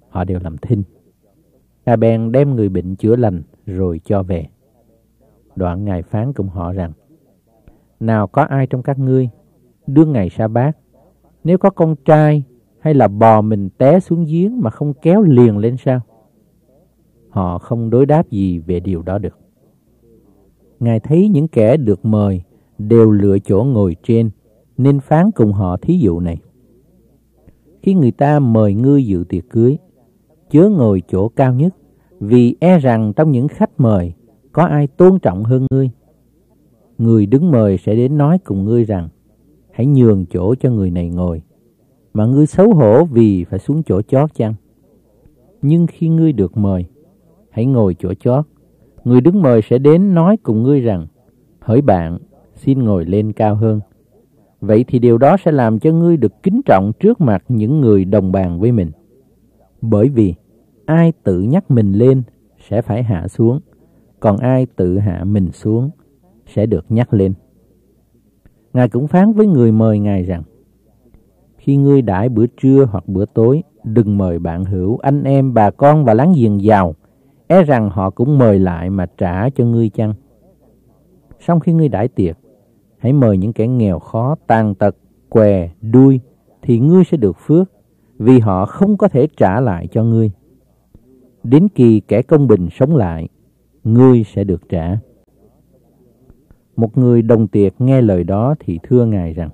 Họ đều làm thinh. Ngài bèn đem người bệnh chữa lành rồi cho về. Đoạn Ngài phán cùng họ rằng: Nào có ai trong các ngươi đương ngày sa bát nếu có con trai hay là bò mình té xuống giếng mà không kéo liền lên sao họ không đối đáp gì về điều đó được ngài thấy những kẻ được mời đều lựa chỗ ngồi trên nên phán cùng họ thí dụ này khi người ta mời ngươi dự tiệc cưới chớ ngồi chỗ cao nhất vì e rằng trong những khách mời có ai tôn trọng hơn ngươi người đứng mời sẽ đến nói cùng ngươi rằng hãy nhường chỗ cho người này ngồi. Mà ngươi xấu hổ vì phải xuống chỗ chót chăng? Nhưng khi ngươi được mời, hãy ngồi chỗ chót. Người đứng mời sẽ đến nói cùng ngươi rằng, hỡi bạn, xin ngồi lên cao hơn. Vậy thì điều đó sẽ làm cho ngươi được kính trọng trước mặt những người đồng bàn với mình. Bởi vì ai tự nhắc mình lên sẽ phải hạ xuống, còn ai tự hạ mình xuống sẽ được nhắc lên. Ngài cũng phán với người mời Ngài rằng, khi ngươi đãi bữa trưa hoặc bữa tối, đừng mời bạn hữu, anh em, bà con và láng giềng giàu, e rằng họ cũng mời lại mà trả cho ngươi chăng. Xong khi ngươi đãi tiệc, hãy mời những kẻ nghèo khó, tàn tật, què, đuôi, thì ngươi sẽ được phước, vì họ không có thể trả lại cho ngươi. Đến kỳ kẻ công bình sống lại, ngươi sẽ được trả. Một người đồng tiệc nghe lời đó thì thưa Ngài rằng,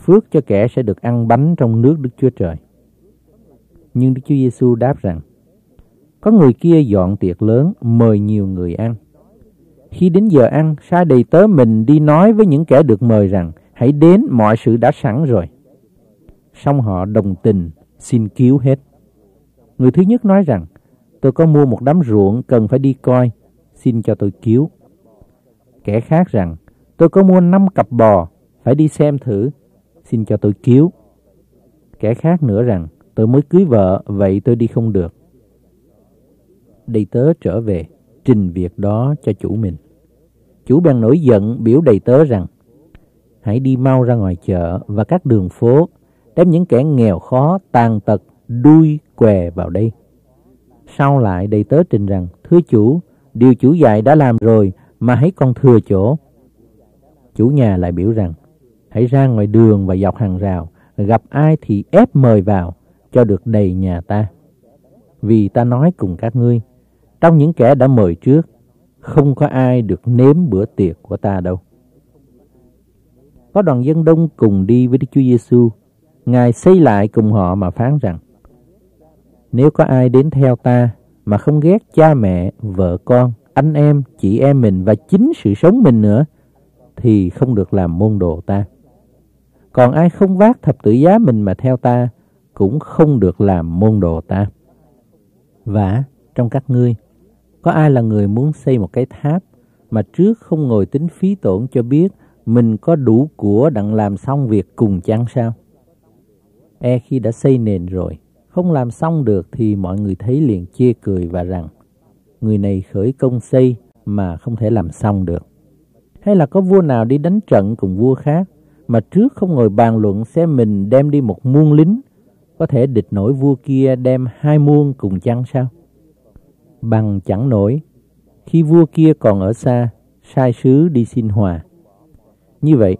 phước cho kẻ sẽ được ăn bánh trong nước Đức Chúa Trời. Nhưng Đức Chúa Giêsu đáp rằng, có người kia dọn tiệc lớn mời nhiều người ăn. Khi đến giờ ăn, sai đầy tớ mình đi nói với những kẻ được mời rằng, hãy đến, mọi sự đã sẵn rồi. Xong họ đồng tình, xin cứu hết. Người thứ nhất nói rằng, tôi có mua một đám ruộng cần phải đi coi, xin cho tôi cứu. Kẻ khác rằng, tôi có mua năm cặp bò, phải đi xem thử, xin cho tôi cứu. Kẻ khác nữa rằng, tôi mới cưới vợ, vậy tôi đi không được. Đầy tớ trở về, trình việc đó cho chủ mình. Chủ bèn nổi giận biểu đầy tớ rằng, hãy đi mau ra ngoài chợ và các đường phố, đem những kẻ nghèo khó, tàn tật, đuôi, què vào đây. Sau lại đầy tớ trình rằng, thưa chủ, điều chủ dạy đã làm rồi mà hãy còn thừa chỗ. Chủ nhà lại biểu rằng, hãy ra ngoài đường và dọc hàng rào, gặp ai thì ép mời vào, cho được đầy nhà ta. Vì ta nói cùng các ngươi, trong những kẻ đã mời trước, không có ai được nếm bữa tiệc của ta đâu. Có đoàn dân đông cùng đi với Đức Chúa Giêsu, Ngài xây lại cùng họ mà phán rằng: Nếu có ai đến theo ta mà không ghét cha mẹ, vợ con, anh em, chị em mình và chính sự sống mình nữa thì không được làm môn đồ ta. Còn ai không vác thập tự giá mình mà theo ta cũng không được làm môn đồ ta. Và trong các ngươi, có ai là người muốn xây một cái tháp mà trước không ngồi tính phí tổn cho biết mình có đủ của đặng làm xong việc cùng chăng sao? E khi đã xây nền rồi, không làm xong được thì mọi người thấy liền chê cười và rằng người này khởi công xây mà không thể làm xong được. Hay là có vua nào đi đánh trận cùng vua khác mà trước không ngồi bàn luận xem mình đem đi một muôn lính có thể địch nổi vua kia đem hai muôn cùng chăng sao? Bằng chẳng nổi, khi vua kia còn ở xa, sai sứ đi xin hòa. Như vậy,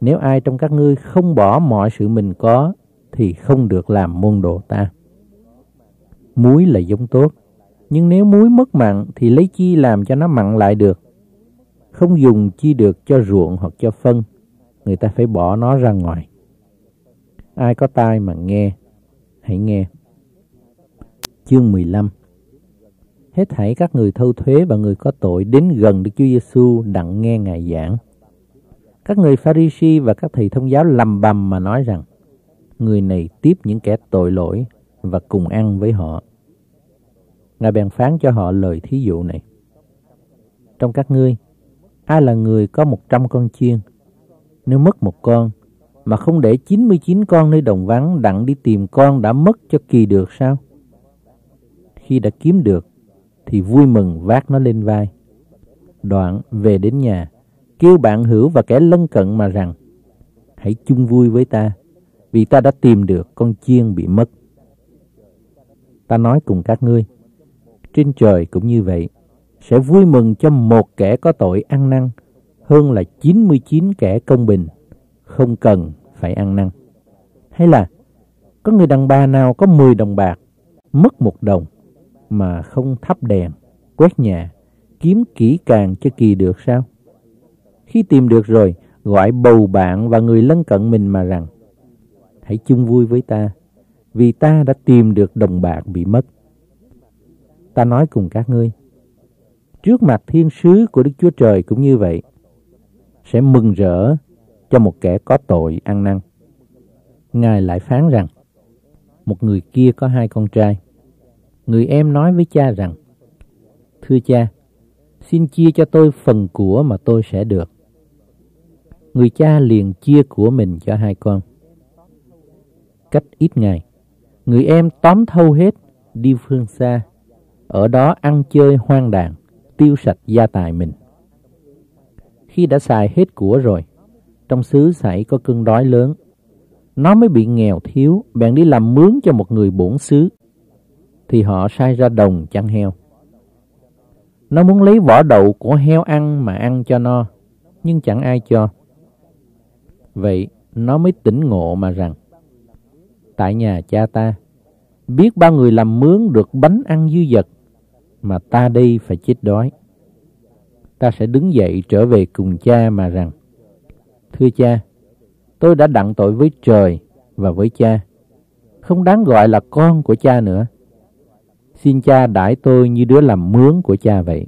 nếu ai trong các ngươi không bỏ mọi sự mình có, thì không được làm môn đồ ta. Muối là giống tốt, nhưng nếu muối mất mặn thì lấy chi làm cho nó mặn lại được. Không dùng chi được cho ruộng hoặc cho phân, người ta phải bỏ nó ra ngoài. Ai có tai mà nghe, hãy nghe. Chương 15 Hết thảy các người thâu thuế và người có tội đến gần Đức Chúa Giêsu đặng nghe Ngài giảng. Các người Pharisee và các thầy thông giáo lầm bầm mà nói rằng người này tiếp những kẻ tội lỗi và cùng ăn với họ. Ngài bèn phán cho họ lời thí dụ này. Trong các ngươi, ai là người có một trăm con chiên? Nếu mất một con, mà không để 99 con nơi đồng vắng đặng đi tìm con đã mất cho kỳ được sao? Khi đã kiếm được, thì vui mừng vác nó lên vai. Đoạn về đến nhà, kêu bạn hữu và kẻ lân cận mà rằng, hãy chung vui với ta, vì ta đã tìm được con chiên bị mất. Ta nói cùng các ngươi, trên trời cũng như vậy, sẽ vui mừng cho một kẻ có tội ăn năn hơn là 99 kẻ công bình, không cần phải ăn năn. Hay là có người đàn bà nào có 10 đồng bạc, mất một đồng mà không thắp đèn, quét nhà, kiếm kỹ càng cho kỳ được sao? Khi tìm được rồi, gọi bầu bạn và người lân cận mình mà rằng, hãy chung vui với ta, vì ta đã tìm được đồng bạc bị mất. Ta nói cùng các ngươi, trước mặt thiên sứ của Đức Chúa Trời cũng như vậy, sẽ mừng rỡ cho một kẻ có tội ăn năn. Ngài lại phán rằng, một người kia có hai con trai. Người em nói với cha rằng, Thưa cha, xin chia cho tôi phần của mà tôi sẽ được. người cha liền chia của mình cho hai con. Cách ít ngày, người em tóm thâu hết, đi phương xa, ở đó ăn chơi hoang đàn, tiêu sạch gia tài mình. Khi đã xài hết của rồi, trong xứ xảy có cơn đói lớn. Nó mới bị nghèo thiếu, bèn đi làm mướn cho một người bổn xứ. Thì họ sai ra đồng chăn heo. Nó muốn lấy vỏ đậu của heo ăn mà ăn cho no, nhưng chẳng ai cho. Vậy nó mới tỉnh ngộ mà rằng, tại nhà cha ta, biết bao người làm mướn được bánh ăn dư dật, mà ta đây phải chết đói. Ta sẽ đứng dậy trở về cùng cha mà rằng, Thưa cha, tôi đã đặng tội với trời và với cha, không đáng gọi là con của cha nữa. Xin cha đãi tôi như đứa làm mướn của cha vậy.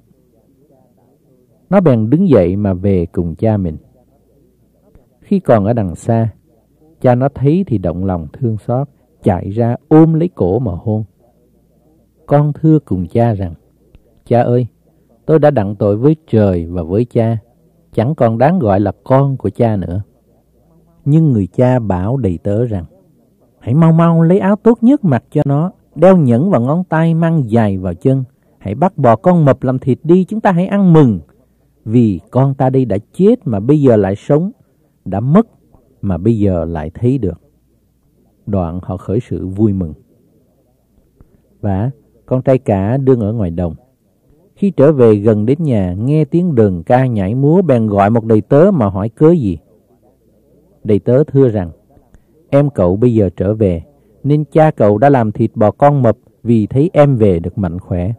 Nó bèn đứng dậy mà về cùng cha mình. Khi còn ở đằng xa, cha nó thấy thì động lòng thương xót, chạy ra ôm lấy cổ mà hôn. Con thưa cùng cha rằng, cha ơi, tôi đã đặng tội với trời và với cha, chẳng còn đáng gọi là con của cha nữa. Nhưng người cha bảo đầy tớ rằng, hãy mau mau lấy áo tốt nhất mặc cho nó, đeo nhẫn vào ngón tay mang giày vào chân, hãy bắt bò con mập làm thịt đi, chúng ta hãy ăn mừng. Vì con ta đây đã chết mà bây giờ lại sống, đã mất mà bây giờ lại thấy được. Đoạn họ khởi sự vui mừng. Và con trai cả đương ở ngoài đồng. Khi trở về gần đến nhà, nghe tiếng đờn ca nhảy múa bèn gọi một đầy tớ mà hỏi cớ gì. Đầy tớ thưa rằng, em cậu bây giờ trở về, nên cha cậu đã làm thịt bò con mập vì thấy em về được mạnh khỏe.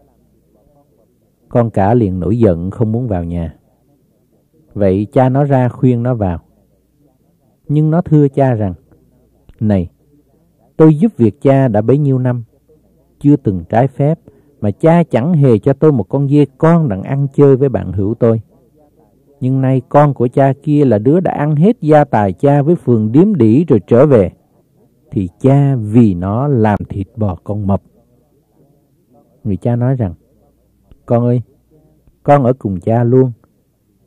Con cả liền nổi giận không muốn vào nhà. Vậy cha nó ra khuyên nó vào. Nhưng nó thưa cha rằng, Này, tôi giúp việc cha đã bấy nhiêu năm, chưa từng trái phép, mà cha chẳng hề cho tôi một con dê con đặng ăn chơi với bạn hữu tôi. Nhưng nay con của cha kia là đứa đã ăn hết gia tài cha với phường điếm đỉ rồi trở về. Thì cha vì nó làm thịt bò con mập. Người cha nói rằng, Con ơi, con ở cùng cha luôn.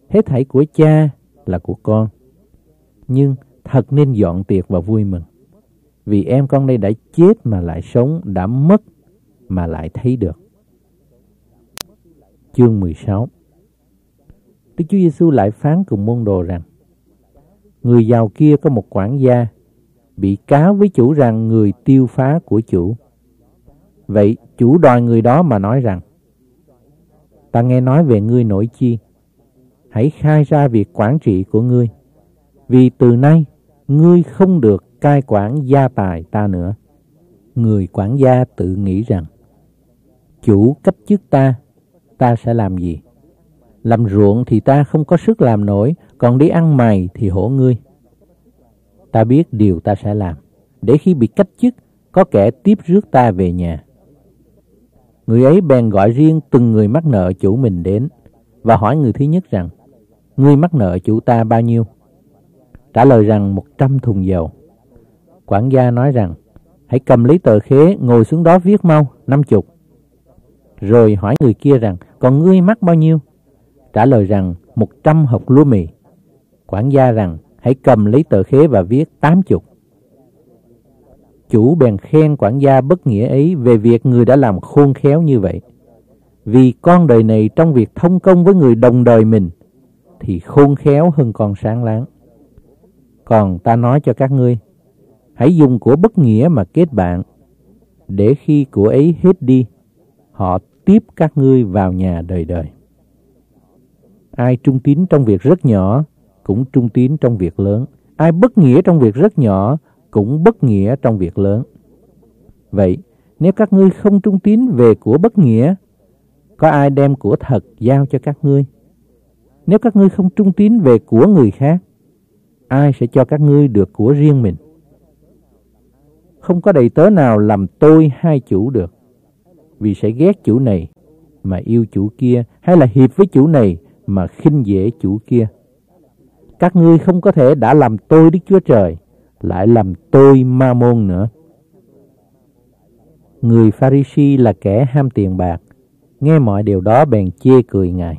Hết thảy của cha là của con. Nhưng thật nên dọn tiệc và vui mừng. Vì em con đây đã chết mà lại sống, đã mất mà lại thấy được. Chương 16 Đức Chúa Giêsu lại phán cùng môn đồ rằng Người giàu kia có một quản gia bị cáo với chủ rằng người tiêu phá của chủ. Vậy chủ đòi người đó mà nói rằng Ta nghe nói về ngươi nổi chi Hãy khai ra việc quản trị của ngươi Vì từ nay ngươi không được cai quản gia tài ta nữa. Người quản gia tự nghĩ rằng chủ cấp chức ta, ta sẽ làm gì? Làm ruộng thì ta không có sức làm nổi, còn đi ăn mày thì hổ ngươi. Ta biết điều ta sẽ làm, để khi bị cách chức, có kẻ tiếp rước ta về nhà. Người ấy bèn gọi riêng từng người mắc nợ chủ mình đến và hỏi người thứ nhất rằng, ngươi mắc nợ chủ ta bao nhiêu? Trả lời rằng một trăm thùng dầu. Quản gia nói rằng, hãy cầm lấy tờ khế, ngồi xuống đó viết mau, năm chục. Rồi hỏi người kia rằng, còn ngươi mắc bao nhiêu? Trả lời rằng, một trăm hộp lúa mì. Quản gia rằng, hãy cầm lấy tờ khế và viết tám chục. Chủ bèn khen quản gia bất nghĩa ấy về việc người đã làm khôn khéo như vậy. Vì con đời này trong việc thông công với người đồng đời mình thì khôn khéo hơn con sáng láng. Còn ta nói cho các ngươi, hãy dùng của bất nghĩa mà kết bạn, để khi của ấy hết đi, họ tiếp các ngươi vào nhà đời đời. Ai trung tín trong việc rất nhỏ, cũng trung tín trong việc lớn. Ai bất nghĩa trong việc rất nhỏ, cũng bất nghĩa trong việc lớn. Vậy, nếu các ngươi không trung tín về của bất nghĩa, có ai đem của thật giao cho các ngươi? Nếu các ngươi không trung tín về của người khác, ai sẽ cho các ngươi được của riêng mình? Không có đầy tớ nào làm tôi hai chủ được, vì sẽ ghét chủ này mà yêu chủ kia, hay là hiệp với chủ này mà khinh dễ chủ kia. Các ngươi không có thể đã làm tôi Đức Chúa Trời, lại làm tôi ma môn nữa. Người Pharisee là kẻ ham tiền bạc, nghe mọi điều đó bèn chê cười Ngài.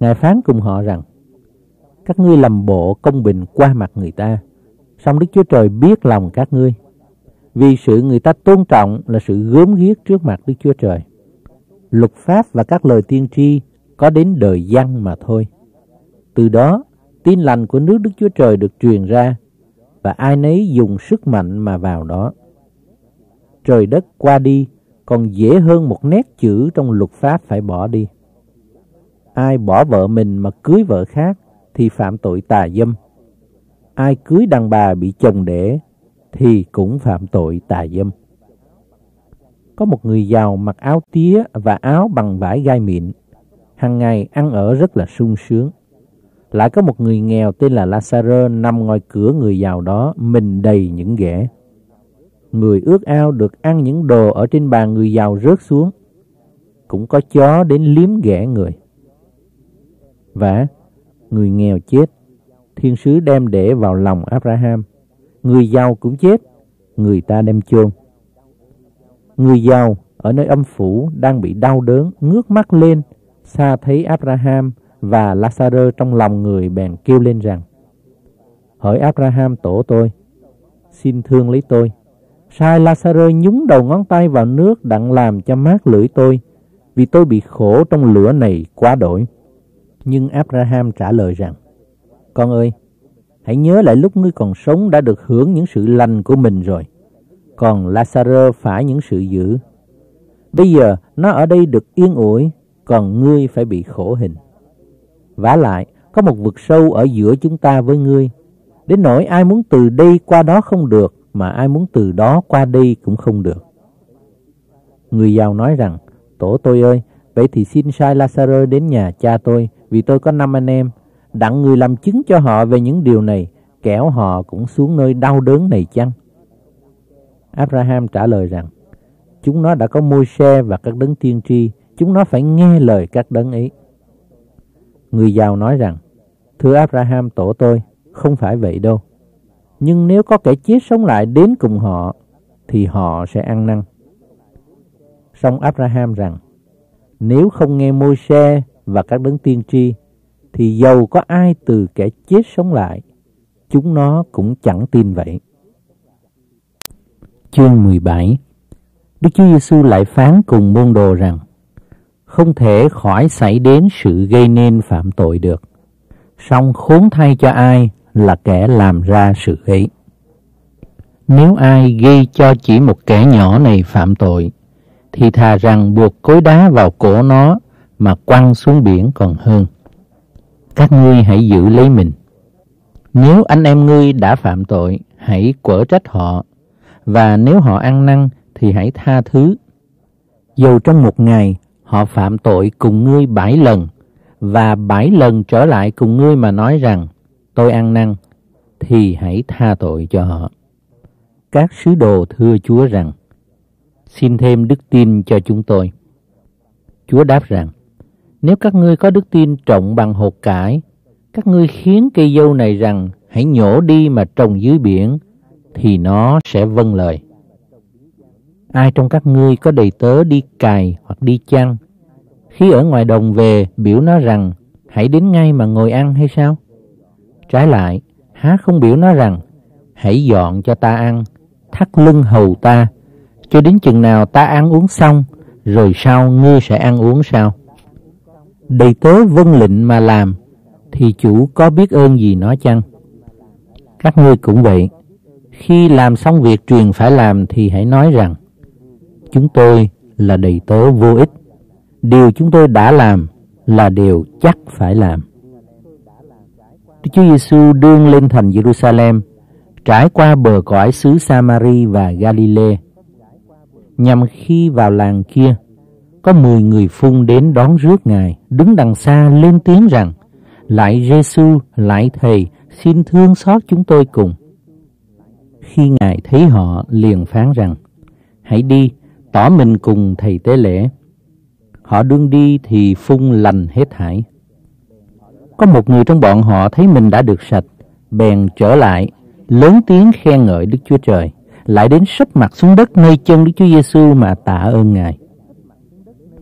Ngài phán cùng họ rằng, Các ngươi làm bộ công bình qua mặt người ta, song Đức Chúa Trời biết lòng các ngươi. Vì sự người ta tôn trọng là sự gớm ghiếc trước mặt Đức Chúa Trời. Luật pháp và các lời tiên tri có đến đời dân mà thôi. Từ đó, tin lành của nước Đức Chúa Trời được truyền ra và ai nấy dùng sức mạnh mà vào đó. Trời đất qua đi còn dễ hơn một nét chữ trong luật pháp phải bỏ đi. Ai bỏ vợ mình mà cưới vợ khác thì phạm tội tà dâm. Ai cưới đàn bà bị chồng đẻ thì cũng phạm tội tà dâm. Có một người giàu mặc áo tía và áo bằng vải gai mịn, hàng ngày ăn ở rất là sung sướng. Lại có một người nghèo tên là Lazaro nằm ngoài cửa người giàu đó, mình đầy những ghẻ. Người ước ao được ăn những đồ ở trên bàn người giàu rớt xuống. Cũng có chó đến liếm ghẻ người. Và người nghèo chết, thiên sứ đem để vào lòng Abraham. Người giàu cũng chết, người ta đem chôn. Người giàu ở nơi âm phủ đang bị đau đớn, ngước mắt lên, xa thấy Abraham và Lazarơ trong lòng người bèn kêu lên rằng Hỡi Abraham tổ tôi, xin thương lấy tôi. Sai Lazarơ nhúng đầu ngón tay vào nước đặng làm cho mát lưỡi tôi, vì tôi bị khổ trong lửa này quá đổi. Nhưng Abraham trả lời rằng, Con ơi, hãy nhớ lại lúc ngươi còn sống đã được hưởng những sự lành của mình rồi. Còn Lazarơ phải những sự dữ. Bây giờ nó ở đây được yên ủi, còn ngươi phải bị khổ hình vả lại, có một vực sâu ở giữa chúng ta với ngươi. Đến nỗi ai muốn từ đây qua đó không được, mà ai muốn từ đó qua đây cũng không được. Người giàu nói rằng, tổ tôi ơi, vậy thì xin sai lazaro đến nhà cha tôi, vì tôi có năm anh em. Đặng người làm chứng cho họ về những điều này, kẻo họ cũng xuống nơi đau đớn này chăng? Abraham trả lời rằng, chúng nó đã có môi xe và các đấng tiên tri, chúng nó phải nghe lời các đấng ấy. Người giàu nói rằng, Thưa Abraham tổ tôi, không phải vậy đâu. Nhưng nếu có kẻ chết sống lại đến cùng họ, thì họ sẽ ăn năn. Xong Abraham rằng, nếu không nghe môi xe và các đấng tiên tri, thì dầu có ai từ kẻ chết sống lại, chúng nó cũng chẳng tin vậy. Chương 17 Đức Chúa Giêsu lại phán cùng môn đồ rằng không thể khỏi xảy đến sự gây nên phạm tội được. Song khốn thay cho ai là kẻ làm ra sự ấy. Nếu ai gây cho chỉ một kẻ nhỏ này phạm tội, thì thà rằng buộc cối đá vào cổ nó mà quăng xuống biển còn hơn. Các ngươi hãy giữ lấy mình. Nếu anh em ngươi đã phạm tội, hãy quở trách họ, và nếu họ ăn năn thì hãy tha thứ. Dầu trong một ngày họ phạm tội cùng ngươi bảy lần và bảy lần trở lại cùng ngươi mà nói rằng tôi ăn năn thì hãy tha tội cho họ. Các sứ đồ thưa Chúa rằng xin thêm đức tin cho chúng tôi. Chúa đáp rằng nếu các ngươi có đức tin trọng bằng hột cải, các ngươi khiến cây dâu này rằng hãy nhổ đi mà trồng dưới biển, thì nó sẽ vâng lời. Ai trong các ngươi có đầy tớ đi cài hoặc đi chăn, khi ở ngoài đồng về biểu nó rằng hãy đến ngay mà ngồi ăn hay sao? Trái lại, há không biểu nó rằng hãy dọn cho ta ăn, thắt lưng hầu ta, cho đến chừng nào ta ăn uống xong, rồi sau ngươi sẽ ăn uống sao? Đầy tớ vâng lệnh mà làm, thì chủ có biết ơn gì nó chăng? Các ngươi cũng vậy, khi làm xong việc truyền phải làm thì hãy nói rằng chúng tôi là đầy tớ vô ích. Điều chúng tôi đã làm là điều chắc phải làm. Đức Chúa Giêsu đương lên thành Jerusalem, trải qua bờ cõi xứ Samari và Galilee. Nhằm khi vào làng kia, có mười người phun đến đón rước Ngài, đứng đằng xa lên tiếng rằng, Lại Giêsu, lại Thầy, xin thương xót chúng tôi cùng. Khi Ngài thấy họ liền phán rằng, Hãy đi, tỏ mình cùng thầy tế lễ. Họ đương đi thì phun lành hết thảy. Có một người trong bọn họ thấy mình đã được sạch, bèn trở lại, lớn tiếng khen ngợi Đức Chúa Trời, lại đến sấp mặt xuống đất nơi chân Đức Chúa Giêsu mà tạ ơn Ngài.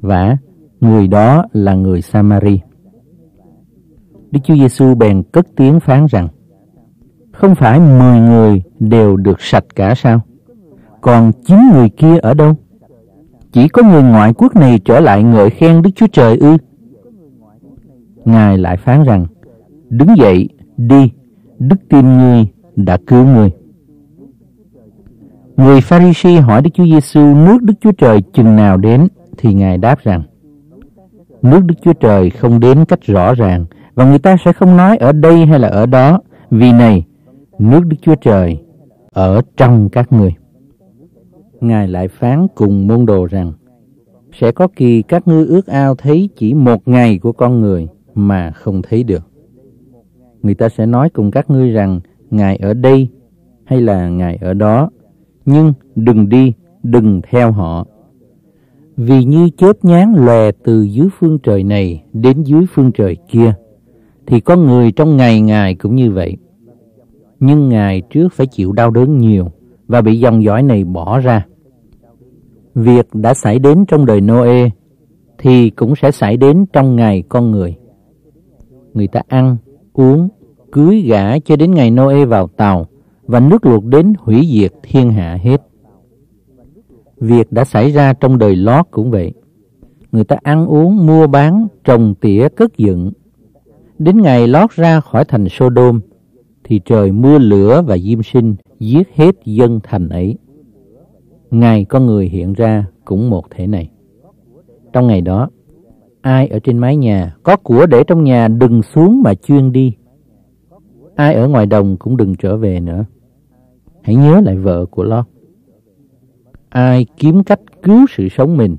Và người đó là người Samari. Đức Chúa Giêsu bèn cất tiếng phán rằng: Không phải mười người đều được sạch cả sao? Còn chín người kia ở đâu? Chỉ có người ngoại quốc này trở lại ngợi khen Đức Chúa Trời ư? Ngài lại phán rằng: Đứng dậy, đi, đức tin ngươi đã cứu ngươi. Người Pharisee hỏi Đức Chúa Giêsu nước Đức Chúa Trời chừng nào đến thì Ngài đáp rằng nước Đức Chúa Trời không đến cách rõ ràng và người ta sẽ không nói ở đây hay là ở đó vì này nước Đức Chúa Trời ở trong các người. Ngài lại phán cùng môn đồ rằng sẽ có kỳ các ngươi ước ao thấy chỉ một ngày của con người mà không thấy được. Người ta sẽ nói cùng các ngươi rằng Ngài ở đây hay là Ngài ở đó nhưng đừng đi, đừng theo họ. Vì như chớp nhán lòe từ dưới phương trời này đến dưới phương trời kia, thì có người trong ngày Ngài cũng như vậy. Nhưng Ngài trước phải chịu đau đớn nhiều và bị dòng dõi này bỏ ra. Việc đã xảy đến trong đời Noe thì cũng sẽ xảy đến trong ngày con người. Người ta ăn, uống, cưới gả cho đến ngày Noe vào tàu và nước luộc đến hủy diệt thiên hạ hết. Việc đã xảy ra trong đời Lót cũng vậy. Người ta ăn uống, mua bán, trồng tỉa, cất dựng. Đến ngày Lót ra khỏi thành Sodom, thì trời mưa lửa và diêm sinh giết hết dân thành ấy. Ngày con người hiện ra cũng một thể này. Trong ngày đó, ai ở trên mái nhà, có của để trong nhà đừng xuống mà chuyên đi. Ai ở ngoài đồng cũng đừng trở về nữa. Hãy nhớ lại vợ của lo. Ai kiếm cách cứu sự sống mình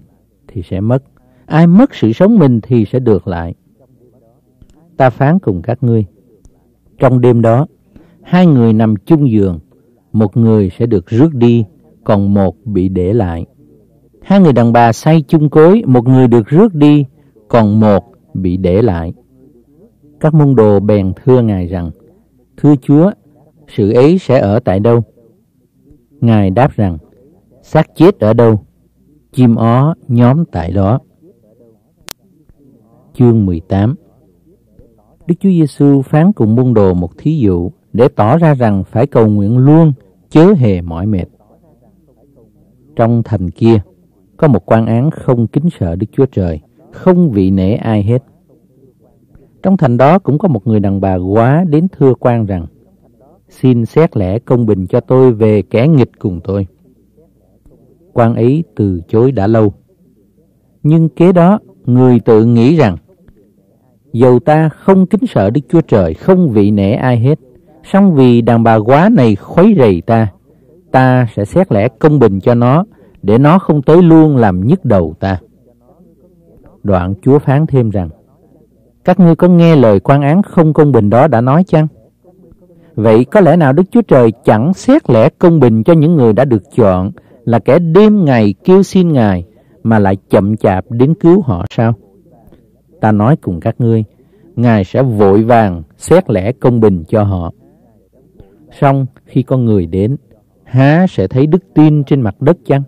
thì sẽ mất. Ai mất sự sống mình thì sẽ được lại. Ta phán cùng các ngươi. Trong đêm đó, hai người nằm chung giường, một người sẽ được rước đi, còn một bị để lại. Hai người đàn bà say chung cối, một người được rước đi, còn một bị để lại. Các môn đồ bèn thưa Ngài rằng, Thưa Chúa, sự ấy sẽ ở tại đâu? Ngài đáp rằng, xác chết ở đâu? Chim ó nhóm tại đó. Chương 18 Đức Chúa Giêsu phán cùng môn đồ một thí dụ để tỏ ra rằng phải cầu nguyện luôn, chớ hề mỏi mệt. Trong thành kia, có một quan án không kính sợ Đức Chúa Trời, không vị nể ai hết. Trong thành đó cũng có một người đàn bà quá đến thưa quan rằng, xin xét lẽ công bình cho tôi về kẻ nghịch cùng tôi. Quan ấy từ chối đã lâu. Nhưng kế đó, người tự nghĩ rằng, dầu ta không kính sợ Đức Chúa Trời, không vị nể ai hết, song vì đàn bà quá này khuấy rầy ta, ta sẽ xét lẽ công bình cho nó, để nó không tới luôn làm nhức đầu ta. Đoạn Chúa phán thêm rằng, các ngươi có nghe lời quan án không công bình đó đã nói chăng? Vậy có lẽ nào Đức Chúa Trời chẳng xét lẽ công bình cho những người đã được chọn là kẻ đêm ngày kêu xin Ngài mà lại chậm chạp đến cứu họ sao? Ta nói cùng các ngươi, Ngài sẽ vội vàng xét lẽ công bình cho họ. Xong khi con người đến, há sẽ thấy đức tin trên mặt đất chăng?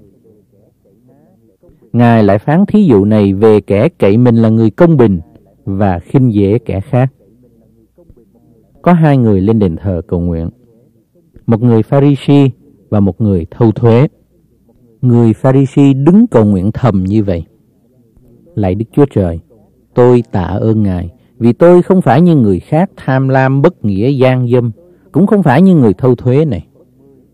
Ngài lại phán thí dụ này về kẻ cậy mình là người công bình và khinh dễ kẻ khác có hai người lên đền thờ cầu nguyện. Một người Pharisee và một người thâu thuế. Người Pharisee đứng cầu nguyện thầm như vậy. Lạy Đức Chúa Trời, tôi tạ ơn Ngài vì tôi không phải như người khác tham lam bất nghĩa gian dâm, cũng không phải như người thâu thuế này.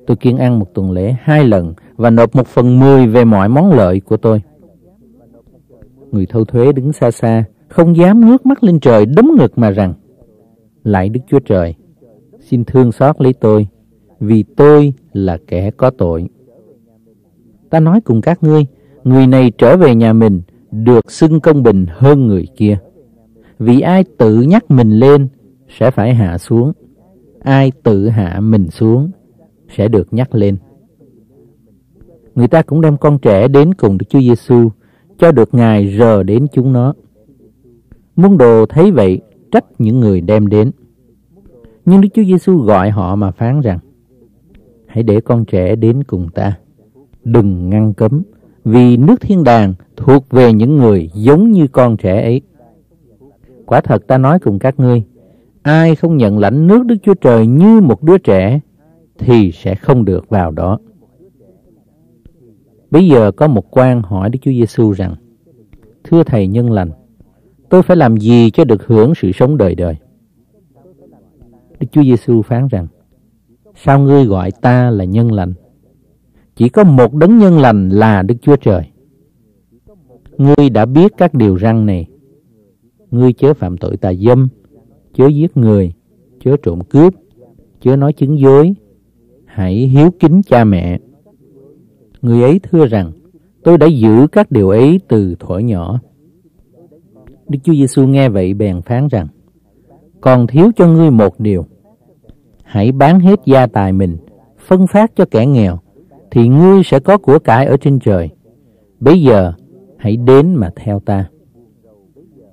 Tôi kiên ăn một tuần lễ hai lần và nộp một phần mười về mọi món lợi của tôi. Người thâu thuế đứng xa xa, không dám ngước mắt lên trời đấm ngực mà rằng Lạy Đức Chúa Trời, xin thương xót lấy tôi, vì tôi là kẻ có tội. Ta nói cùng các ngươi, người này trở về nhà mình được xưng công bình hơn người kia. Vì ai tự nhắc mình lên sẽ phải hạ xuống, ai tự hạ mình xuống sẽ được nhắc lên. Người ta cũng đem con trẻ đến cùng Đức Chúa Giêsu cho được Ngài rờ đến chúng nó. Môn đồ thấy vậy trách những người đem đến. Nhưng Đức Chúa Giêsu gọi họ mà phán rằng: Hãy để con trẻ đến cùng ta, đừng ngăn cấm, vì nước thiên đàng thuộc về những người giống như con trẻ ấy. Quả thật ta nói cùng các ngươi, ai không nhận lãnh nước Đức Chúa Trời như một đứa trẻ thì sẽ không được vào đó. Bây giờ có một quan hỏi Đức Chúa Giêsu rằng: Thưa thầy nhân lành, tôi phải làm gì cho được hưởng sự sống đời đời? Đức Chúa Giêsu phán rằng: Sao ngươi gọi ta là nhân lành? Chỉ có một đấng nhân lành là Đức Chúa Trời. Ngươi đã biết các điều răn này. Ngươi chớ phạm tội tà dâm, chớ giết người, chớ trộm cướp, chớ nói chứng dối, hãy hiếu kính cha mẹ. Người ấy thưa rằng, tôi đã giữ các điều ấy từ thuở nhỏ. Đức Chúa Giêsu nghe vậy bèn phán rằng, còn thiếu cho ngươi một điều. Hãy bán hết gia tài mình, phân phát cho kẻ nghèo, thì ngươi sẽ có của cải ở trên trời. Bây giờ, hãy đến mà theo ta.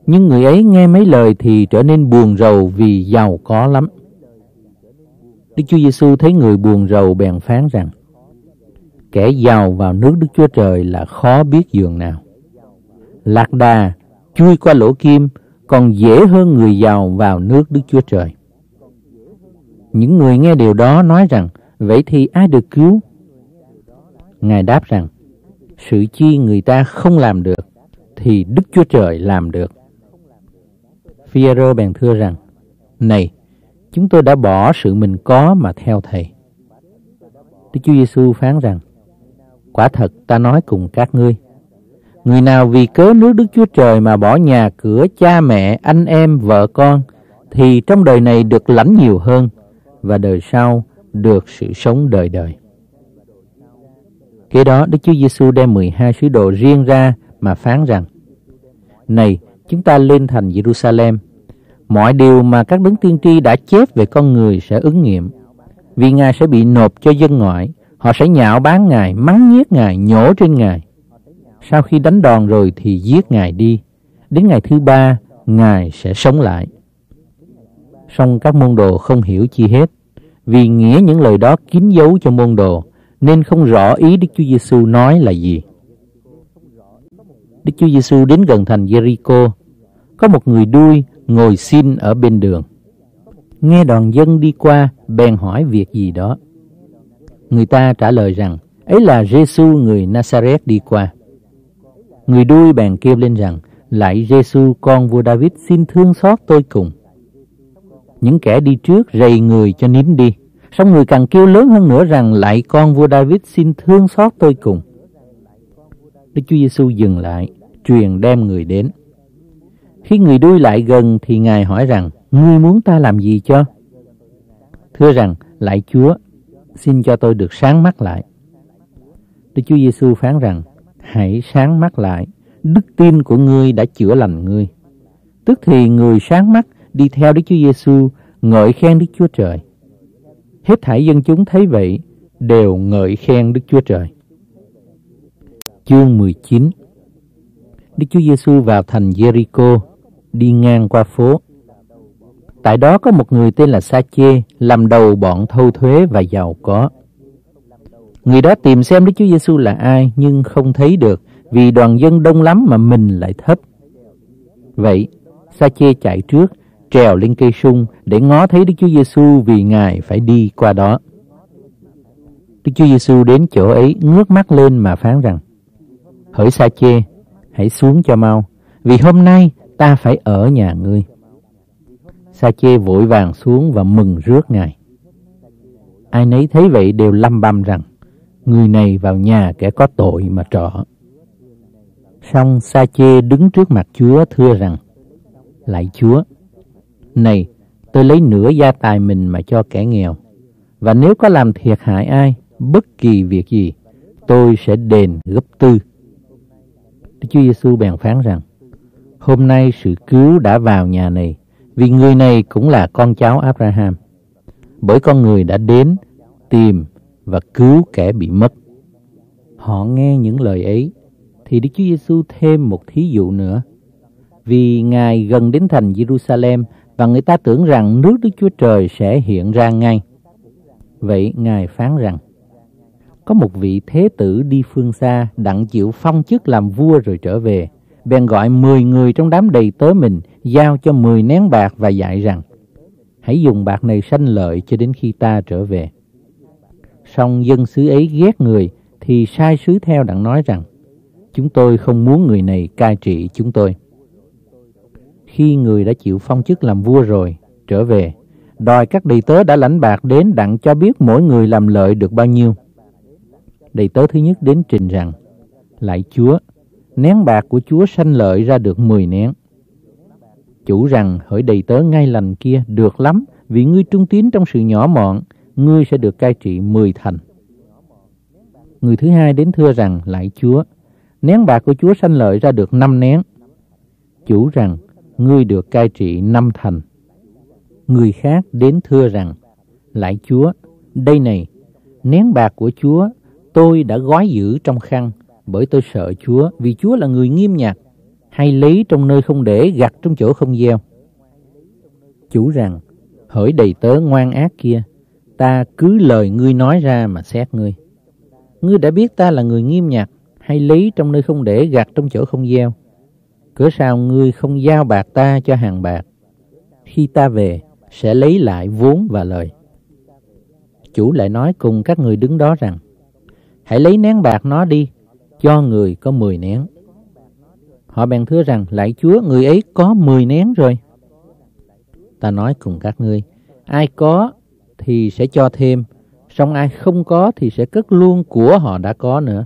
Nhưng người ấy nghe mấy lời thì trở nên buồn rầu vì giàu có lắm. Đức Chúa Giêsu thấy người buồn rầu bèn phán rằng: Kẻ giàu vào nước Đức Chúa Trời là khó biết giường nào. Lạc đà chui qua lỗ kim còn dễ hơn người giàu vào nước Đức Chúa Trời. Những người nghe điều đó nói rằng, vậy thì ai được cứu? Ngài đáp rằng, sự chi người ta không làm được, thì Đức Chúa Trời làm được. Phi-e-rô bèn thưa rằng, Này, chúng tôi đã bỏ sự mình có mà theo Thầy. Đức Chúa Giêsu phán rằng, Quả thật ta nói cùng các ngươi, Người nào vì cớ nước Đức Chúa Trời mà bỏ nhà cửa, cha mẹ, anh em, vợ con, thì trong đời này được lãnh nhiều hơn, và đời sau được sự sống đời đời. Kế đó Đức Chúa Giêsu đem 12 sứ đồ riêng ra mà phán rằng: Này, chúng ta lên thành Jerusalem, mọi điều mà các đấng tiên tri đã chép về con người sẽ ứng nghiệm, vì Ngài sẽ bị nộp cho dân ngoại, họ sẽ nhạo báng Ngài, mắng nhiếc Ngài, nhổ trên Ngài. Sau khi đánh đòn rồi thì giết Ngài đi, đến ngày thứ ba Ngài sẽ sống lại. Song các môn đồ không hiểu chi hết, vì nghĩa những lời đó kín dấu cho môn đồ, nên không rõ ý Đức Chúa Giêsu nói là gì. Đức Chúa Giêsu đến gần thành Jericho, có một người đuôi ngồi xin ở bên đường. Nghe đoàn dân đi qua, bèn hỏi việc gì đó. Người ta trả lời rằng, ấy là Giêsu người Nazareth đi qua. Người đuôi bèn kêu lên rằng, lại Giêsu con vua David xin thương xót tôi cùng. Những kẻ đi trước rầy người cho nín đi. Xong người càng kêu lớn hơn nữa rằng lại con vua David xin thương xót tôi cùng. Đức Chúa Giêsu dừng lại, truyền đem người đến. Khi người đuôi lại gần thì Ngài hỏi rằng, Ngươi muốn ta làm gì cho? Thưa rằng, lại Chúa, xin cho tôi được sáng mắt lại. Đức Chúa Giêsu phán rằng, hãy sáng mắt lại, đức tin của ngươi đã chữa lành ngươi. Tức thì người sáng mắt đi theo Đức Chúa Giêsu ngợi khen Đức Chúa Trời. Hết thảy dân chúng thấy vậy đều ngợi khen Đức Chúa Trời. Chương 19 Đức Chúa Giêsu vào thành Jericho, đi ngang qua phố. Tại đó có một người tên là Sa-chê, làm đầu bọn thâu thuế và giàu có. Người đó tìm xem Đức Chúa Giêsu là ai nhưng không thấy được vì đoàn dân đông lắm mà mình lại thấp. Vậy, Sa-chê chạy trước, trèo lên cây sung để ngó thấy Đức Chúa Giêsu vì Ngài phải đi qua đó. Đức Chúa Giêsu đến chỗ ấy ngước mắt lên mà phán rằng: Hỡi Sa-chê, hãy xuống cho mau, vì hôm nay ta phải ở nhà ngươi. Sa-chê vội vàng xuống và mừng rước Ngài. Ai nấy thấy vậy đều lăm băm rằng người này vào nhà kẻ có tội mà trọ. Xong Sa Chê đứng trước mặt Chúa thưa rằng, Lạy Chúa, này, tôi lấy nửa gia tài mình mà cho kẻ nghèo, và nếu có làm thiệt hại ai, bất kỳ việc gì, tôi sẽ đền gấp tư. Đức Chúa Giêsu bèn phán rằng, hôm nay sự cứu đã vào nhà này, vì người này cũng là con cháu Abraham. Bởi con người đã đến, tìm và cứu kẻ bị mất. Họ nghe những lời ấy, thì Đức Chúa Giêsu thêm một thí dụ nữa. Vì Ngài gần đến thành Jerusalem và người ta tưởng rằng nước Đức Chúa Trời sẽ hiện ra ngay. Vậy Ngài phán rằng, có một vị thế tử đi phương xa đặng chịu phong chức làm vua rồi trở về. Bèn gọi 10 người trong đám đầy tớ mình, giao cho 10 nén bạc và dạy rằng, hãy dùng bạc này sanh lợi cho đến khi ta trở về. Song dân xứ ấy ghét người thì sai sứ theo đặng nói rằng chúng tôi không muốn người này cai trị chúng tôi. Khi người đã chịu phong chức làm vua rồi, trở về, đòi các đầy tớ đã lãnh bạc đến đặng cho biết mỗi người làm lợi được bao nhiêu. Đầy tớ thứ nhất đến trình rằng, lại Chúa, nén bạc của Chúa sanh lợi ra được 10 nén. Chủ rằng hỡi đầy tớ ngay lành kia được lắm vì ngươi trung tín trong sự nhỏ mọn, ngươi sẽ được cai trị 10 thành. Người thứ hai đến thưa rằng lại Chúa, nén bạc của Chúa sanh lợi ra được 5 nén. Chủ rằng ngươi được cai trị năm thành. Người khác đến thưa rằng, lại Chúa, đây này, nén bạc của Chúa tôi đã gói giữ trong khăn bởi tôi sợ Chúa vì Chúa là người nghiêm nhặt hay lấy trong nơi không để gặt trong chỗ không gieo. Chủ rằng, hỡi đầy tớ ngoan ác kia, ta cứ lời ngươi nói ra mà xét ngươi. Ngươi đã biết ta là người nghiêm nhặt hay lấy trong nơi không để gặt trong chỗ không gieo. Cớ sao ngươi không giao bạc ta cho hàng bạc? Khi ta về, sẽ lấy lại vốn và lời. Chủ lại nói cùng các người đứng đó rằng, hãy lấy nén bạc nó đi, cho người có 10 nén. Họ bèn thưa rằng, lạy Chúa, người ấy có 10 nén rồi. Ta nói cùng các ngươi, ai có thì sẽ cho thêm, song ai không có thì sẽ cất luôn của họ đã có nữa.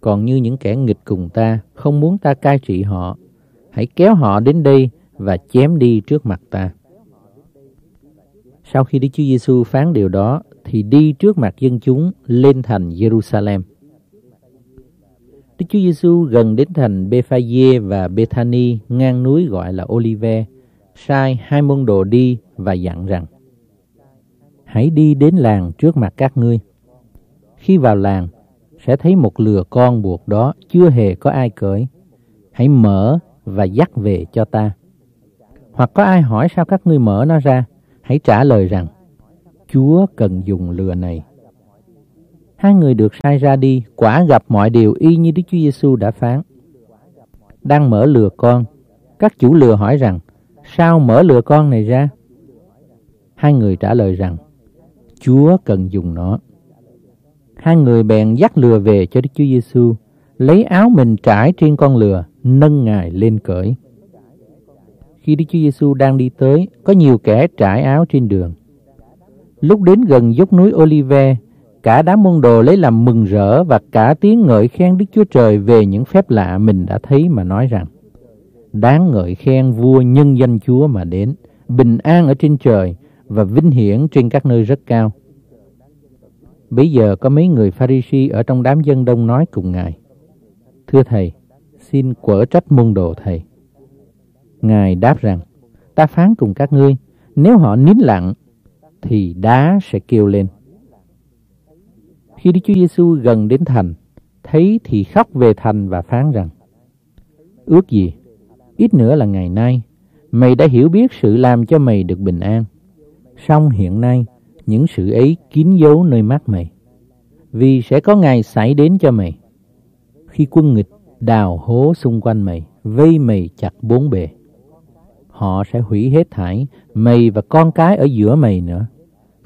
Còn như những kẻ nghịch cùng ta, không muốn ta cai trị họ, hãy kéo họ đến đây và chém đi trước mặt ta. Sau khi Đức Chúa Giêsu phán điều đó, thì đi trước mặt dân chúng lên thành Jerusalem. Đức Chúa Giêsu gần đến thành Bethphage và Bethany ngang núi gọi là Olive, sai hai môn đồ đi và dặn rằng: Hãy đi đến làng trước mặt các ngươi. Khi vào làng, sẽ thấy một lừa con buộc đó chưa hề có ai cởi. Hãy mở và dắt về cho ta. Hoặc có ai hỏi sao các ngươi mở nó ra, hãy trả lời rằng, Chúa cần dùng lừa này. Hai người được sai ra đi, quả gặp mọi điều y như Đức Chúa Giêsu đã phán. Đang mở lừa con, các chủ lừa hỏi rằng, sao mở lừa con này ra? Hai người trả lời rằng, Chúa cần dùng nó. Hai người bèn dắt lừa về cho Đức Chúa Giêsu, lấy áo mình trải trên con lừa, nâng ngài lên cởi. Khi Đức Chúa Giêsu đang đi tới, có nhiều kẻ trải áo trên đường. Lúc đến gần dốc núi Olive, cả đám môn đồ lấy làm mừng rỡ và cả tiếng ngợi khen Đức Chúa Trời về những phép lạ mình đã thấy mà nói rằng đáng ngợi khen vua nhân danh Chúa mà đến, bình an ở trên trời và vinh hiển trên các nơi rất cao. Bây giờ có mấy người Pharisee ở trong đám dân đông nói cùng Ngài. Thưa Thầy, xin quở trách môn đồ Thầy. Ngài đáp rằng, ta phán cùng các ngươi, nếu họ nín lặng, thì đá sẽ kêu lên. Khi Đức Chúa Giêsu gần đến thành, thấy thì khóc về thành và phán rằng, Ước gì, ít nữa là ngày nay, mày đã hiểu biết sự làm cho mày được bình an. Song hiện nay, những sự ấy kín dấu nơi mắt mày. Vì sẽ có ngày xảy đến cho mày. Khi quân nghịch đào hố xung quanh mày, vây mày chặt bốn bề. Họ sẽ hủy hết thải mày và con cái ở giữa mày nữa.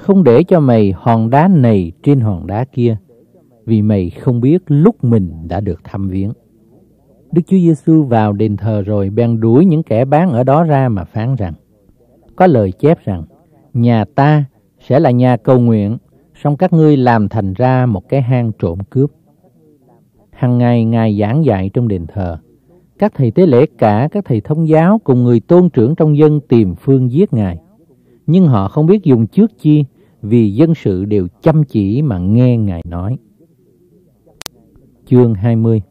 Không để cho mày hòn đá này trên hòn đá kia, vì mày không biết lúc mình đã được thăm viếng. Đức Chúa Giêsu vào đền thờ rồi bèn đuổi những kẻ bán ở đó ra mà phán rằng: Có lời chép rằng, nhà ta sẽ là nhà cầu nguyện, song các ngươi làm thành ra một cái hang trộm cướp. Hằng ngày Ngài giảng dạy trong đền thờ. Các thầy tế lễ cả các thầy thông giáo cùng người tôn trưởng trong dân tìm phương giết Ngài. Nhưng họ không biết dùng trước chi vì dân sự đều chăm chỉ mà nghe Ngài nói. Chương 20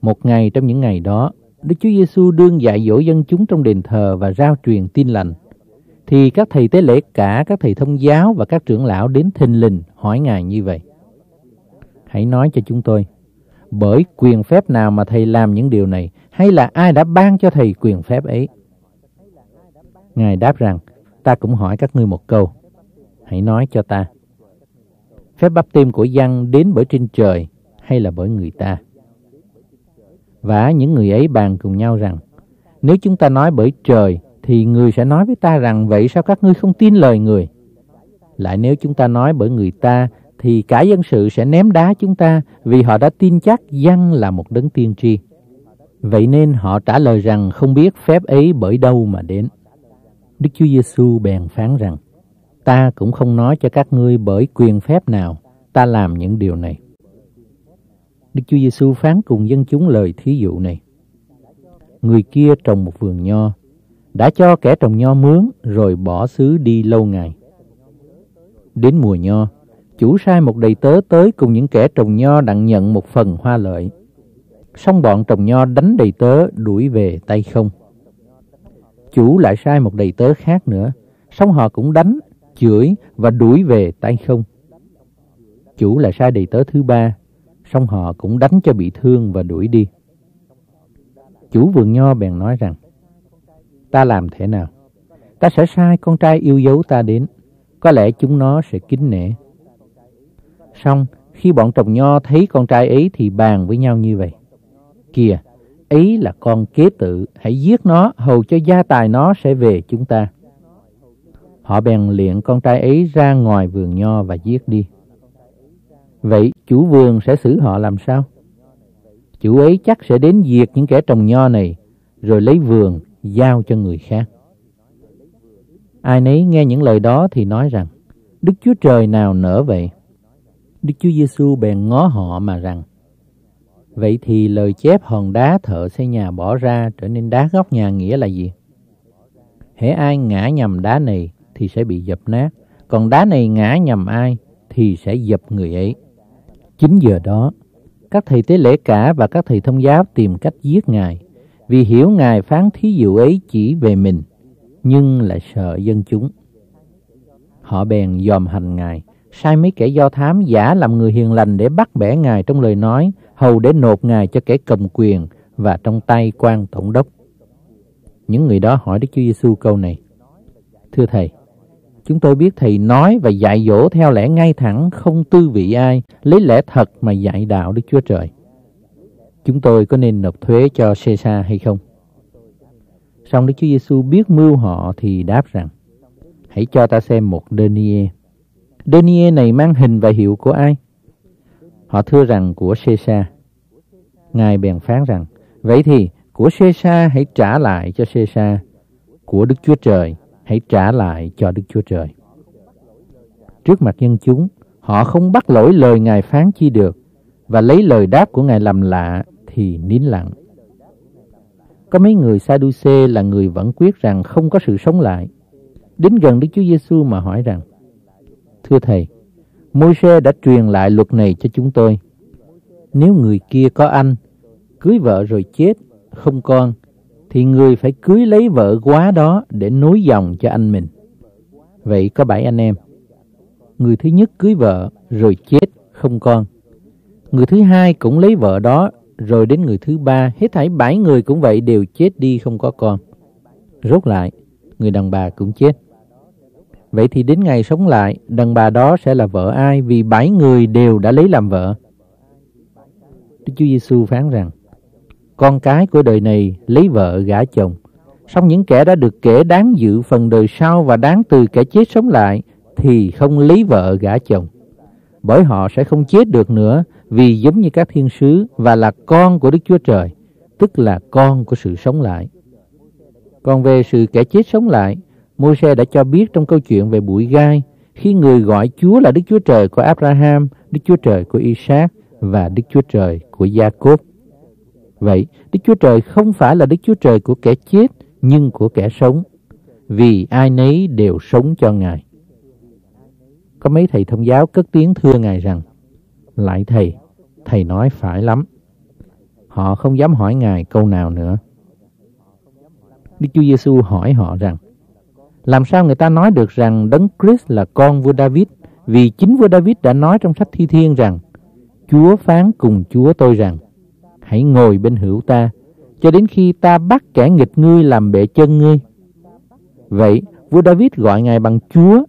Một ngày trong những ngày đó, Đức Chúa Giêsu đương dạy dỗ dân chúng trong đền thờ và rao truyền tin lành. Thì các thầy tế lễ cả các thầy thông giáo và các trưởng lão đến thình lình hỏi ngài như vậy. Hãy nói cho chúng tôi bởi quyền phép nào mà thầy làm những điều này hay là ai đã ban cho thầy quyền phép ấy? Ngài đáp rằng ta cũng hỏi các ngươi một câu hãy nói cho ta phép bắp tim của dân đến bởi trên trời hay là bởi người ta và những người ấy bàn cùng nhau rằng nếu chúng ta nói bởi trời thì người sẽ nói với ta rằng vậy sao các ngươi không tin lời người? Lại nếu chúng ta nói bởi người ta thì cả dân sự sẽ ném đá chúng ta vì họ đã tin chắc dân là một đấng tiên tri. Vậy nên họ trả lời rằng không biết phép ấy bởi đâu mà đến. Đức Chúa Giêsu bèn phán rằng, ta cũng không nói cho các ngươi bởi quyền phép nào ta làm những điều này. Đức Chúa Giêsu phán cùng dân chúng lời thí dụ này. Người kia trồng một vườn nho, đã cho kẻ trồng nho mướn rồi bỏ xứ đi lâu ngày. Đến mùa nho, chủ sai một đầy tớ tới cùng những kẻ trồng nho đặng nhận một phần hoa lợi. Xong bọn trồng nho đánh đầy tớ đuổi về tay không. Chủ lại sai một đầy tớ khác nữa, xong họ cũng đánh, chửi và đuổi về tay không. Chủ là sai đầy tớ thứ ba, song họ cũng đánh cho bị thương và đuổi đi. Chủ vườn nho bèn nói rằng, ta làm thế nào? Ta sẽ sai con trai yêu dấu ta đến, có lẽ chúng nó sẽ kính nể. Xong, khi bọn trồng nho thấy con trai ấy thì bàn với nhau như vậy. Kìa, ấy là con kế tự, hãy giết nó, hầu cho gia tài nó sẽ về chúng ta. Họ bèn liện con trai ấy ra ngoài vườn nho và giết đi. Vậy chủ vườn sẽ xử họ làm sao? Chủ ấy chắc sẽ đến diệt những kẻ trồng nho này, rồi lấy vườn giao cho người khác. Ai nấy nghe những lời đó thì nói rằng, Đức Chúa Trời nào nở vậy? Đức Chúa Giêsu bèn ngó họ mà rằng, Vậy thì lời chép hòn đá thợ xây nhà bỏ ra trở nên đá góc nhà nghĩa là gì? Hễ ai ngã nhầm đá này thì sẽ bị dập nát, còn đá này ngã nhầm ai thì sẽ dập người ấy. Chính giờ đó, các thầy tế lễ cả và các thầy thông giáo tìm cách giết Ngài, vì hiểu Ngài phán thí dụ ấy chỉ về mình, nhưng lại sợ dân chúng. Họ bèn dòm hành Ngài, sai mấy kẻ do thám giả làm người hiền lành để bắt bẻ Ngài trong lời nói, hầu để nộp Ngài cho kẻ cầm quyền và trong tay quan tổng đốc. Những người đó hỏi Đức Chúa Giêsu câu này. Thưa Thầy, chúng tôi biết Thầy nói và dạy dỗ theo lẽ ngay thẳng, không tư vị ai, lấy lẽ thật mà dạy đạo Đức Chúa Trời. Chúng tôi có nên nộp thuế cho Caesar hay không? Xong Đức Chúa Giêsu biết mưu họ thì đáp rằng, hãy cho ta xem một denier. Denier này mang hình và hiệu của ai? Họ thưa rằng của Caesar. Ngài bèn phán rằng, vậy thì của Caesar hãy trả lại cho Caesar, của Đức Chúa Trời hãy trả lại cho Đức Chúa Trời. Trước mặt dân chúng, họ không bắt lỗi lời Ngài phán chi được, và lấy lời đáp của Ngài làm lạ thì nín lặng. Có mấy người Sadduce là người vẫn quyết rằng không có sự sống lại. Đến gần Đức Chúa Giêsu mà hỏi rằng, Thưa Thầy, Môi-se đã truyền lại luật này cho chúng tôi. Nếu người kia có anh, cưới vợ rồi chết, không con, thì người phải cưới lấy vợ quá đó để nối dòng cho anh mình. Vậy có bảy anh em. Người thứ nhất cưới vợ rồi chết, không con. Người thứ hai cũng lấy vợ đó, rồi đến người thứ ba, hết thảy bảy người cũng vậy đều chết đi không có con. Rốt lại, người đàn bà cũng chết. Vậy thì đến ngày sống lại, đàn bà đó sẽ là vợ ai vì bảy người đều đã lấy làm vợ? Đức Chúa Giêsu phán rằng, con cái của đời này lấy vợ gả chồng. Song những kẻ đã được kể đáng dự phần đời sau và đáng từ kẻ chết sống lại thì không lấy vợ gả chồng. Bởi họ sẽ không chết được nữa vì giống như các thiên sứ và là con của Đức Chúa Trời, tức là con của sự sống lại. Còn về sự kẻ chết sống lại, Môi-se đã cho biết trong câu chuyện về bụi gai khi người gọi Chúa là Đức Chúa Trời của Abraham, Đức Chúa Trời của Isaac và Đức Chúa Trời của Gia-cốp. Vậy, Đức Chúa Trời không phải là Đức Chúa Trời của kẻ chết, nhưng của kẻ sống, vì ai nấy đều sống cho Ngài. Có mấy thầy thông giáo cất tiếng thưa Ngài rằng, Lại thầy, thầy nói phải lắm. Họ không dám hỏi Ngài câu nào nữa. Đức Chúa Giêsu hỏi họ rằng, làm sao người ta nói được rằng Đấng Christ là con vua David? Vì chính vua David đã nói trong sách Thi Thiên rằng, Chúa phán cùng Chúa tôi rằng, hãy ngồi bên hữu ta, cho đến khi ta bắt kẻ nghịch ngươi làm bệ chân ngươi. Vậy, vua David gọi Ngài bằng Chúa.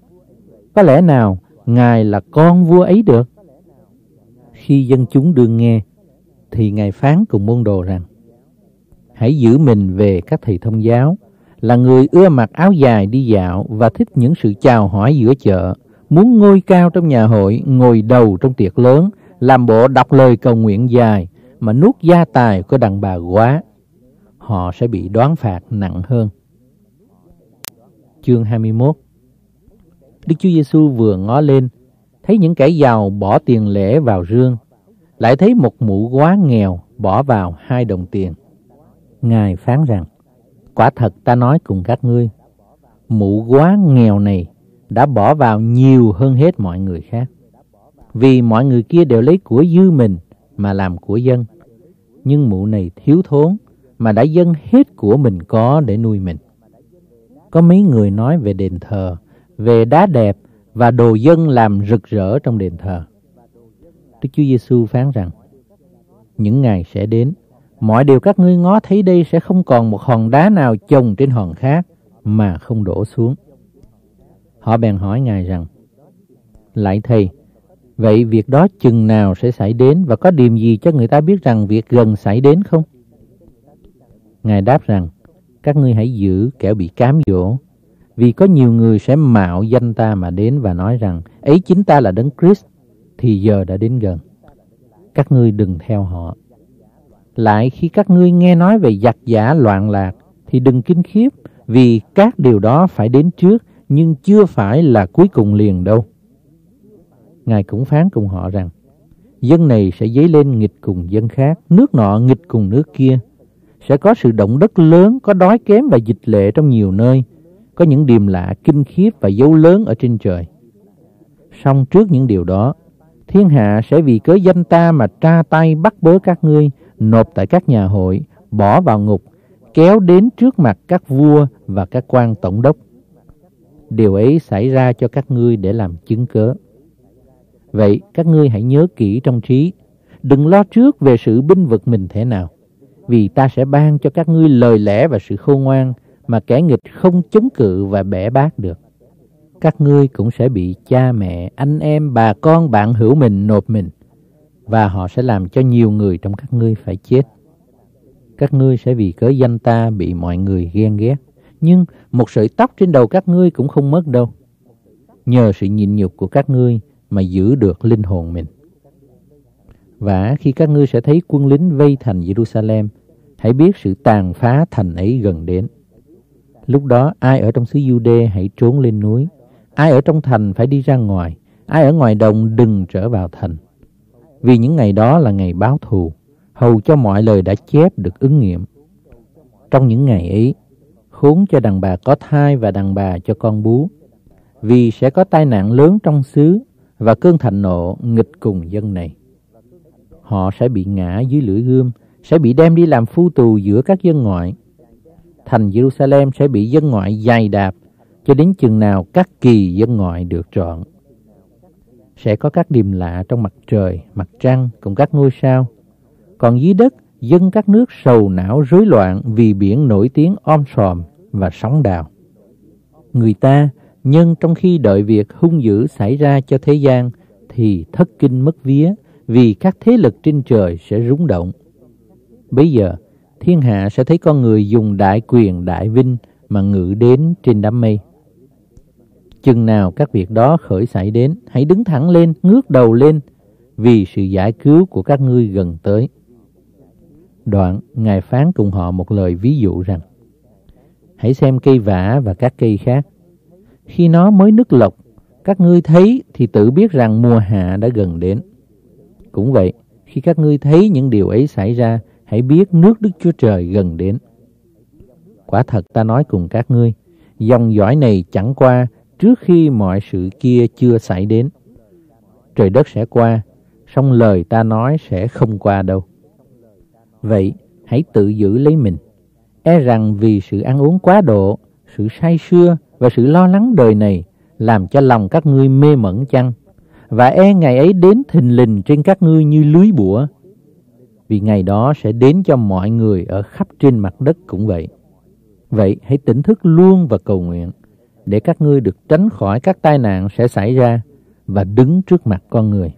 Có lẽ nào Ngài là con vua ấy được? Khi dân chúng đương nghe, thì Ngài phán cùng môn đồ rằng, hãy giữ mình về các thầy thông giáo, là người ưa mặc áo dài đi dạo và thích những sự chào hỏi giữa chợ, muốn ngôi cao trong nhà hội, ngồi đầu trong tiệc lớn, làm bộ đọc lời cầu nguyện dài mà nuốt gia tài của đàn bà quá. Họ sẽ bị đoán phạt nặng hơn. Chương 21 Đức Chúa Giêsu vừa ngó lên, thấy những kẻ giàu bỏ tiền lễ vào rương, lại thấy một mụ quá nghèo bỏ vào hai đồng tiền. Ngài phán rằng, quả thật ta nói cùng các ngươi, mụ quá nghèo này đã bỏ vào nhiều hơn hết mọi người khác. Vì mọi người kia đều lấy của dư mình mà làm của dân. Nhưng mụ này thiếu thốn mà đã dâng hết của mình có để nuôi mình. Có mấy người nói về đền thờ, về đá đẹp và đồ dân làm rực rỡ trong đền thờ. Đức Chúa Giêsu phán rằng, những ngày sẽ đến, mọi điều các ngươi ngó thấy đây sẽ không còn một hòn đá nào chồng trên hòn khác mà không đổ xuống. Họ bèn hỏi Ngài rằng, Lại Thầy, vậy việc đó chừng nào sẽ xảy đến và có điểm gì cho người ta biết rằng việc gần xảy đến không? Ngài đáp rằng, các ngươi hãy giữ kẻo bị cám dỗ, vì có nhiều người sẽ mạo danh ta mà đến và nói rằng, ấy chính ta là Đấng Christ, thì giờ đã đến gần. Các ngươi đừng theo họ. Lại khi các ngươi nghe nói về giặc giả loạn lạc, thì đừng kinh khiếp, vì các điều đó phải đến trước, nhưng chưa phải là cuối cùng liền đâu. Ngài cũng phán cùng họ rằng, dân này sẽ dấy lên nghịch cùng dân khác, nước nọ nghịch cùng nước kia. Sẽ có sự động đất lớn, có đói kém và dịch lệ trong nhiều nơi, có những điềm lạ kinh khiếp và dấu lớn ở trên trời. Song trước những điều đó, thiên hạ sẽ vì cớ danh ta mà tra tay bắt bớ các ngươi, nộp tại các nhà hội, bỏ vào ngục, kéo đến trước mặt các vua và các quan tổng đốc. Điều ấy xảy ra cho các ngươi để làm chứng cớ. Vậy các ngươi hãy nhớ kỹ trong trí, đừng lo trước về sự binh vực mình thế nào, vì ta sẽ ban cho các ngươi lời lẽ và sự khôn ngoan mà kẻ nghịch không chống cự và bẻ bác được. Các ngươi cũng sẽ bị cha mẹ, anh em, bà con, bạn hữu mình nộp mình, và họ sẽ làm cho nhiều người trong các ngươi phải chết. Các ngươi sẽ vì cớ danh ta bị mọi người ghen ghét, nhưng một sợi tóc trên đầu các ngươi cũng không mất đâu. Nhờ sự nhịn nhục của các ngươi mà giữ được linh hồn mình. Và khi các ngươi sẽ thấy quân lính vây thành Jerusalem, hãy biết sự tàn phá thành ấy gần đến. Lúc đó ai ở trong xứ Jude hãy trốn lên núi, ai ở trong thành phải đi ra ngoài, ai ở ngoài đồng đừng trở vào thành. Vì những ngày đó là ngày báo thù, hầu cho mọi lời đã chép được ứng nghiệm. Trong những ngày ấy, khốn cho đàn bà có thai và đàn bà cho con bú, vì sẽ có tai nạn lớn trong xứ và cơn thạnh nộ nghịch cùng dân này. Họ sẽ bị ngã dưới lưỡi gươm, sẽ bị đem đi làm phu tù giữa các dân ngoại. Thành Jerusalem sẽ bị dân ngoại dày đạp cho đến chừng nào các kỳ dân ngoại được trọn. Sẽ có các điềm lạ trong mặt trời, mặt trăng cùng các ngôi sao. Còn dưới đất, dân các nước sầu não rối loạn vì biển nổi tiếng om sòm và sóng đào. Người ta nhưng trong khi đợi việc hung dữ xảy ra cho thế gian thì thất kinh mất vía vì các thế lực trên trời sẽ rúng động. Bây giờ, thiên hạ sẽ thấy con người dùng đại quyền đại vinh mà ngự đến trên đám mây. Chừng nào các việc đó khởi xảy đến, hãy đứng thẳng lên, ngước đầu lên, vì sự giải cứu của các ngươi gần tới. Đoạn, Ngài phán cùng họ một lời ví dụ rằng, Hãy xem cây vả và các cây khác, khi nó mới nứt lộc, các ngươi thấy thì tự biết rằng mùa hạ đã gần đến. Cũng vậy, khi các ngươi thấy những điều ấy xảy ra, hãy biết nước Đức Chúa Trời gần đến. Quả thật ta nói cùng các ngươi, dòng dõi này chẳng qua trước khi mọi sự kia chưa xảy đến. Trời đất sẽ qua, song lời ta nói sẽ không qua đâu. Vậy, hãy tự giữ lấy mình. E rằng vì sự ăn uống quá độ, sự say sưa và sự lo lắng đời này làm cho lòng các ngươi mê mẩn chăng? Và e ngày ấy đến thình lình trên các ngươi như lưới bủa. Vì ngày đó sẽ đến cho mọi người ở khắp trên mặt đất cũng vậy. Vậy hãy tỉnh thức luôn và cầu nguyện để các ngươi được tránh khỏi các tai nạn sẽ xảy ra và đứng trước mặt con người.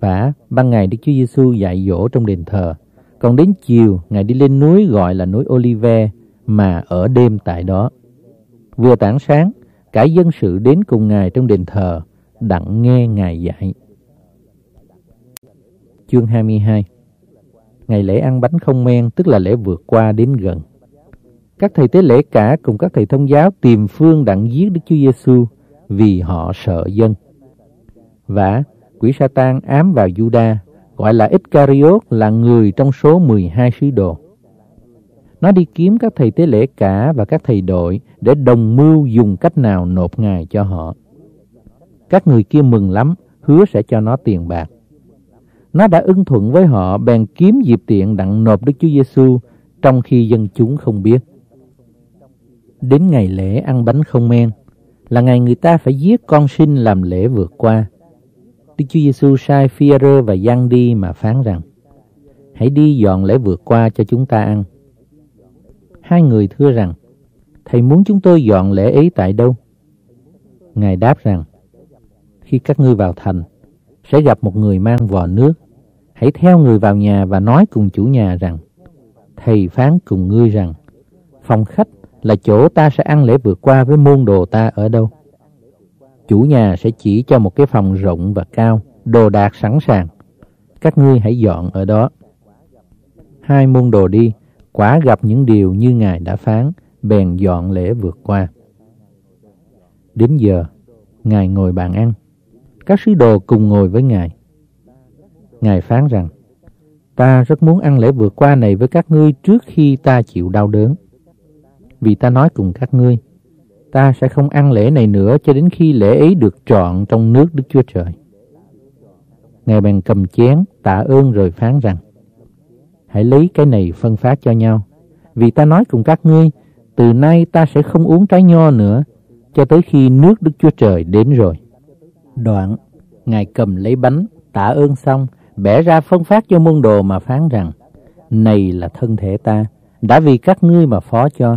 Và ban ngày Đức Chúa Giêsu dạy dỗ trong đền thờ, còn đến chiều Ngài đi lên núi gọi là núi Olive mà ở đêm tại đó. Vừa tảng sáng, cả dân sự đến cùng Ngài trong đền thờ, đặng nghe Ngài dạy. Chương 22 Ngày lễ ăn bánh không men tức là lễ vượt qua đến gần. Các thầy tế lễ cả cùng các thầy thông giáo tìm phương đặng giết Đức Chúa Giêsu vì họ sợ dân. Và quỷ Satan ám vào Juda, gọi là Iscariot là người trong số 12 sứ đồ. Nó đi kiếm các thầy tế lễ cả và các thầy đội để đồng mưu dùng cách nào nộp ngài cho họ. Các người kia mừng lắm, hứa sẽ cho nó tiền bạc. Nó đã ưng thuận với họ bèn kiếm dịp tiện đặng nộp Đức Chúa Giêsu trong khi dân chúng không biết. Đến ngày lễ ăn bánh không men là ngày người ta phải giết con sinh làm lễ vượt qua. Đức Chúa Giêsu sai Phi-rơ và Giăng đi mà phán rằng: Hãy đi dọn lễ vượt qua cho chúng ta ăn. Hai người thưa rằng: Thầy muốn chúng tôi dọn lễ ấy tại đâu? Ngài đáp rằng: Khi các ngươi vào thành, sẽ gặp một người mang vò nước. Hãy theo người vào nhà và nói cùng chủ nhà rằng: Thầy phán cùng ngươi rằng: Phòng khách là chỗ ta sẽ ăn lễ vượt qua với môn đồ ta ở đâu. Chủ nhà sẽ chỉ cho một cái phòng rộng và cao, đồ đạc sẵn sàng. Các ngươi hãy dọn ở đó. Hai môn đồ đi, quả gặp những điều như Ngài đã phán, bèn dọn lễ vượt qua. Đến giờ, Ngài ngồi bàn ăn. Các sứ đồ cùng ngồi với Ngài. Ngài phán rằng, ta rất muốn ăn lễ vượt qua này với các ngươi trước khi ta chịu đau đớn vì ta nói cùng các ngươi, ta sẽ không ăn lễ này nữa cho đến khi lễ ấy được trọn trong nước Đức Chúa Trời. Ngài bèn cầm chén, tạ ơn rồi phán rằng, hãy lấy cái này phân phát cho nhau, vì ta nói cùng các ngươi, từ nay ta sẽ không uống trái nho nữa, cho tới khi nước Đức Chúa Trời đến rồi. Đoạn, Ngài cầm lấy bánh, tạ ơn xong, bẻ ra phân phát cho môn đồ mà phán rằng, này là thân thể ta, đã vì các ngươi mà phó cho,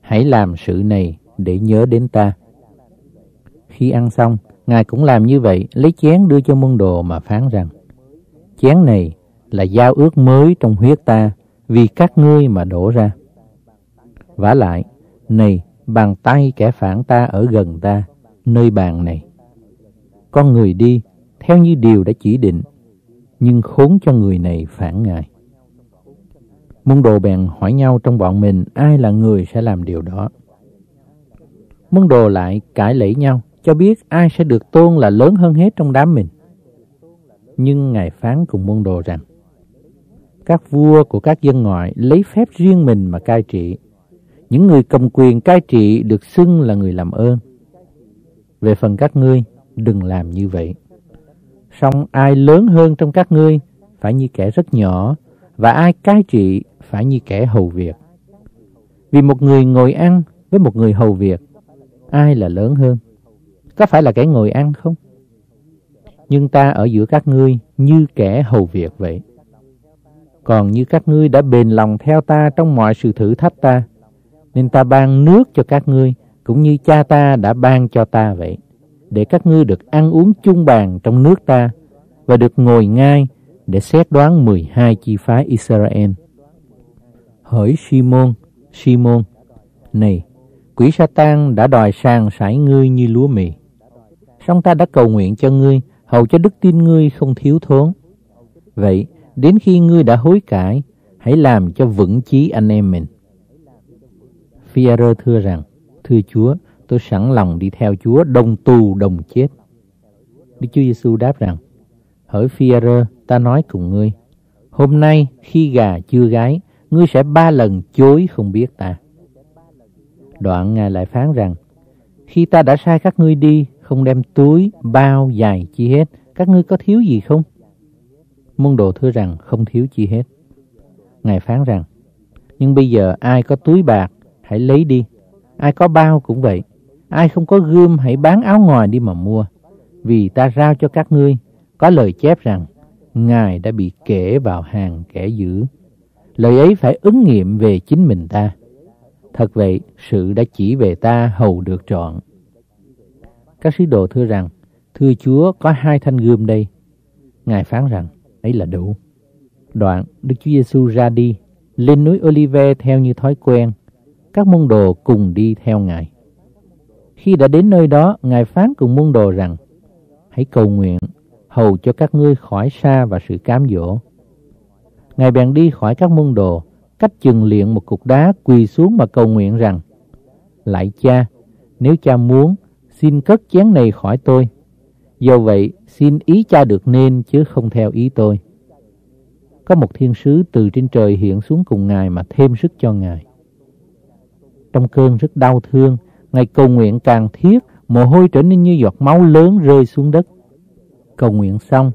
hãy làm sự này để nhớ đến ta. Khi ăn xong, Ngài cũng làm như vậy, lấy chén đưa cho môn đồ mà phán rằng, chén này là giao ước mới trong huyết ta, vì các ngươi mà đổ ra. vả lại, này, bàn tay kẻ phản ta ở gần ta, nơi bàn này. Con người đi, theo như điều đã chỉ định, nhưng khốn cho người này phản ngài. Môn đồ bèn hỏi nhau trong bọn mình ai là người sẽ làm điều đó. Môn đồ lại cãi lẫy nhau, cho biết ai sẽ được tôn là lớn hơn hết trong đám mình. Nhưng Ngài phán cùng môn đồ rằng, các vua của các dân ngoại lấy phép riêng mình mà cai trị. Những người cầm quyền cai trị được xưng là người làm ơn. Về phần các ngươi, đừng làm như vậy. Song ai lớn hơn trong các ngươi phải như kẻ rất nhỏ và ai cai trị phải như kẻ hầu việc. Vì một người ngồi ăn với một người hầu việc, ai là lớn hơn? Có phải là kẻ ngồi ăn không? Nhưng ta ở giữa các ngươi như kẻ hầu việc vậy. Còn như các ngươi đã bền lòng theo ta trong mọi sự thử thách ta, nên ta ban nước cho các ngươi, cũng như cha ta đã ban cho ta vậy, để các ngươi được ăn uống chung bàn trong nước ta, và được ngồi ngay để xét đoán 12 chi phái Israel. Hỡi Simon, Simon, này, quỷ Satan đã đòi sàng sải ngươi như lúa mì. Song ta đã cầu nguyện cho ngươi, hầu cho đức tin ngươi không thiếu thốn. Vậy, đến khi ngươi đã hối cải, hãy làm cho vững chí anh em mình. phi thưa rằng, Thưa Chúa, tôi sẵn lòng đi theo Chúa đồng tù đồng chết. Đức Chúa Giêsu đáp rằng, Hỡi phi ta nói cùng ngươi, hôm nay khi gà chưa gái, ngươi sẽ ba lần chối không biết ta. Đoạn Ngài lại phán rằng, khi ta đã sai các ngươi đi, không đem túi, bao, dài chi hết, các ngươi có thiếu gì không? Môn đồ thưa rằng không thiếu chi hết. Ngài phán rằng, nhưng bây giờ ai có túi bạc, hãy lấy đi. Ai có bao cũng vậy. Ai không có gươm, hãy bán áo ngoài đi mà mua. Vì ta giao cho các ngươi, có lời chép rằng, Ngài đã bị kể vào hàng kẻ dữ. Lời ấy phải ứng nghiệm về chính mình ta. Thật vậy, sự đã chỉ về ta hầu được trọn. Các sứ đồ thưa rằng, Thưa Chúa, có hai thanh gươm đây. Ngài phán rằng, ấy là đủ. Đoạn, Đức Chúa Giêsu ra đi, lên núi Olive theo như thói quen, các môn đồ cùng đi theo Ngài. Khi đã đến nơi đó, Ngài phán cùng môn đồ rằng, hãy cầu nguyện, hầu cho các ngươi khỏi xa và sự cám dỗ. Ngài bèn đi khỏi các môn đồ, cách chừng liện một cục đá quỳ xuống mà cầu nguyện rằng, Lại cha, nếu cha muốn, xin cất chén này khỏi tôi. Do vậy, xin ý cha được nên chứ không theo ý tôi. Có một thiên sứ từ trên trời hiện xuống cùng Ngài mà thêm sức cho Ngài. Trong cơn rất đau thương, Ngài cầu nguyện càng thiết, mồ hôi trở nên như giọt máu lớn rơi xuống đất. Cầu nguyện xong,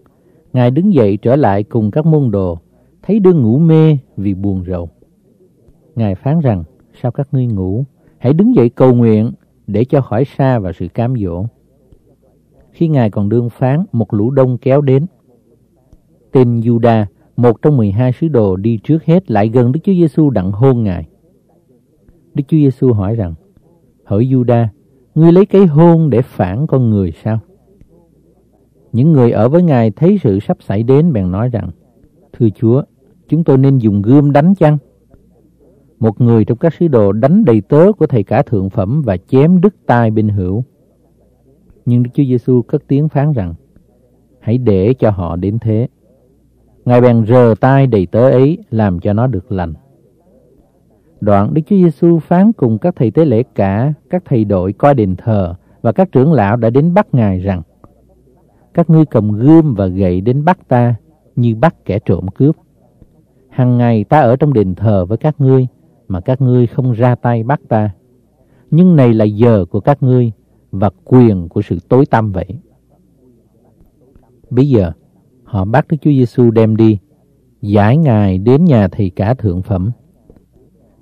Ngài đứng dậy trở lại cùng các môn đồ, thấy đương ngủ mê vì buồn rầu. Ngài phán rằng, sao các ngươi ngủ? Hãy đứng dậy cầu nguyện để cho khỏi xa và sự cám dỗ. Khi Ngài còn đương phán, một lũ đông kéo đến. Tên Juda, một trong 12 sứ đồ đi trước hết lại gần Đức Chúa Giêsu đặng hôn Ngài. Đức Chúa Giêsu hỏi rằng, Hỡi Juda, ngươi lấy cái hôn để phản con người sao? Những người ở với Ngài thấy sự sắp xảy đến bèn nói rằng, Thưa Chúa, chúng tôi nên dùng gươm đánh chăng? Một người trong các sứ đồ đánh đầy tớ của thầy cả thượng phẩm và chém đứt tai bên hữu. Nhưng Đức Chúa Giêsu cất tiếng phán rằng, hãy để cho họ đến thế. Ngài bèn rờ tay đầy tớ ấy làm cho nó được lành. Đoạn Đức Chúa Giêsu phán cùng các thầy tế lễ cả, các thầy đội coi đền thờ và các trưởng lão đã đến bắt Ngài rằng Các ngươi cầm gươm và gậy đến bắt ta như bắt kẻ trộm cướp. Hằng ngày ta ở trong đền thờ với các ngươi mà các ngươi không ra tay bắt ta. Nhưng này là giờ của các ngươi và quyền của sự tối tăm vậy. Bây giờ, họ bắt Đức Chúa Giêsu đem đi, giải Ngài đến nhà thầy cả thượng phẩm.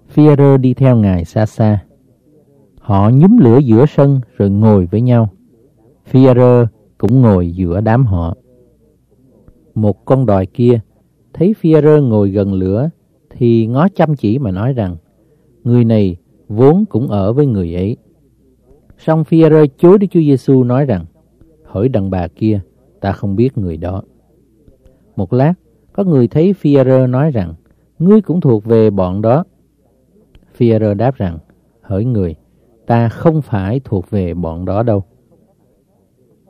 Phi-e-rơ đi theo Ngài xa xa. Họ nhúm lửa giữa sân rồi ngồi với nhau. Phi-e-rơ cũng ngồi giữa đám họ. Một con đòi kia thấy Phi-e-rơ ngồi gần lửa thì ngó chăm chỉ mà nói rằng người này vốn cũng ở với người ấy. Song Phi-e-rơ chối Đức Chúa Giêsu nói rằng hỏi đàn bà kia, ta không biết người đó. Một lát, có người thấy Phi-e-rơ nói rằng, ngươi cũng thuộc về bọn đó. Phi-e-rơ đáp rằng, hỡi người, ta không phải thuộc về bọn đó đâu.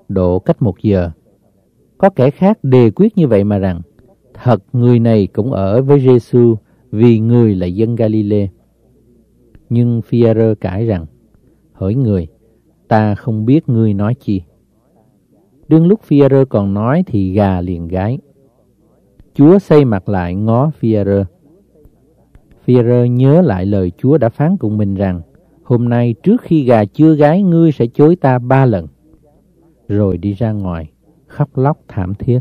Độ cách một giờ, có kẻ khác đề quyết như vậy mà rằng, thật người này cũng ở với Giêsu vì người là dân Galilee. Nhưng Phi-e-rơ cãi rằng, hỡi người ta không biết ngươi nói chi. Đương lúc Pierre còn nói thì gà liền gái. Chúa xây mặt lại ngó Phi-e-rơ. Nhớ lại lời Chúa đã phán cùng mình rằng hôm nay trước khi gà chưa gái ngươi sẽ chối ta ba lần. Rồi đi ra ngoài, khóc lóc thảm thiết.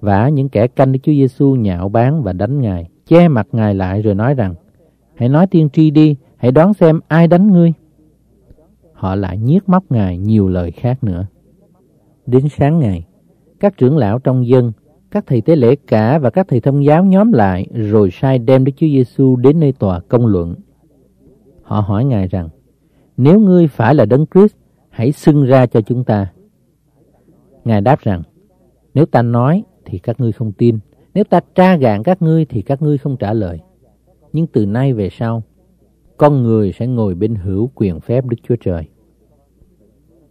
Và những kẻ canh Đức Chúa Giêsu nhạo báng và đánh Ngài, che mặt Ngài lại rồi nói rằng Hãy nói tiên tri đi, hãy đoán xem ai đánh ngươi. Họ lại nhiếc móc Ngài nhiều lời khác nữa. Đến sáng ngày, các trưởng lão trong dân, các thầy tế lễ cả và các thầy thông giáo nhóm lại rồi sai đem Đức Chúa Giêsu đến nơi tòa công luận. Họ hỏi Ngài rằng, nếu ngươi phải là Đấng Christ, hãy xưng ra cho chúng ta. Ngài đáp rằng, nếu ta nói thì các ngươi không tin, nếu ta tra gạn các ngươi thì các ngươi không trả lời. Nhưng từ nay về sau, con người sẽ ngồi bên hữu quyền phép Đức Chúa Trời.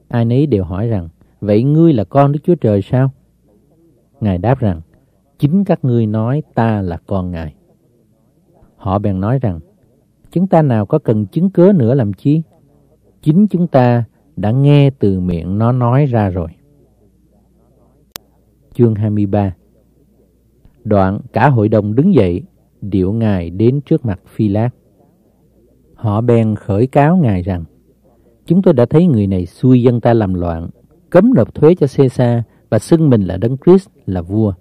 Ai nấy đều hỏi rằng, vậy ngươi là con Đức Chúa Trời sao? Ngài đáp rằng, chính các ngươi nói ta là con Ngài. Họ bèn nói rằng, chúng ta nào có cần chứng cớ nữa làm chi? Chính chúng ta đã nghe từ miệng nó nói ra rồi. Chương 23 Đoạn cả hội đồng đứng dậy, điệu Ngài đến trước mặt Phi Lát. Họ bèn khởi cáo Ngài rằng, chúng tôi đã thấy người này xui dân ta làm loạn, cấm nộp thuế cho Caesar và xưng mình là Đấng Christ là vua.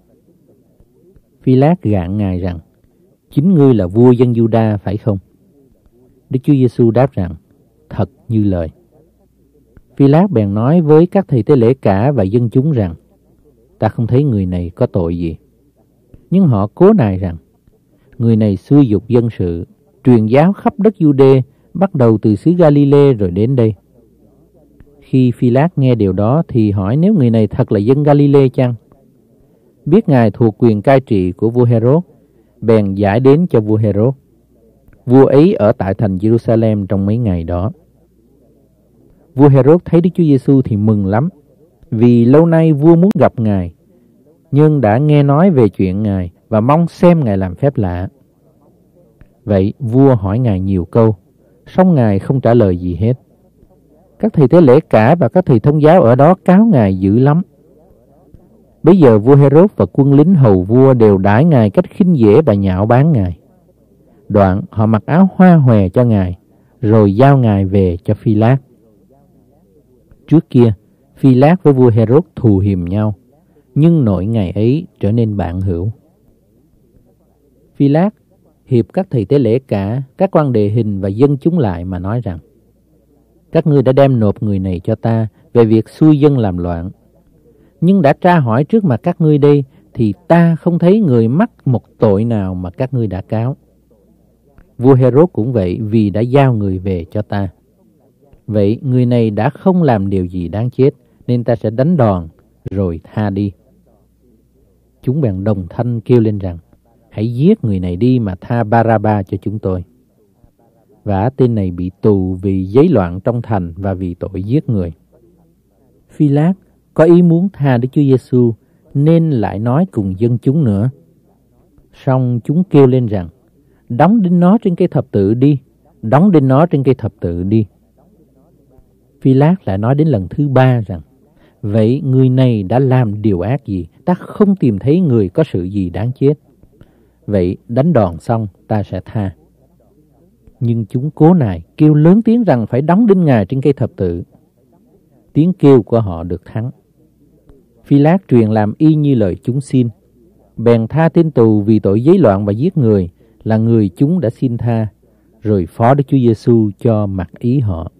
Phi Lát gạn Ngài rằng, chính ngươi là vua dân Juda phải không? Đức Chúa Giêsu đáp rằng, thật như lời. Phi Lát bèn nói với các thầy tế lễ cả và dân chúng rằng, ta không thấy người này có tội gì. Nhưng họ cố nài rằng, người này xui dục dân sự, truyền giáo khắp đất Jude, bắt đầu từ xứ Galile rồi đến đây. Khi Phi Lát nghe điều đó thì hỏi nếu người này thật là dân Galile chăng? Biết Ngài thuộc quyền cai trị của vua Herod, bèn giải đến cho vua Herod. Vua ấy ở tại thành Jerusalem trong mấy ngày đó. Vua Herod thấy Đức Chúa Giêsu thì mừng lắm, vì lâu nay vua muốn gặp Ngài, nhưng đã nghe nói về chuyện Ngài và mong xem Ngài làm phép lạ. Vậy vua hỏi Ngài nhiều câu, song Ngài không trả lời gì hết. Các thầy tế lễ cả và các thầy thông giáo ở đó cáo Ngài dữ lắm. Bây giờ vua Herod và quân lính hầu vua đều đãi Ngài cách khinh dễ và nhạo báng Ngài. Đoạn họ mặc áo hoa hòe cho Ngài, rồi giao Ngài về cho Phi Lát. Trước kia, Phi Lát với vua Herod thù hiềm nhau, nhưng nội ngày ấy trở nên bạn hữu. Phi Lát hiệp các thầy tế lễ cả, các quan đề hình và dân chúng lại mà nói rằng các ngươi đã đem nộp người này cho ta về việc xui dân làm loạn. Nhưng đã tra hỏi trước mặt các ngươi đây thì ta không thấy người mắc một tội nào mà các ngươi đã cáo. Vua Herod cũng vậy vì đã giao người về cho ta. Vậy người này đã không làm điều gì đáng chết nên ta sẽ đánh đòn rồi tha đi. Chúng bèn đồng thanh kêu lên rằng hãy giết người này đi mà tha Baraba cho chúng tôi. Và tên này bị tù vì giấy loạn trong thành và vì tội giết người. Phi Lát có ý muốn tha Đức Chúa Giêsu nên lại nói cùng dân chúng nữa. Xong chúng kêu lên rằng, đóng đinh nó trên cây thập tự đi, đóng đinh nó trên cây thập tự đi. Phi Lát lại nói đến lần thứ ba rằng, vậy người này đã làm điều ác gì, ta không tìm thấy người có sự gì đáng chết. Vậy đánh đòn xong ta sẽ tha. Nhưng chúng cố nài kêu lớn tiếng rằng phải đóng đinh ngài trên cây thập tự. Tiếng kêu của họ được thắng. Phi Lát truyền làm y như lời chúng xin. Bèn tha tên tù vì tội giấy loạn và giết người là người chúng đã xin tha, rồi phó Đức Chúa Giêsu cho mặc ý họ.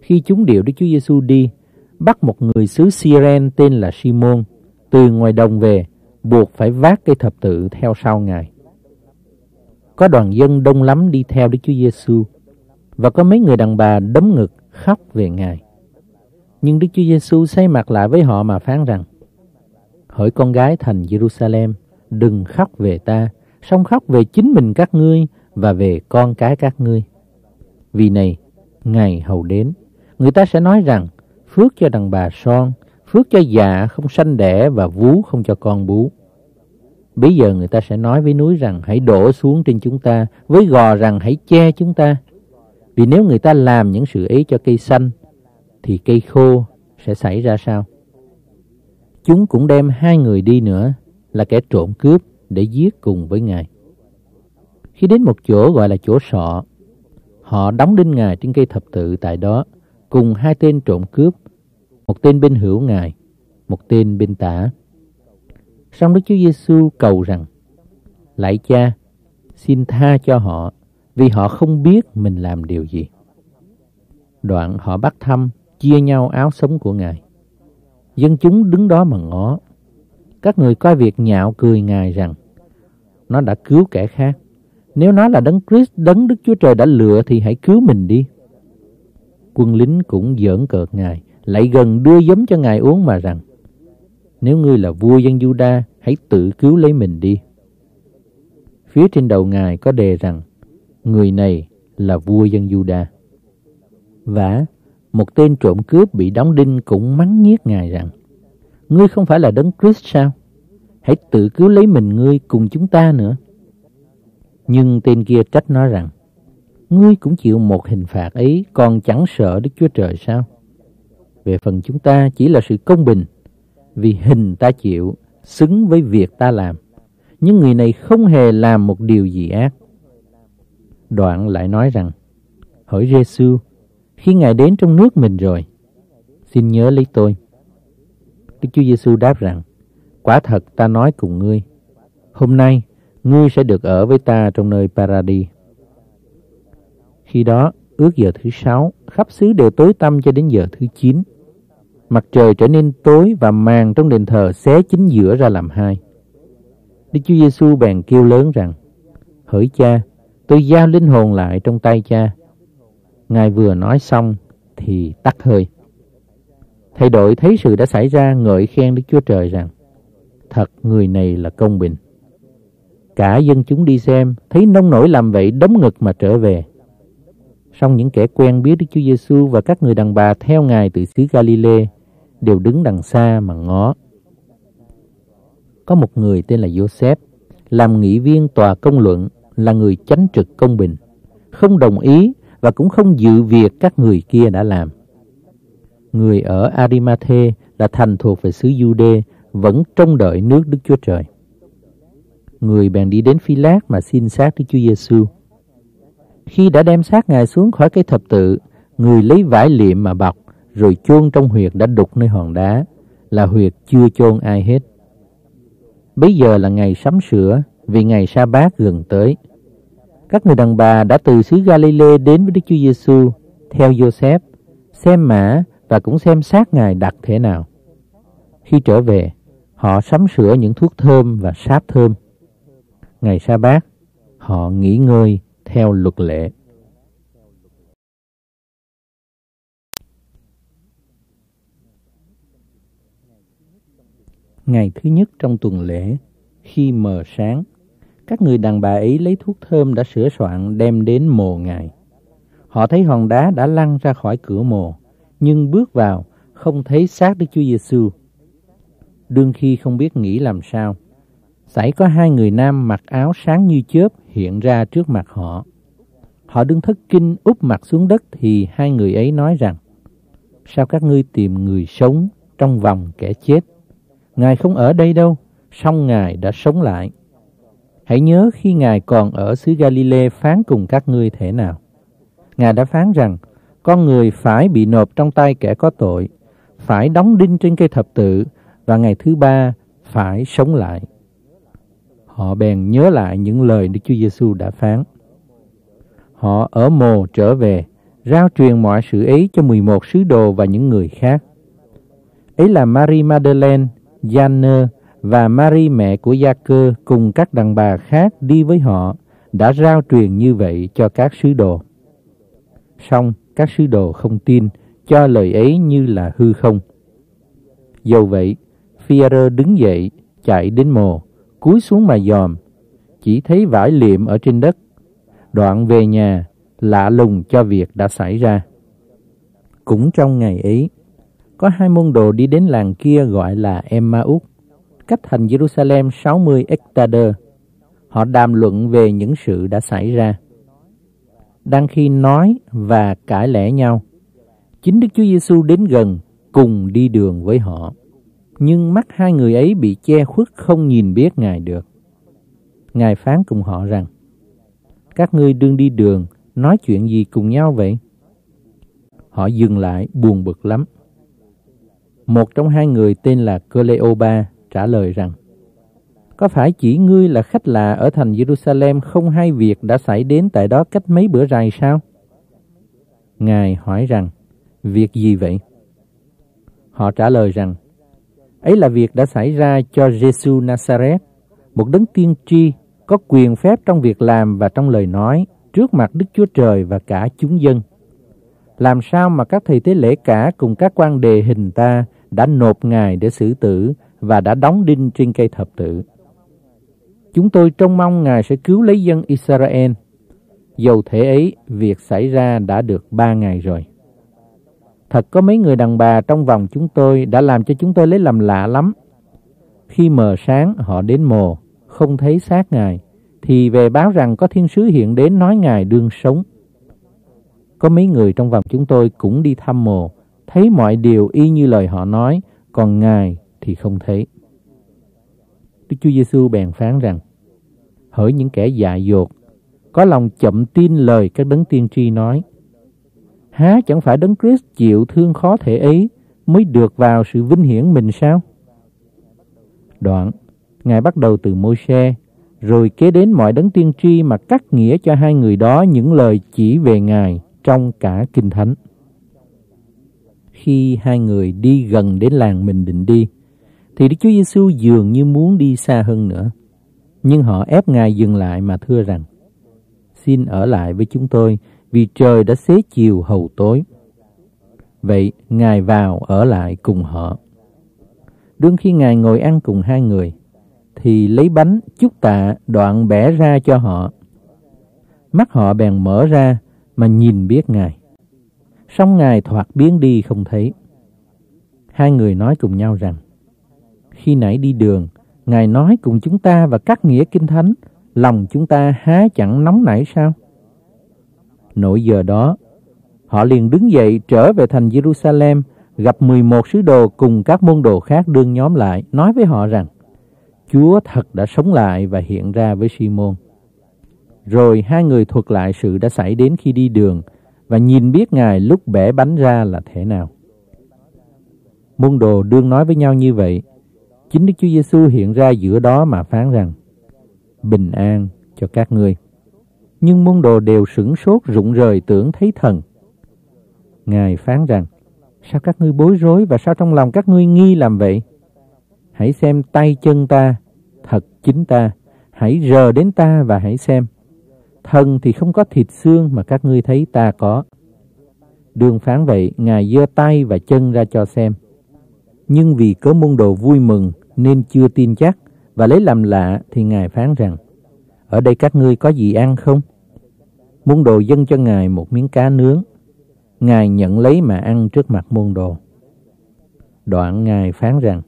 Khi chúng điệu Đức Chúa Giêsu đi, bắt một người xứ Siren tên là Simon từ ngoài đồng về buộc phải vác cây thập tự theo sau Ngài. Có đoàn dân đông lắm đi theo Đức Chúa Giêsu và có mấy người đàn bà đấm ngực khóc về Ngài. Nhưng Đức Chúa Giêsu xây mặt lại với họ mà phán rằng: Hỡi con gái thành Jerusalem, đừng khóc về ta, song khóc về chính mình các ngươi và về con cái các ngươi. Vì này, ngày hầu đến, người ta sẽ nói rằng: Phước cho đàn bà son, phước cho dạ không sanh đẻ và vú không cho con bú. Bây giờ người ta sẽ nói với núi rằng hãy đổ xuống trên chúng ta, với gò rằng hãy che chúng ta. Vì nếu người ta làm những sự ấy cho cây xanh, thì cây khô sẽ xảy ra sao? Chúng cũng đem hai người đi nữa là kẻ trộm cướp để giết cùng với Ngài. Khi đến một chỗ gọi là chỗ sọ, họ đóng đinh Ngài trên cây thập tự tại đó cùng hai tên trộm cướp, một tên bên hữu Ngài, một tên bên tả. Song Đức Chúa Giêsu cầu rằng, Lạy cha, xin tha cho họ, vì họ không biết mình làm điều gì. Đoạn họ bắt thăm, chia nhau áo sống của Ngài. Dân chúng đứng đó mà ngó. Các người coi việc nhạo cười Ngài rằng, nó đã cứu kẻ khác. Nếu nó là đấng Christ, đấng Đức Chúa Trời đã lựa thì hãy cứu mình đi. Quân lính cũng giỡn cợt Ngài, lại gần đưa giấm cho Ngài uống mà rằng, nếu ngươi là vua dân Juda, hãy tự cứu lấy mình đi. Phía trên đầu ngài có đề rằng, người này là vua dân Juda. Và một tên trộm cướp bị đóng đinh cũng mắng nhiếc ngài rằng, ngươi không phải là đấng Christ sao? Hãy tự cứu lấy mình ngươi cùng chúng ta nữa. Nhưng tên kia trách nói rằng, ngươi cũng chịu một hình phạt ấy còn chẳng sợ Đức Chúa Trời sao? Về phần chúng ta chỉ là sự công bình vì hình ta chịu xứng với việc ta làm. Nhưng người này không hề làm một điều gì ác. Đoạn lại nói rằng, hỏi Giêsu, khi Ngài đến trong nước mình rồi, xin nhớ lấy tôi. Đức Chúa Giêsu đáp rằng, quả thật ta nói cùng ngươi, hôm nay ngươi sẽ được ở với ta trong nơi Paradis. Khi đó, ước giờ thứ sáu, khắp xứ đều tối tăm cho đến giờ thứ chín. Mặt trời trở nên tối và màn trong đền thờ xé chính giữa ra làm hai. Đức Chúa Giêsu bèn kêu lớn rằng, Hỡi cha, tôi giao linh hồn lại trong tay cha. Ngài vừa nói xong thì tắt hơi. Thầy đội thấy sự đã xảy ra ngợi khen Đức Chúa Trời rằng, Thật người này là công bình. Cả dân chúng đi xem, thấy nông nổi làm vậy đấm ngực mà trở về. Song những kẻ quen biết Đức Chúa Giêsu và các người đàn bà theo Ngài từ xứ Galilee đều đứng đằng xa mà ngó. Có một người tên là Joseph, làm nghị viên tòa công luận, là người chánh trực công bình, không đồng ý và cũng không dự việc các người kia đã làm. Người ở Arimathe là thành thuộc về xứ Jude vẫn trông đợi nước Đức Chúa Trời. Người bèn đi đến Phi Lát mà xin xác Đức Chúa Giêsu. Khi đã đem xác Ngài xuống khỏi cây thập tự, người lấy vải liệm mà bọc, rồi chôn trong huyệt đã đục nơi hòn đá, là huyệt chưa chôn ai hết. Bây giờ là ngày sắm sửa, vì ngày sa bát gần tới. Các người đàn bà đã từ xứ Galilee đến với Đức Chúa Giêsu theo Joseph, xem mã và cũng xem xác Ngài đặt thế nào. Khi trở về, họ sắm sửa những thuốc thơm và sáp thơm. Ngày sa bát, họ nghỉ ngơi theo luật lệ. Ngày thứ nhất trong tuần lễ, khi mờ sáng, các người đàn bà ấy lấy thuốc thơm đã sửa soạn đem đến mồ ngài. Họ thấy hòn đá đã lăn ra khỏi cửa mồ, nhưng bước vào không thấy xác Đức Chúa Giêsu. Đương khi không biết nghĩ làm sao, xảy có hai người nam mặc áo sáng như chớp hiện ra trước mặt họ. Họ đứng thất kinh úp mặt xuống đất thì hai người ấy nói rằng, sao các ngươi tìm người sống trong vòng kẻ chết? Ngài không ở đây đâu, song Ngài đã sống lại. Hãy nhớ khi Ngài còn ở xứ Galilee phán cùng các ngươi thế nào. Ngài đã phán rằng, con người phải bị nộp trong tay kẻ có tội, phải đóng đinh trên cây thập tự, và ngày thứ ba phải sống lại. Họ bèn nhớ lại những lời Đức Chúa Giêsu đã phán. Họ ở mồ trở về, rao truyền mọi sự ấy cho 11 sứ đồ và những người khác. Ấy là Marie Madeleine, Janner và Mary mẹ của Gia Cơ cùng các đàn bà khác đi với họ đã rao truyền như vậy cho các sứ đồ. Song các sứ đồ không tin cho lời ấy như là hư không. Dầu vậy, Phi-rơ đứng dậy, chạy đến mồ, cúi xuống mà dòm, chỉ thấy vải liệm ở trên đất. Đoạn về nhà, lạ lùng cho việc đã xảy ra. Cũng trong ngày ấy, có hai môn đồ đi đến làng kia gọi là Emmaus, cách thành Jerusalem 60 hectare. Họ đàm luận về những sự đã xảy ra. Đang khi nói và cãi lẽ nhau, chính Đức Chúa Giêsu đến gần cùng đi đường với họ. Nhưng mắt hai người ấy bị che khuất không nhìn biết Ngài được. Ngài phán cùng họ rằng, Các ngươi đương đi đường, nói chuyện gì cùng nhau vậy? Họ dừng lại buồn bực lắm. Một trong hai người tên là Cleopa trả lời rằng, Có phải chỉ ngươi là khách lạ ở thành Jerusalem không hay việc đã xảy đến tại đó cách mấy bữa rày sao? Ngài hỏi rằng, Việc gì vậy? Họ trả lời rằng, Ấy là việc đã xảy ra cho Jesus Nazareth, một đấng tiên tri có quyền phép trong việc làm và trong lời nói trước mặt Đức Chúa Trời và cả chúng dân. Làm sao mà các thầy tế lễ cả cùng các quan đề hình ta đã nộp Ngài để xử tử và đã đóng đinh trên cây thập tự. Chúng tôi trông mong Ngài sẽ cứu lấy dân Israel. Dầu thế ấy, việc xảy ra đã được ba ngày rồi. Thật có mấy người đàn bà trong vòng chúng tôi đã làm cho chúng tôi lấy làm lạ lắm. Khi mờ sáng họ đến mồ, không thấy xác Ngài, thì về báo rằng có thiên sứ hiện đến nói Ngài đương sống. Có mấy người trong vòng chúng tôi cũng đi thăm mồ, thấy mọi điều y như lời họ nói, còn Ngài thì không thấy. Đức Chúa Giêsu bèn phán rằng, hỡi những kẻ dại dột, có lòng chậm tin lời các đấng tiên tri nói, há chẳng phải đấng Christ chịu thương khó thể ấy mới được vào sự vinh hiển mình sao? Đoạn, Ngài bắt đầu từ Môi-se, rồi kế đến mọi đấng tiên tri mà cắt nghĩa cho hai người đó những lời chỉ về Ngài trong cả Kinh Thánh. Khi hai người đi gần đến làng mình định đi, thì Đức Chúa Giêsu dường như muốn đi xa hơn nữa. Nhưng họ ép Ngài dừng lại mà thưa rằng, xin ở lại với chúng tôi vì trời đã xế chiều hầu tối. Vậy Ngài vào ở lại cùng họ. Đương khi Ngài ngồi ăn cùng hai người, thì lấy bánh chúc tạ đoạn bẻ ra cho họ. Mắt họ bèn mở ra mà nhìn biết Ngài. Xong Ngài thoạt biến đi không thấy. Hai người nói cùng nhau rằng, khi nãy đi đường, Ngài nói cùng chúng ta và các nghĩa kinh thánh, lòng chúng ta há chẳng nóng nảy sao? Nỗi giờ đó, họ liền đứng dậy trở về thành Jerusalem, gặp 11 sứ đồ cùng các môn đồ khác đương nhóm lại, nói với họ rằng, Chúa thật đã sống lại và hiện ra với Simon. Rồi hai người thuật lại sự đã xảy đến khi đi đường và nhìn biết Ngài lúc bẻ bánh ra là thế nào. Môn đồ đương nói với nhau như vậy, chính Đức Chúa Giêsu hiện ra giữa đó mà phán rằng: Bình an cho các ngươi. Nhưng môn đồ đều sửng sốt rụng rời tưởng thấy thần. Ngài phán rằng: Sao các ngươi bối rối và sao trong lòng các ngươi nghi làm vậy? Hãy xem tay chân ta, thật chính ta, hãy rờ đến ta và hãy xem. Thần thì không có thịt xương mà các ngươi thấy ta có. Đường phán vậy, Ngài giơ tay và chân ra cho xem. Nhưng vì có môn đồ vui mừng nên chưa tin chắc và lấy làm lạ thì Ngài phán rằng, ở đây các ngươi có gì ăn không? Môn đồ dâng cho Ngài một miếng cá nướng. Ngài nhận lấy mà ăn trước mặt môn đồ. Đoạn Ngài phán rằng,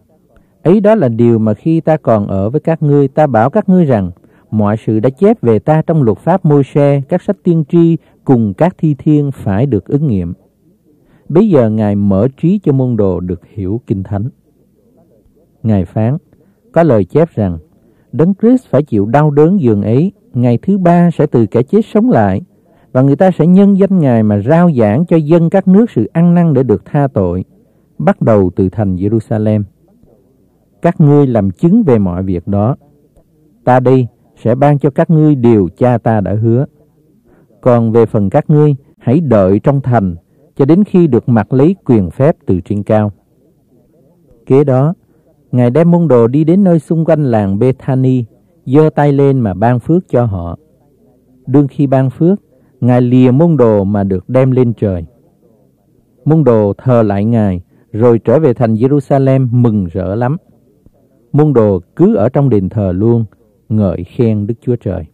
ấy đó là điều mà khi ta còn ở với các ngươi, ta bảo các ngươi rằng, mọi sự đã chép về ta trong luật pháp môi xe, các sách tiên tri cùng các thi thiên phải được ứng nghiệm. Bây giờ Ngài mở trí cho môn đồ được hiểu kinh thánh. Ngài phán, có lời chép rằng, Đấng Christ phải chịu đau đớn giường ấy, ngày thứ ba sẽ từ kẻ chết sống lại, và người ta sẽ nhân danh Ngài mà rao giảng cho dân các nước sự ăn năn để được tha tội, bắt đầu từ thành Jerusalem. Các ngươi làm chứng về mọi việc đó. Ta đi sẽ ban cho các ngươi điều cha ta đã hứa. Còn về phần các ngươi, hãy đợi trong thành cho đến khi được mặc lấy quyền phép từ trên cao. Kế đó, Ngài đem môn đồ đi đến nơi xung quanh làng Bethany, giơ tay lên mà ban phước cho họ. Đương khi ban phước, Ngài lìa môn đồ mà được đem lên trời. Môn đồ thờ lại Ngài, rồi trở về thành Jerusalem mừng rỡ lắm. Môn đồ cứ ở trong đền thờ luôn, ngợi khen Đức Chúa Trời.